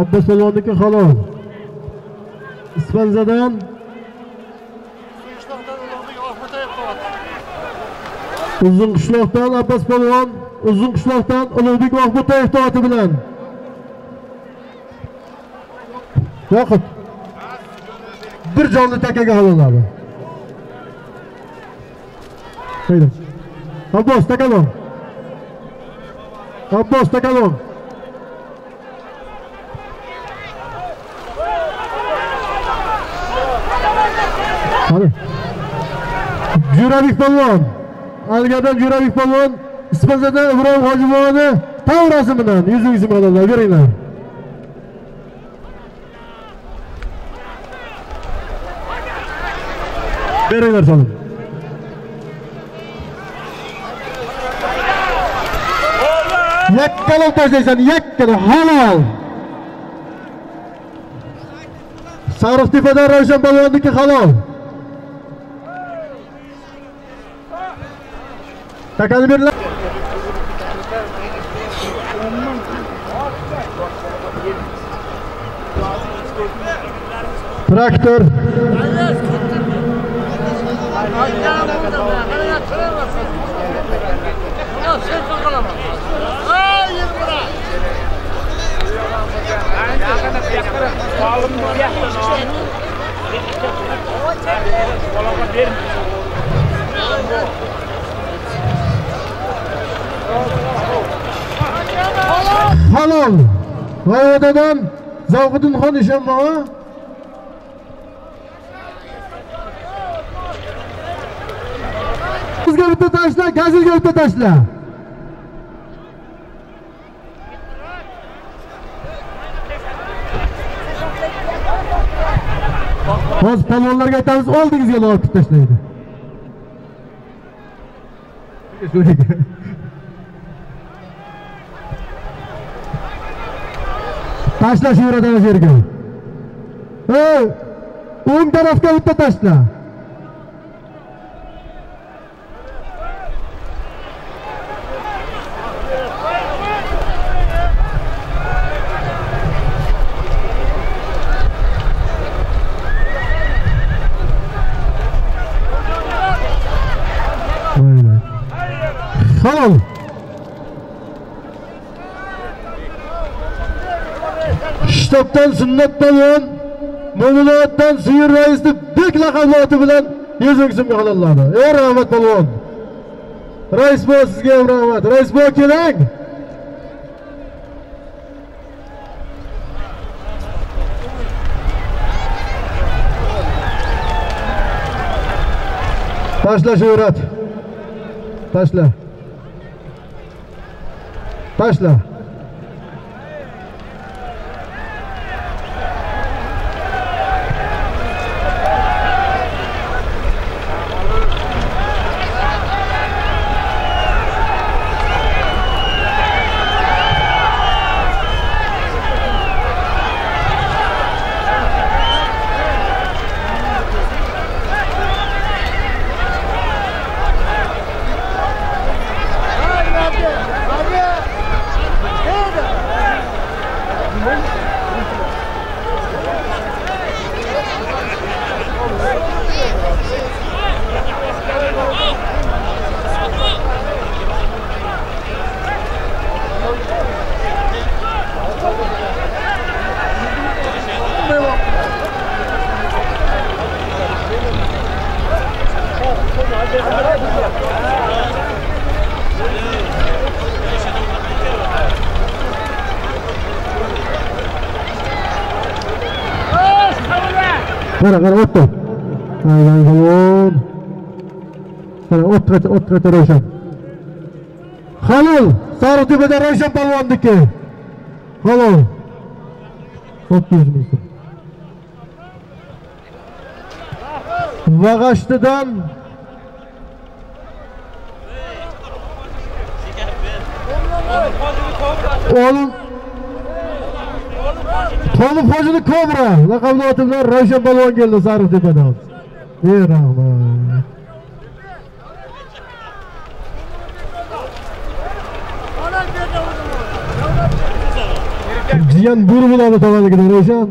Abbos polvonniki halol. Ispanzadan uzun qishloqdan Abbos polvon, uzun qishloqdan Ulug'bek Mahmudov to'ati bilan. Yoqut. Bir jonni takaga halolladi. Haydi. Abbos takalon. Abbos takalon. Hadi. Jurabek polvon. Algadan Jurabek polvon, Ispanzadan Ibrohim Hojibovni tavrasi bilan yuzingizni bilan beringlar. Beringlar solib. Yakkalab tashlaysan, yakkala halol. Sariqtepadan Ravshan polvonniki halol. Takani beringlar. Traktor. Halol bu yoqqa olim bu zavqiddinxon eshonbog'i bizga bitta tashla gazilga bitta tashla. Hozir palvonlarga aytamiz oldingizga olib tashlaydi. Tashlash yuradamiz yerga ey o'ng tarafga bitta tashla halol shtobdan sunnat polvon mo'minotdan suyur raisni bek laqabli oti bilan yuz ming so'mga halolladi ey rahmat polvon rais buva sizga ham rahmat. Rais buva keling tashla shuhrat. Tashla. Tashla qara qara o'tdi aynan polvon qara o't qayta o't qayta ravshan halol polvonniki halol o'tdi yuz ming so'm. vag'ashtidan olim To'liq hojini Kobra laqabli oti bilan Ravshan polvon keldi Sariqtepadan. Ey rahmat. Ona berdi o'zim. Jiyan bur bo'ladi Ravshan.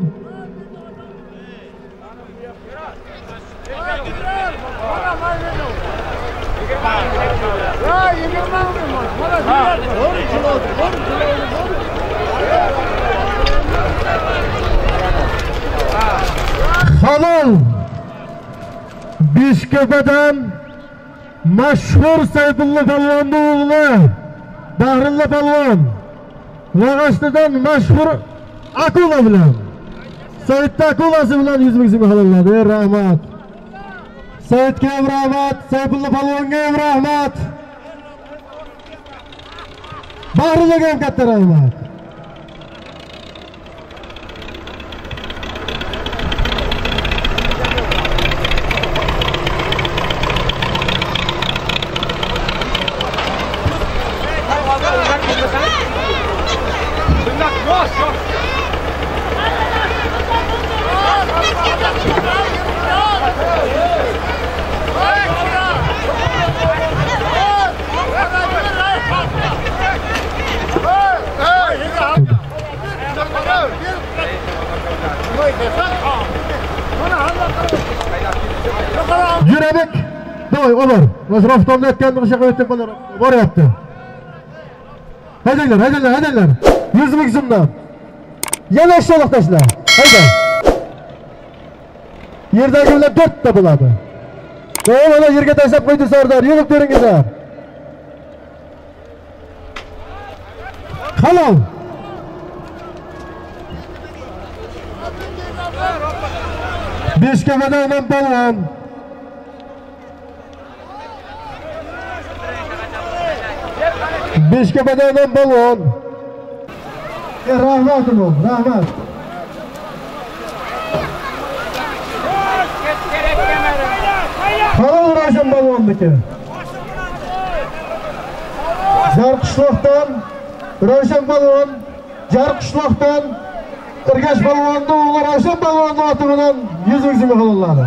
Ya, yigirma ming ming. Mana shu o'n kilo, o'n kilo. Halol. Beshko'padan mashhur Sayfulla polvonni o'g'li Bahrulla polvon. Vag'ashtidan mashhur Akula bilan Saidda Akulasi bilan 100 ming so'm halolladi. Ey rahmat. Saidga ham rahmat, Sayfulla polvonga ham rahmat. Bahrullaga ham katta rahmat. Jurabek, davay, olar. O'z Roftomda aytgan o'sha qo'yib qolar. Boryapti. Haydanglar, haydanglar, haydanglar. 100 ming so'mdan. Yana ishaloq tashla. Hayda. Yerdagi bilan 4 ta bo'ladi. O, mana yerga tashlab qo'ydi Sardor. Yig'ib Beş Halol. Beshkamadan ham palvon. Beshkamadan Balon. E, rahmat ulug', rahmat. Halol Ravshan palvonniki. Jarqishloqdan Ravshan palvon, Jarqishloqdan Irgash palvonni o'g'li Ravshan palvonni oti bilan 100 ming so'mga halolladi.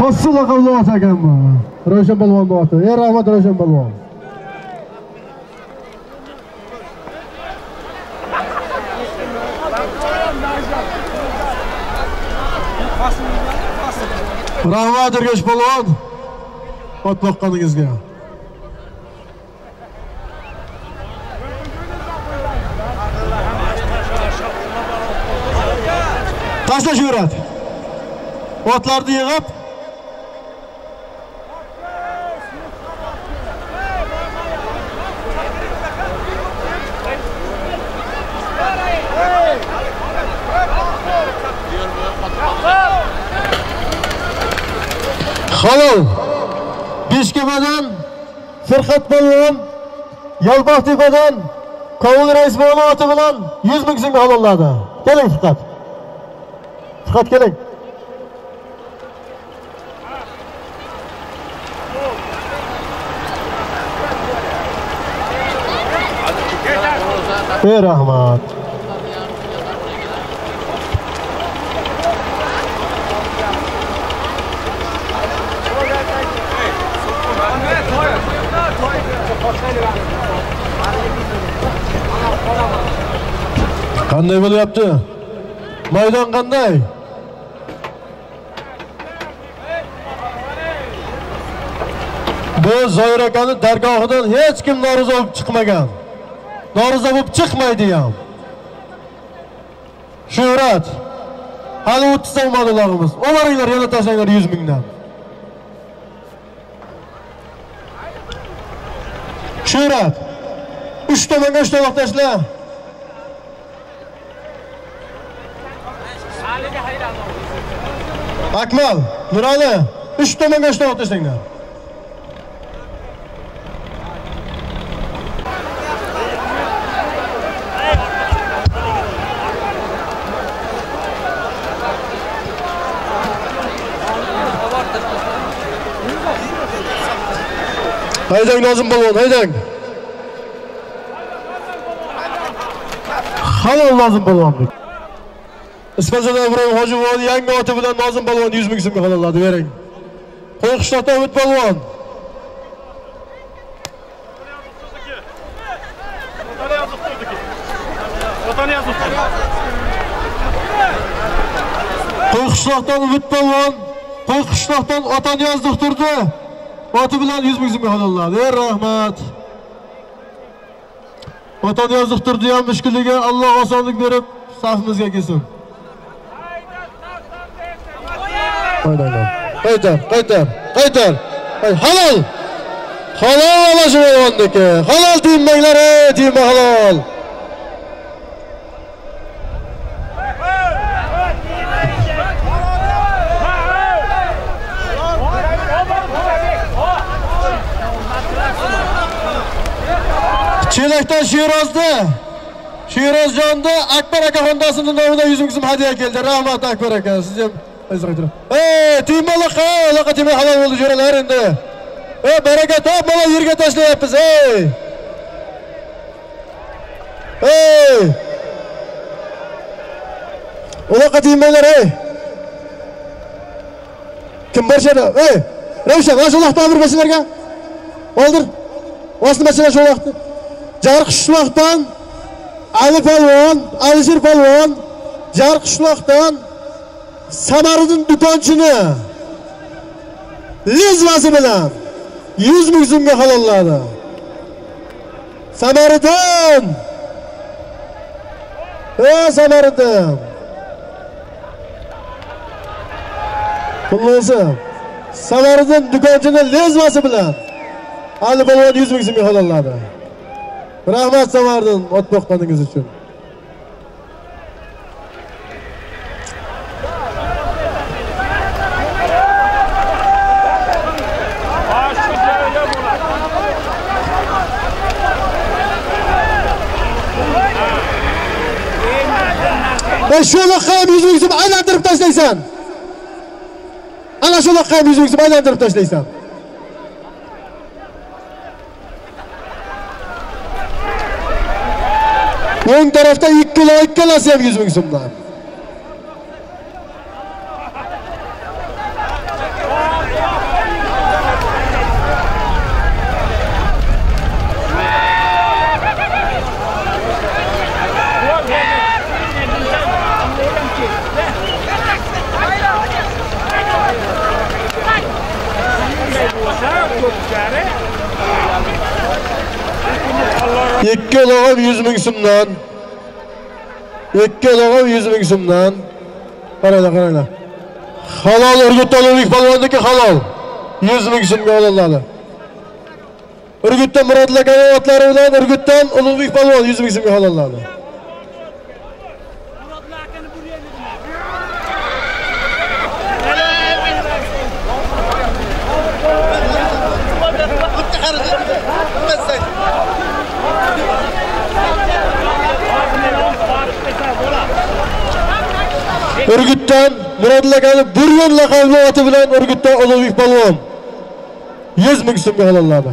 Hosil laqabli ot ekan bu. Ravshan palvonni oti. Ey rahmat Ravshan palvon. Rahmat Ergash polvon. Ot boqqaningizga. Tashla Shuhrat. Otlarni yig'ib Halol. Beshkamadan Firqat polvon Yalboqtepadan Kovul rais bo'g'li oti bilan 100 ming so'mga halolladi. Keling Firqat. Firqat keling. Ey rahmat. Qanday bo'lyapti? Maydon qanday? Bu Zoir akani dargohidan hech kim norozi bo'lib chiqmagan. Norozi bo'lib chiqmaydi ham. Shuhrat. Hali 30 so'm olmalarimiz. Olaringlar yana tashlanglar 100 mingdan. Shuhrat. 3 tomonga 3 tomoq tashla. Akmal, Nurali, 3 tomonga 3 tomoq tashlanglar. Haydang Nozim polvon, haydang. Halol Nozim polvon. ispazadan ibrohim Hojivoni yangi oti bilan Nozim polvon 100 ming so'mga halolladi, bering. Qo'y Umid polvon. Qo'y Umid polvon, Qo'y qishloqdan Otaniyoz turdi. Oti bilan 100 ming so'mga halolladi. Ey rahmat. Otaniyoz doktordi ham mushkuliga Alloh osonlik berib safimizga kelsin. Aynen. Qaytar, qaytar, qaytar. Hay, halol. Halol olashmayaptiki. Halol deyinmanglar, ey, deyma halol. Chelakdan Sherozda Sherozjonda Akbar aka xonadonining nomidan 100 ming so'm hadya keldi. Rahmat Akbar aka. Siz ham Ey, timalaqa, laqa timay halol bo'ldi jo'ralar endi. Ey, baraka top, bola yerga tashlayapmiz, ey. Ey. Unaqa tiymanglar, ey. Kim bor shada? Ey, Ravshan, mana shu vaqtda bir mashinlarga. Oldir. Vosni mashina shu vaqtda. Jarqishloqdan Ali polvon, Alisher polvon Jarqishloqdan Samariddin do'konchini lezvasi bilan 100 ming so'mga halolladi. Samariddin! Ey Samariddin! Xulosa. Samariddin do'konchini lezvasi bilan Ali Palvon 100 ming so'mga halolladi. Rahmat Samariddin ot boqqaningiz uchun. Boshqa joyda bo'ladi. Va shu yoqqa ham 100 ming so'm aylantirib tashlaysan. Ana shu yoqqa ham 100 ming so'm aylantirib tashlaysan. O'ng tarafda 2 kilo ikkalasi ham 100 ming so'mdan. Ikki log'am 100 ming so'mdan ikki log'am 100 ming so'mdan qaranglar qaranglar. Halol urgutdan ulug' polvonniki halol. 100 ming so'mga olinadi. Urgutdan murodilla kamovatlari bilan urgutdan ulug'bek palvon 100 ming so'mga halolladi Urgutdan Murodilla akani Burgun laqabli oti bilan Urgutdan Ulug'bek polvon 100 ming so'mga olinadi.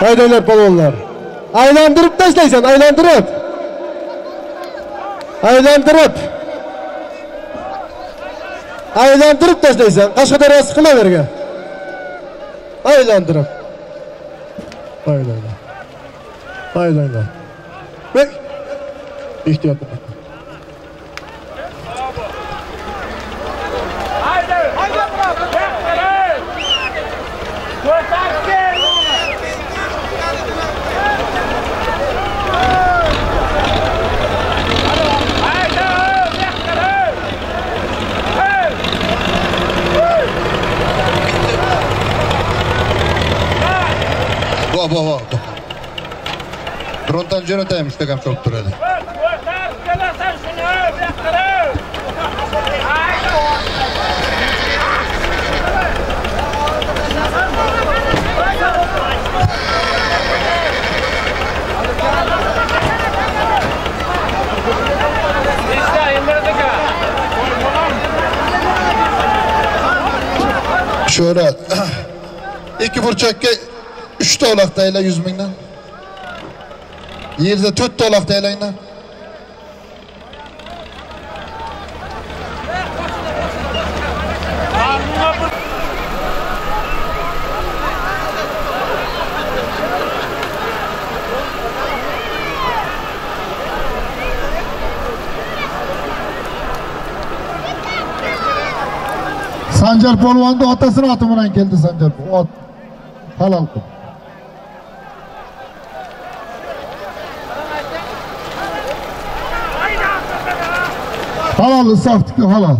Haydanglar polvonlar. Aylantirib tashlaysan, aylantirib. Aylantirib. Aylantirib tashlaysan, Qashqadaryosi qilaverga. Aylantirib. Aylanglar. Aylanglar. Bek. Ehtiyot bo'ling. Haydi! Haydi! Ko'tarib kel! Haydi! Yaxshilab! Hey! Vo, vo, vo. Drondan jo'nataymi shunday ham chopib turadi. Ko'tarib kelasan shuni! 3 to'laq tayla 100 mingdan. Yerda 4 to'laq taylanglar. Sanjar polvonni otasini oti bilan keldi Sanjar ot halol qil. Halol insofniki halol.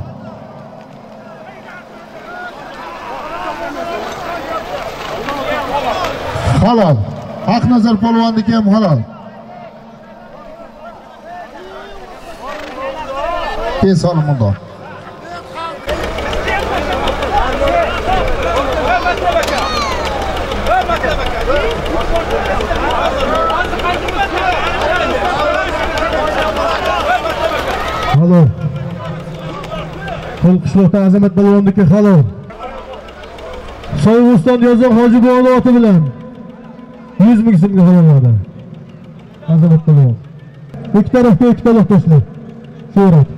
Halol. Haqnazar polvonniki ham halol. besolim undon Halo. Qo'lqishloqda Azamat Balvonniki halo. So'g'iston yozuq Hoji buvoni oti bilan 100 ming so'mga haloladi. Azamat Balvon. Ikki tarafga ikki taloq tashlar. Surat.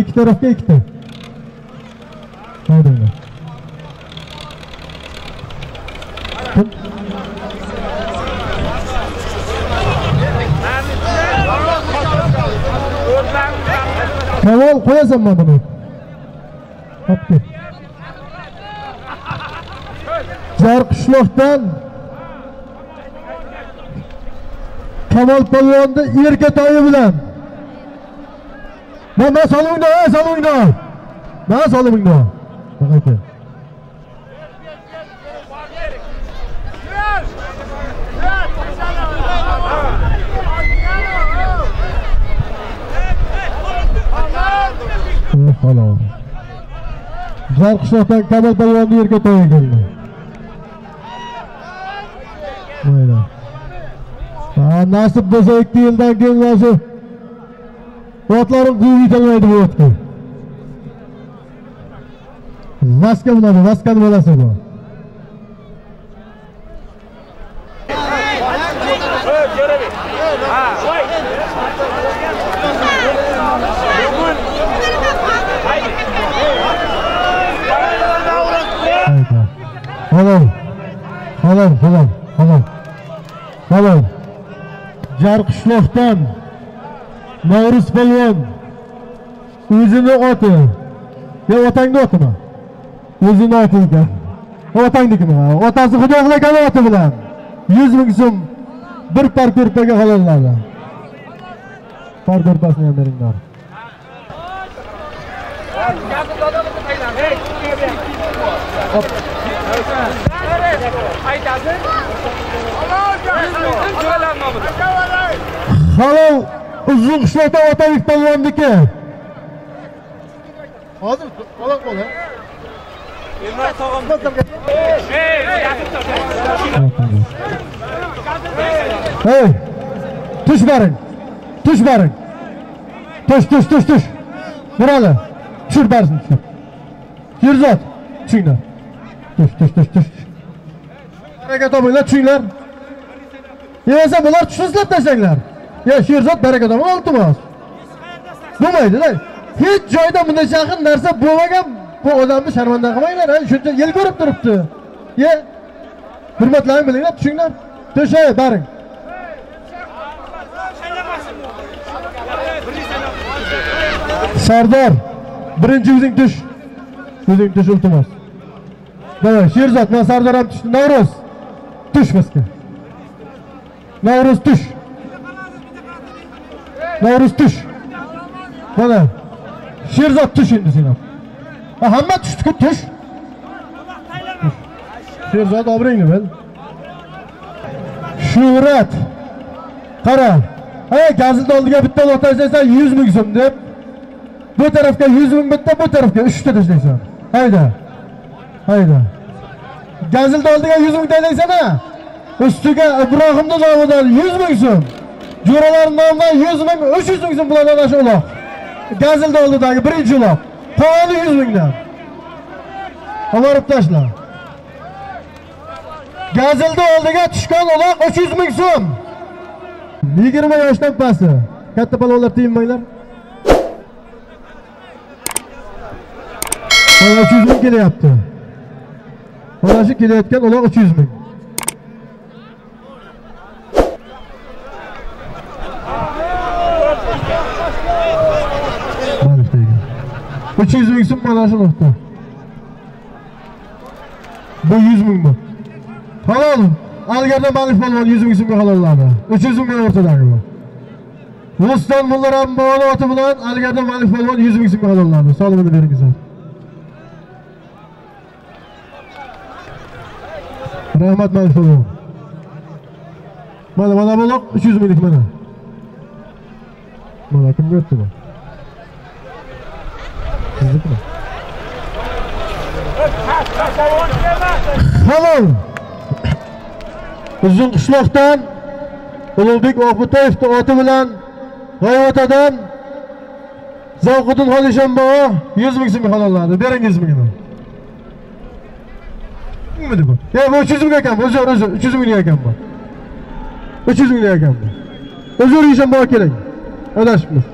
Ikki tarafga ikkita. Haydanglar. Savol qo'yasan mana buni. Hopdi. Jar qishloqdan Kamol polvonni erka toyi bilan. Mana solingda, ey solingda. Mana solingda. Taqayta. Halol. Zor qishloqdan Kamol polvonni Erkatoyi keldi. Mayli. Ha, nasib bo'lsa ikki yildan keyin mana shu otlarim quvib yetolmaydi bu otga. Vaska bo'ladi, vaskani bolasi bu. Hayda. Halol. Halol, halol, halol. Halol. Jar qishloqdan Novruz polvon o'zini oti. Ya otangni otimi? O'zini oti ekan. Otangnikimi? Otasi xudo xohlagan oti bilan 100 ming so'm bir par ko'rpaga halolladi. Par ham beringlar. Halol uzun qishloqdan Otabek polvonniki. Hozir qo'laq qo'la. Hey! Tush baring. Tush baring. Tush, tush, tush, tush. Murali. Tushir barsin. tushir. Sherzod, tushinglar. Tush, tush, tush, tush. Baraka topinglar, tushinglar. Yesa bular tushsizlar tashlanglar. yo Sherzod baraka toping, iltimos. Bo'lmaydi-da. Hech joyda bunday shaqin narsa bo'lmagan. Bu odamni sharmanda qilmanglar. Ay, shuncha yil ko'rib turibdi. Ye. Hurmatlaring bilinglar, tushinglar. Tushay, baring. Sardor, birinchi o'zing tush. O'zing tush iltimos. Davay, Sherzod, men Sardor ham tush. Navro'z. Tush bizga. Navro'z tush. Navro'z tush. Mana. Sherzod tush endi sen ham. Ha, hamma tushdi-ku, tush. Sherzod obringni bil. Shuhrat. Qara. Hey, gazilni oldiga bitta lot tashlaysan 100 ming so'm deb. Bu tarafga 100 ming bitta, bu tarafga 3 ta tashlaysan. Hayda. Hayda. Gazilni oldiga 100 ming tashlaysan-a? Ustiga Ibrohimni nomidan 100 ming so'm. Jo'ralar nomidan 100 ming, 300 ming so'm bilan ana shu uloq. Gazilni oldidagi birinchi uloq. qolgani 100 mingdan. oborib tashla. Gazilni oldiga tushgan uloq 300 ming so'm. 20 yoshdan pasti. Katta palonlar tiyinmanglar. uch 300 ming kelyapti. Shu kelayotgan uloq 300 ming. Ekan. 300 ming so'm mana shu. Bu 100 ming bu. Halol. Algarda Malik polvon 100 ming so'mga halolladi. 300 ming o'rtadagi bu. Rustam Mullaram bog'ni oti bilan Algarda Malik polvon 100 ming so'mga halolladi. Solimini beringizlar. Rahmat Malik. Mana mana buloq 300 minglik mana. Mana kimga o'tdi bu? siznikimi halol uzun qishloqdan ulug'bek obitayevni oti bilan g'oyvatadan zavqiddin xolishon bobo yuz ming so'm halolladi beringiz mingni mingini nima bu. E bu uch yuz ming ekan bu. Uzr uzr uch yuz minglik ekan bu uch yuz minglik ekan bu uzr yishon bobo keling adashibmiz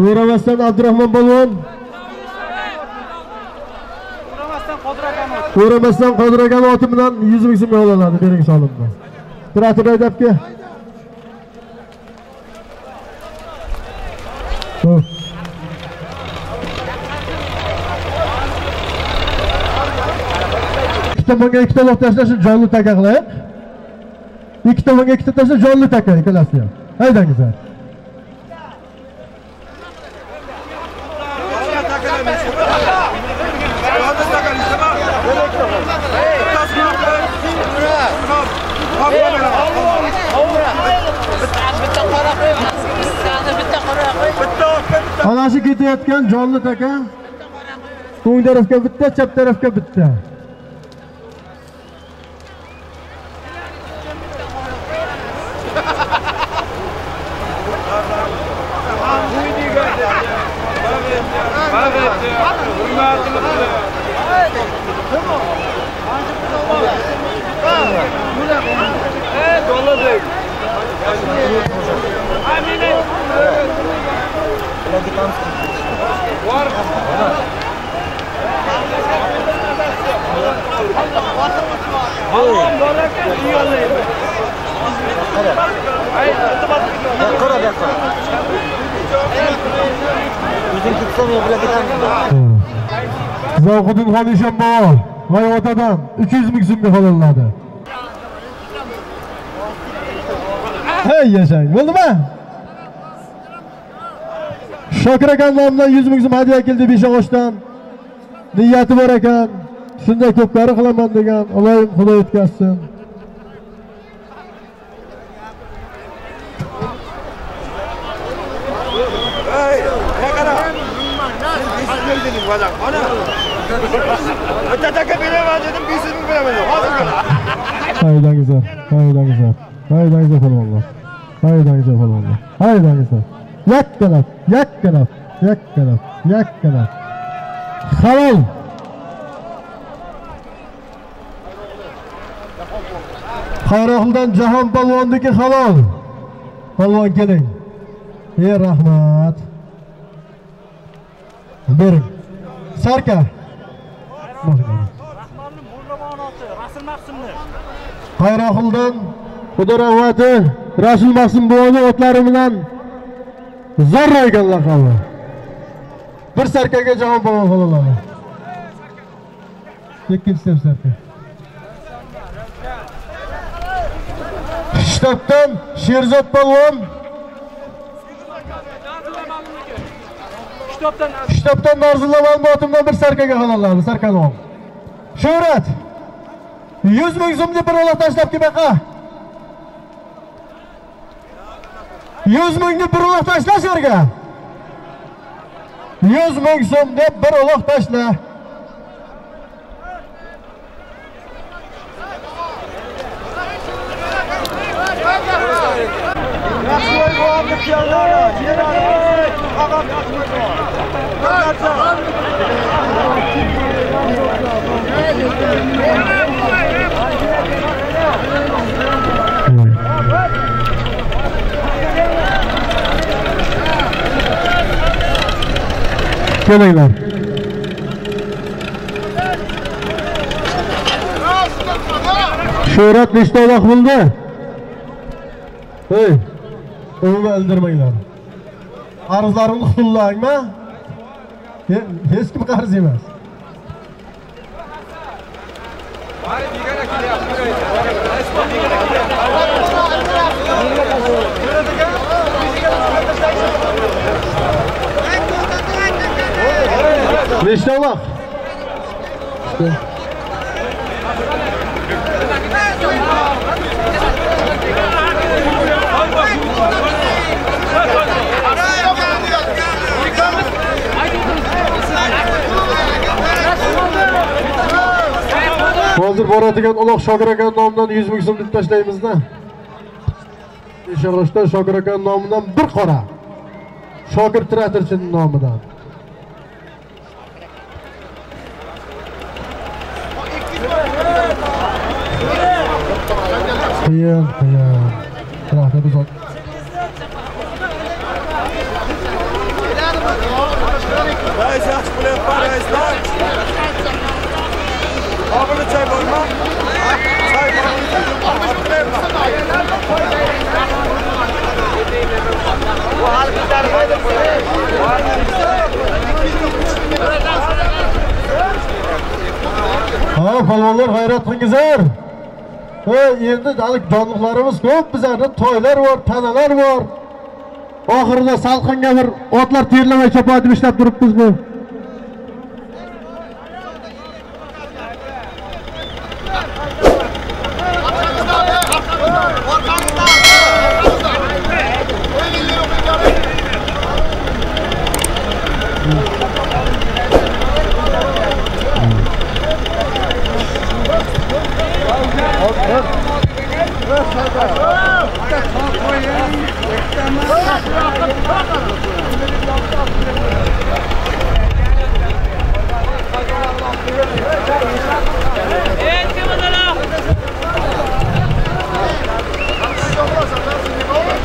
Uğramasdan Abdurrahman Balvan. Uğramasdan Qodir akani oti bilan 100 ming so'mga olinadi bering solimni. Traktor haydabki. Xo'p. Ikki tomonga ikkita loq tashlashni jonli taka qilaylik. Ikki tomonga ikkita tashlash jonli taka ikkalasi ham. Haydangizlar. Onasi ketayotgan jonli taka. O'ng tarafga bitta, chap tarafga bitta. Zavqiddin Xolishon va G'oyvotadan 300 ming so'mga halolladi. Hey yashang, bo'ldimi? Shokir akam nomidan 100 ming so'm hadya keldi Beshog'ochdan. Niyati bor ekan. Shunday ko'pkari qilaman degan. Allohim Xudo yetkazsin. Haydangizlar, haydangizlar, haydangizlar polvonlar, haydangizlar polvonlar, haydangizlar. Yakkalab, yakkalab, yakkalab, yakkalab. Halol. Qayroqdan Jahon polvonniki halol. Polvon keling. Ey rahmat. Bering. Sarka. Qayroqildan Xudo rahmati Rasul Maqsim buvoni otlari bilan Zarra ekan laqabi. Bir sarkaga javob polvon qo'llanadi. Ikkinchi sarka. Shtabdan Sherzod polvon Shtabdan narzulla manbotimdan bir sarkaga halolladi, sarkalon. Shuhrat 100 ming so'mni bir ola tashlab kelmaqa. 100 mingni bir uloq tashla shu yerga. 100 ming so'm deb bir uloq tashla. Kelinglar. Shuhrat nechta vaqt bo'ldi? Hey, umuman ildirmanglar. Qarzlarimni qutulangmi? Hech kim qarz emas. Nechta vaqt? Hozir boradigan Uloq Shogir aka nomidan 100 ming so'm deb tashlaymizda. Ishonchdan Shogir aka nomidan bir qora. Shogir traktorchining nomidan. Obini choy bormi? Choy ha palvonlar g'ayrat qilingizlar ha endi hali jonliqlarimiz ko'p bizlarda to'ylar bor tanalar bor. Oxirida salqinga bir otlar terlamay chopadi ishlab turibmiz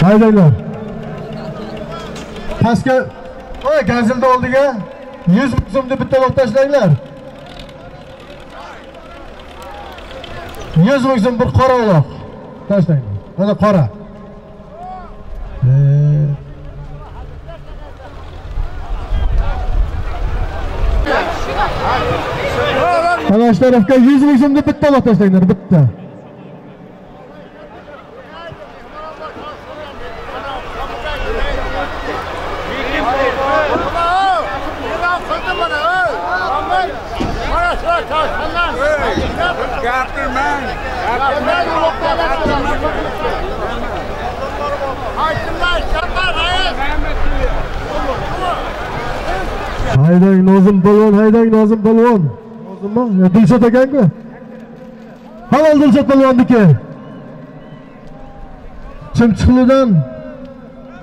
haydanglar pastga oy gazilni oldiga yuz ming so'mni bitta olib tashlanglar. Yuz ming so'm bir qora uloq. Tashlanglar mana qora Ee, mana shu tarafga yuz ming so'mni bitta olib tashlanglar bitta haydang nozim polvon haydang nozim polvon nozimmi e, dilshod akanku halol dilshod polvonniki chimchiqlidan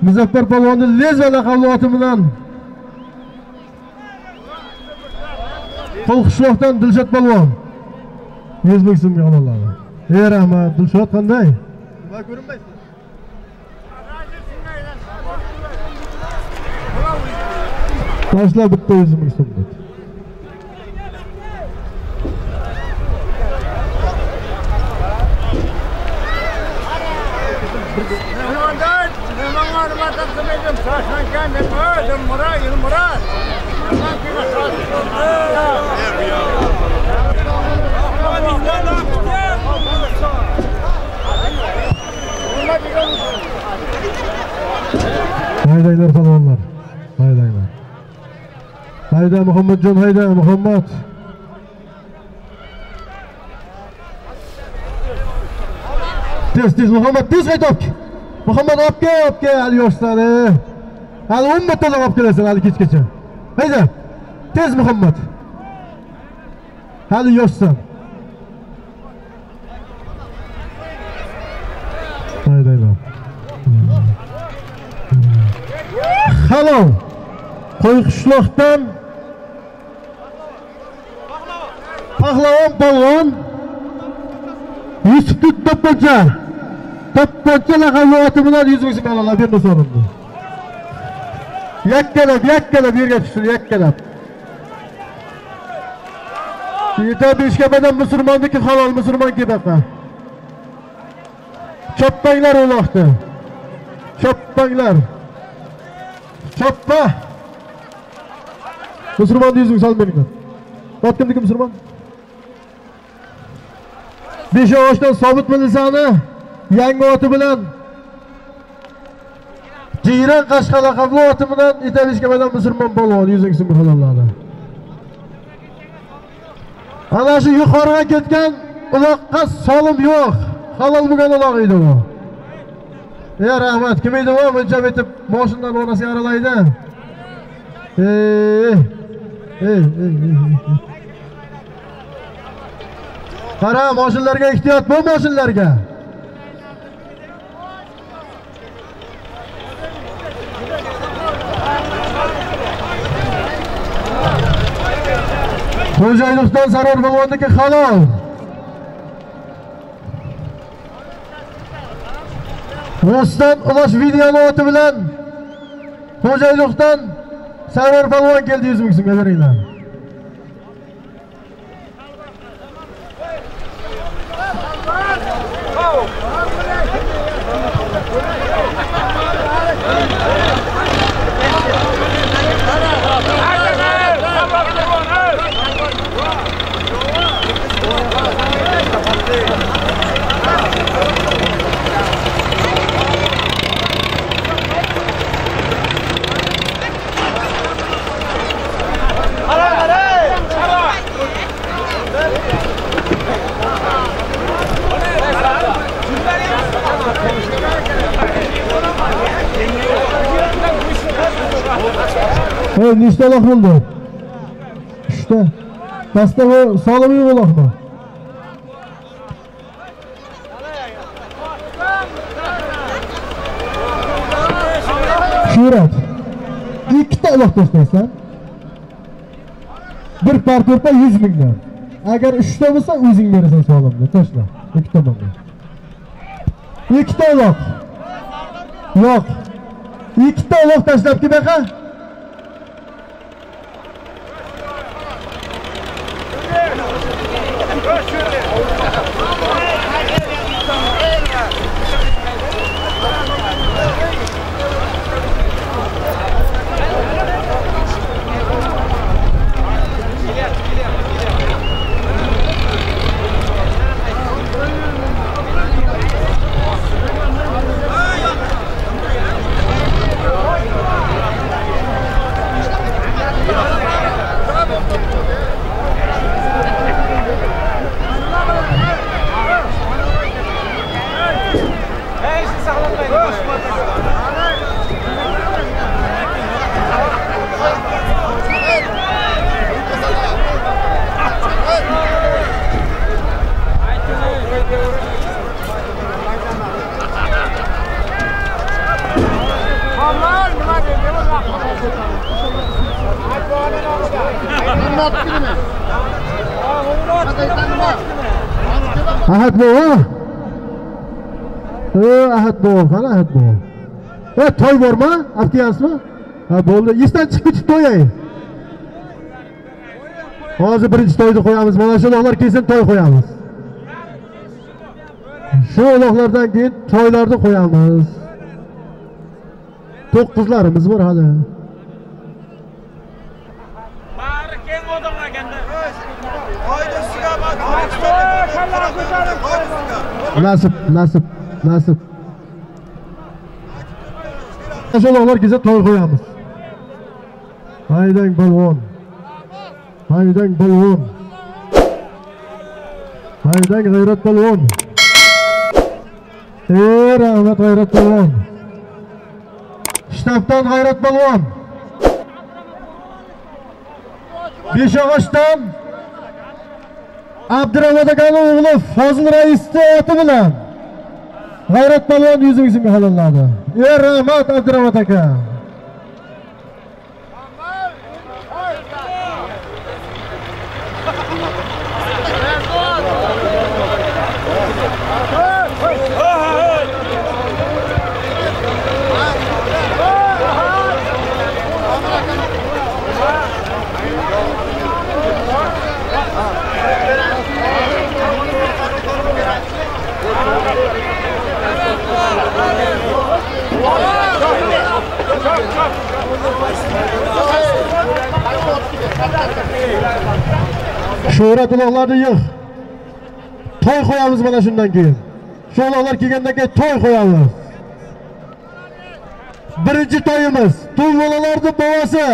muzaffar polvonni lezva laqabli oti bilan qo'lqishloqdan dilshod polvon yuz ming so'mga ololadi ey rahmat. Dilshod qanday? Nima ko'rinmaysiz tashla bitta yuz ming so'm dedi haydanglar polvonlar haydanglar hayda muhammadjon hayda muhammad. Tez tez muhammad tez hayd muhammad olib kel olib kel hali yoshlari. Hali o'n martadan olib kelasan hali kechgacha. Hayda tez muhammad. Hali yoshsan haydanglar halol qo'yqishloqdan pahlavon polvon yusuf to'pponcha to'pponcha laqabli oti bilan yuz ming so'm oladi berma so'rindi yakkalab yakkalab yerga tushsin yakkalab yetar beshkapadan musulmonniki halol musulmon kebaqa choppanglar uloqni choppanglar choppa musulmonni yuz ming solib beringlar ot kimniki musulmon beshyog'ochdan sobit milisani yangi oti bilan jiyron qashqa laqabli oti bilan itabishkapadan musulmon polvon yuz ming so'mga halolladi ana shu yuqoriga ketgan uloqqa solim yo'q halol bo'lgan uloq edi u. Ey rahmat. Kim edi u? Buncha bitib moshinani onasiga aralaydi. Ey ey ey ey qara moshinlarga ehtiyot bo'l moshinlarga xo'jayinovdan sarvar polvonniki halol. Rostdan ulash o'tib bilan xo'jayinovdan sarvar polvon keldi yuz ming so'mga beringlar Vamos, moleque! Vamos, Oh! Hey, nechta uloq bo'ldi? 3 ta. Pastda bu solimiy uloqmi? Shurat. Ikkita uloq tashlaysan. Bir parkurda 100 mingdan. Agar 3 ta bo'lsa, o'zing berasan solimni, tashla. Ikki tomonga. Ikkita uloq. Yo'q. Ikkita uloq tashlab bunaqa. To'y bormi? Olib kelyapsizmi? Ha, bo'ldi. Esdan chiqib ketib to'yay. Hozir birinchi to'yni qo'yamiz. Mana shu uloqlar kelsin to'y qo'yamiz. Shu uloqlardan keyin to'ylarni qo'yamiz. To'qqizlarimiz bor hali. Nasib, nasib, nasib. Shu uloqlar kelsa to'y qo'yamiz. Haydang balvon. Haydang balvon. Haydang g'ayrat balvon. Ey rahmat g'ayrat balvon. Shtabdan g'ayrat balvon. Beshog'ochdan Abduramon akani o'g'li Fozil raisni oti bilan G'ayrat palvon 100 ming so'mga halolladi. Rahmat aka. Shuhrat uloqlarni yig'. To'y qo'yamiz mana shundan keyin. Shu uloqlar kelgandan keyin to'y qo'yamiz. Birinchi to'yimiz to'y bolalarni bobosi,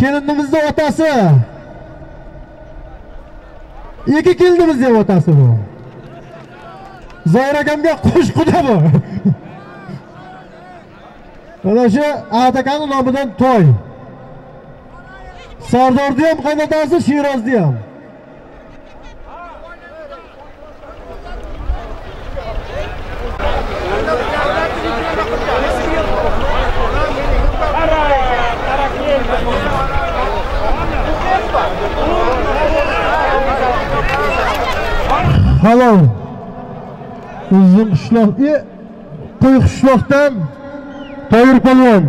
kelinimizning otasi. Ikki kelinimizning otasi bu. Zoir akamga qo'shquda bu. mana shu atakani nomidan to'y sardorni ham qaynotasi shirozni ham halol uzun qishloq e, qo'y qishloqdan toyir polvon.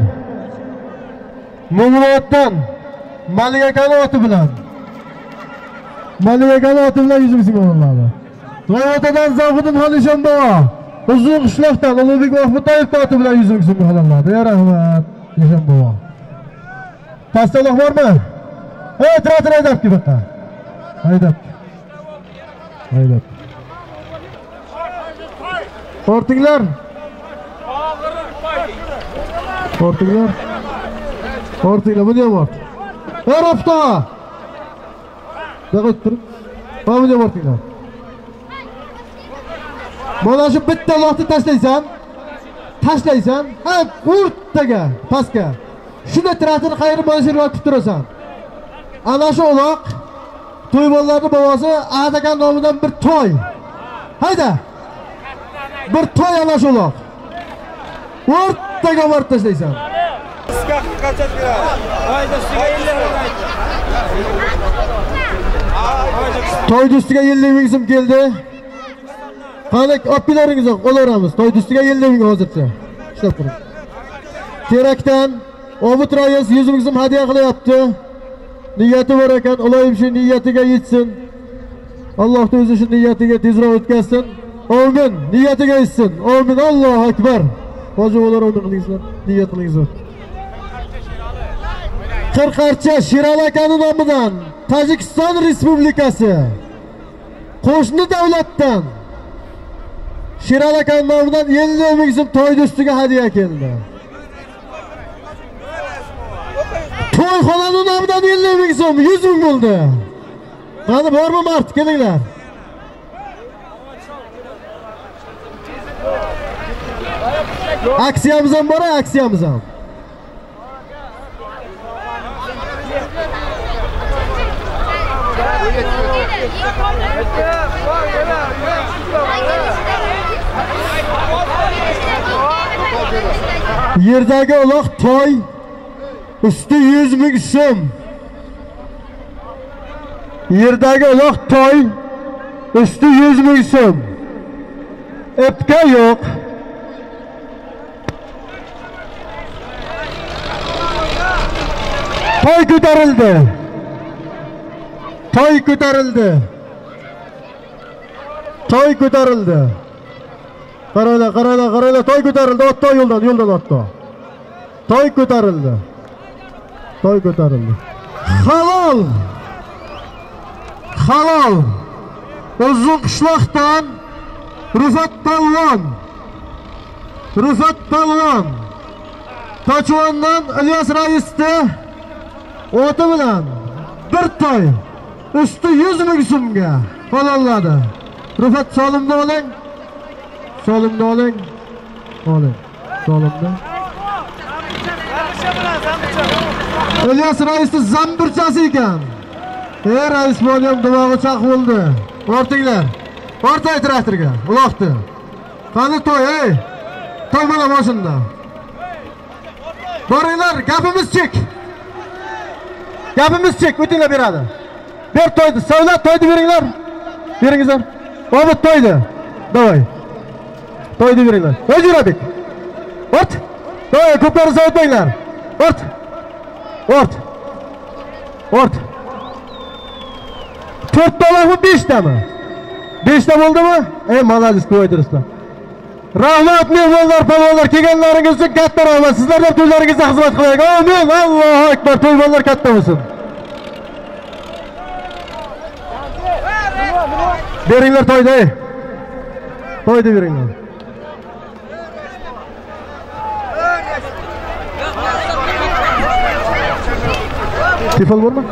Mo'g'ulotdan malik oti bilan. Malik oti bilan yuz ming so'm olinadi g'oyatadan zavhiddin xolishon bobo uzun qishloqdan ulug'bek mahmudtoyevni oti bilan yuz ming so'mga ya rahmat eshon bobo pastaloq bormi? Ey traktor haydabki buyoqqa haydab. Haydab. Ortinglar ortinglar ortinglar buni ham ort ey rafto buyoqqa o'tib turib mana buni ham ortinglar mana shu bitta vaqtni tashlaysan tashlaysan ha o'rtaga pastga shunda traktorni qayirib mana shu turasan ana shu uloq bolalarining bobosi adakan nomidan bir to'y. Hayda bir to'y ana shu o'rtaga borib tashlaysan qancha to'y ustiga ellik ming so'm keldi? Qani olib kelaringiz olaveramiz to'y ustiga ellik ming hozircha ishlab turing terakdan obid rais yuz ming so'm hadya qilyapti niyati bor ekan iloyim shu niyatiga yetsin. Alloh o'zi shu niyatiga tezroq o'tkazsin. Omin niyatiga yetsin omin allohu akbar hoji bolalar omin qilingizlar niyat qilingizlar qirqarcha sherali akani nomidan tojikiston respublikasi qo'shni davlatdan sherali akani nomidan ellik ming so'm to'y ustiga hadya keldi to'yxonani nomidan ellik ming so'm yuz ming bo'ldi qani bormi mard kelinglar aksiyamiz ham bor aksiyamiz ham yerdagi uloq toy usti yuz ming so'm. Yerdagi uloq toy usti yuz ming so'm. İpka yo'q toy ko'tarildi. Toy ko'tarildi. Toy ko'tarildi. Qaranglar qaranglar qaranglar toy ko'tarildi. Otto yo'ldan yo'ldan otto. Toy ko'tarildi. Toy ko'tarildi. Halol! Halol! Uzun qishloqdan rufat polvon rufat polvon tochvondan ilyos raisni oti bilan bir toy usti yuz ming so'mga halolladi rufat solimni oling. Solimni oling. Oling. Solimni. Ilyos raisni zamburchasi ekan. E rais bo'lgan dimog'i chaq bo'ldi. Ortinglar ortay traktorga. Uloqni qani to'y ey? To'y mana boshында boringlar gapimiz chek. gapimiz chek o'tinglar beradi ber to'yni savlat to'yni beringlar beringizlar obid to'yni давай to'yni beringlar ey jo'rabek ort давай ko'plarni sovutmanglar ort ort ort to'rtta olasizmi beshtami beshta bo'ldimi ey молодец ko'paytiribsizlar rahmat mehmonlar palvonlar kelganlaringiz uchun katta rahmat. Sizlardan to'ylaringizda xizmat qilaylik. Omin allohu akbar. To'ymonlar katta bo'lsin. Beringlar to'yda to'yda beringlar. Tifol bormi?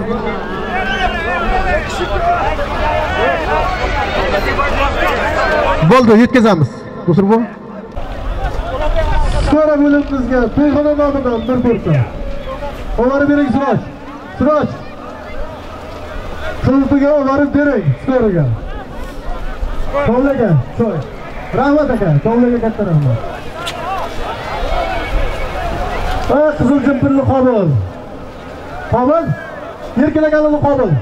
Bo'ldi yetkazamiz. Busur bu. skora bo'limimizga to'yxona nomidan bir ko'rsa oborib bering suroj suroj sinfiga oborib bering skoraga tovlaga soy. rahmat aka tovlaga katta rahmat. Ha qizil jimpirli qobil qobil erkalaganli qobil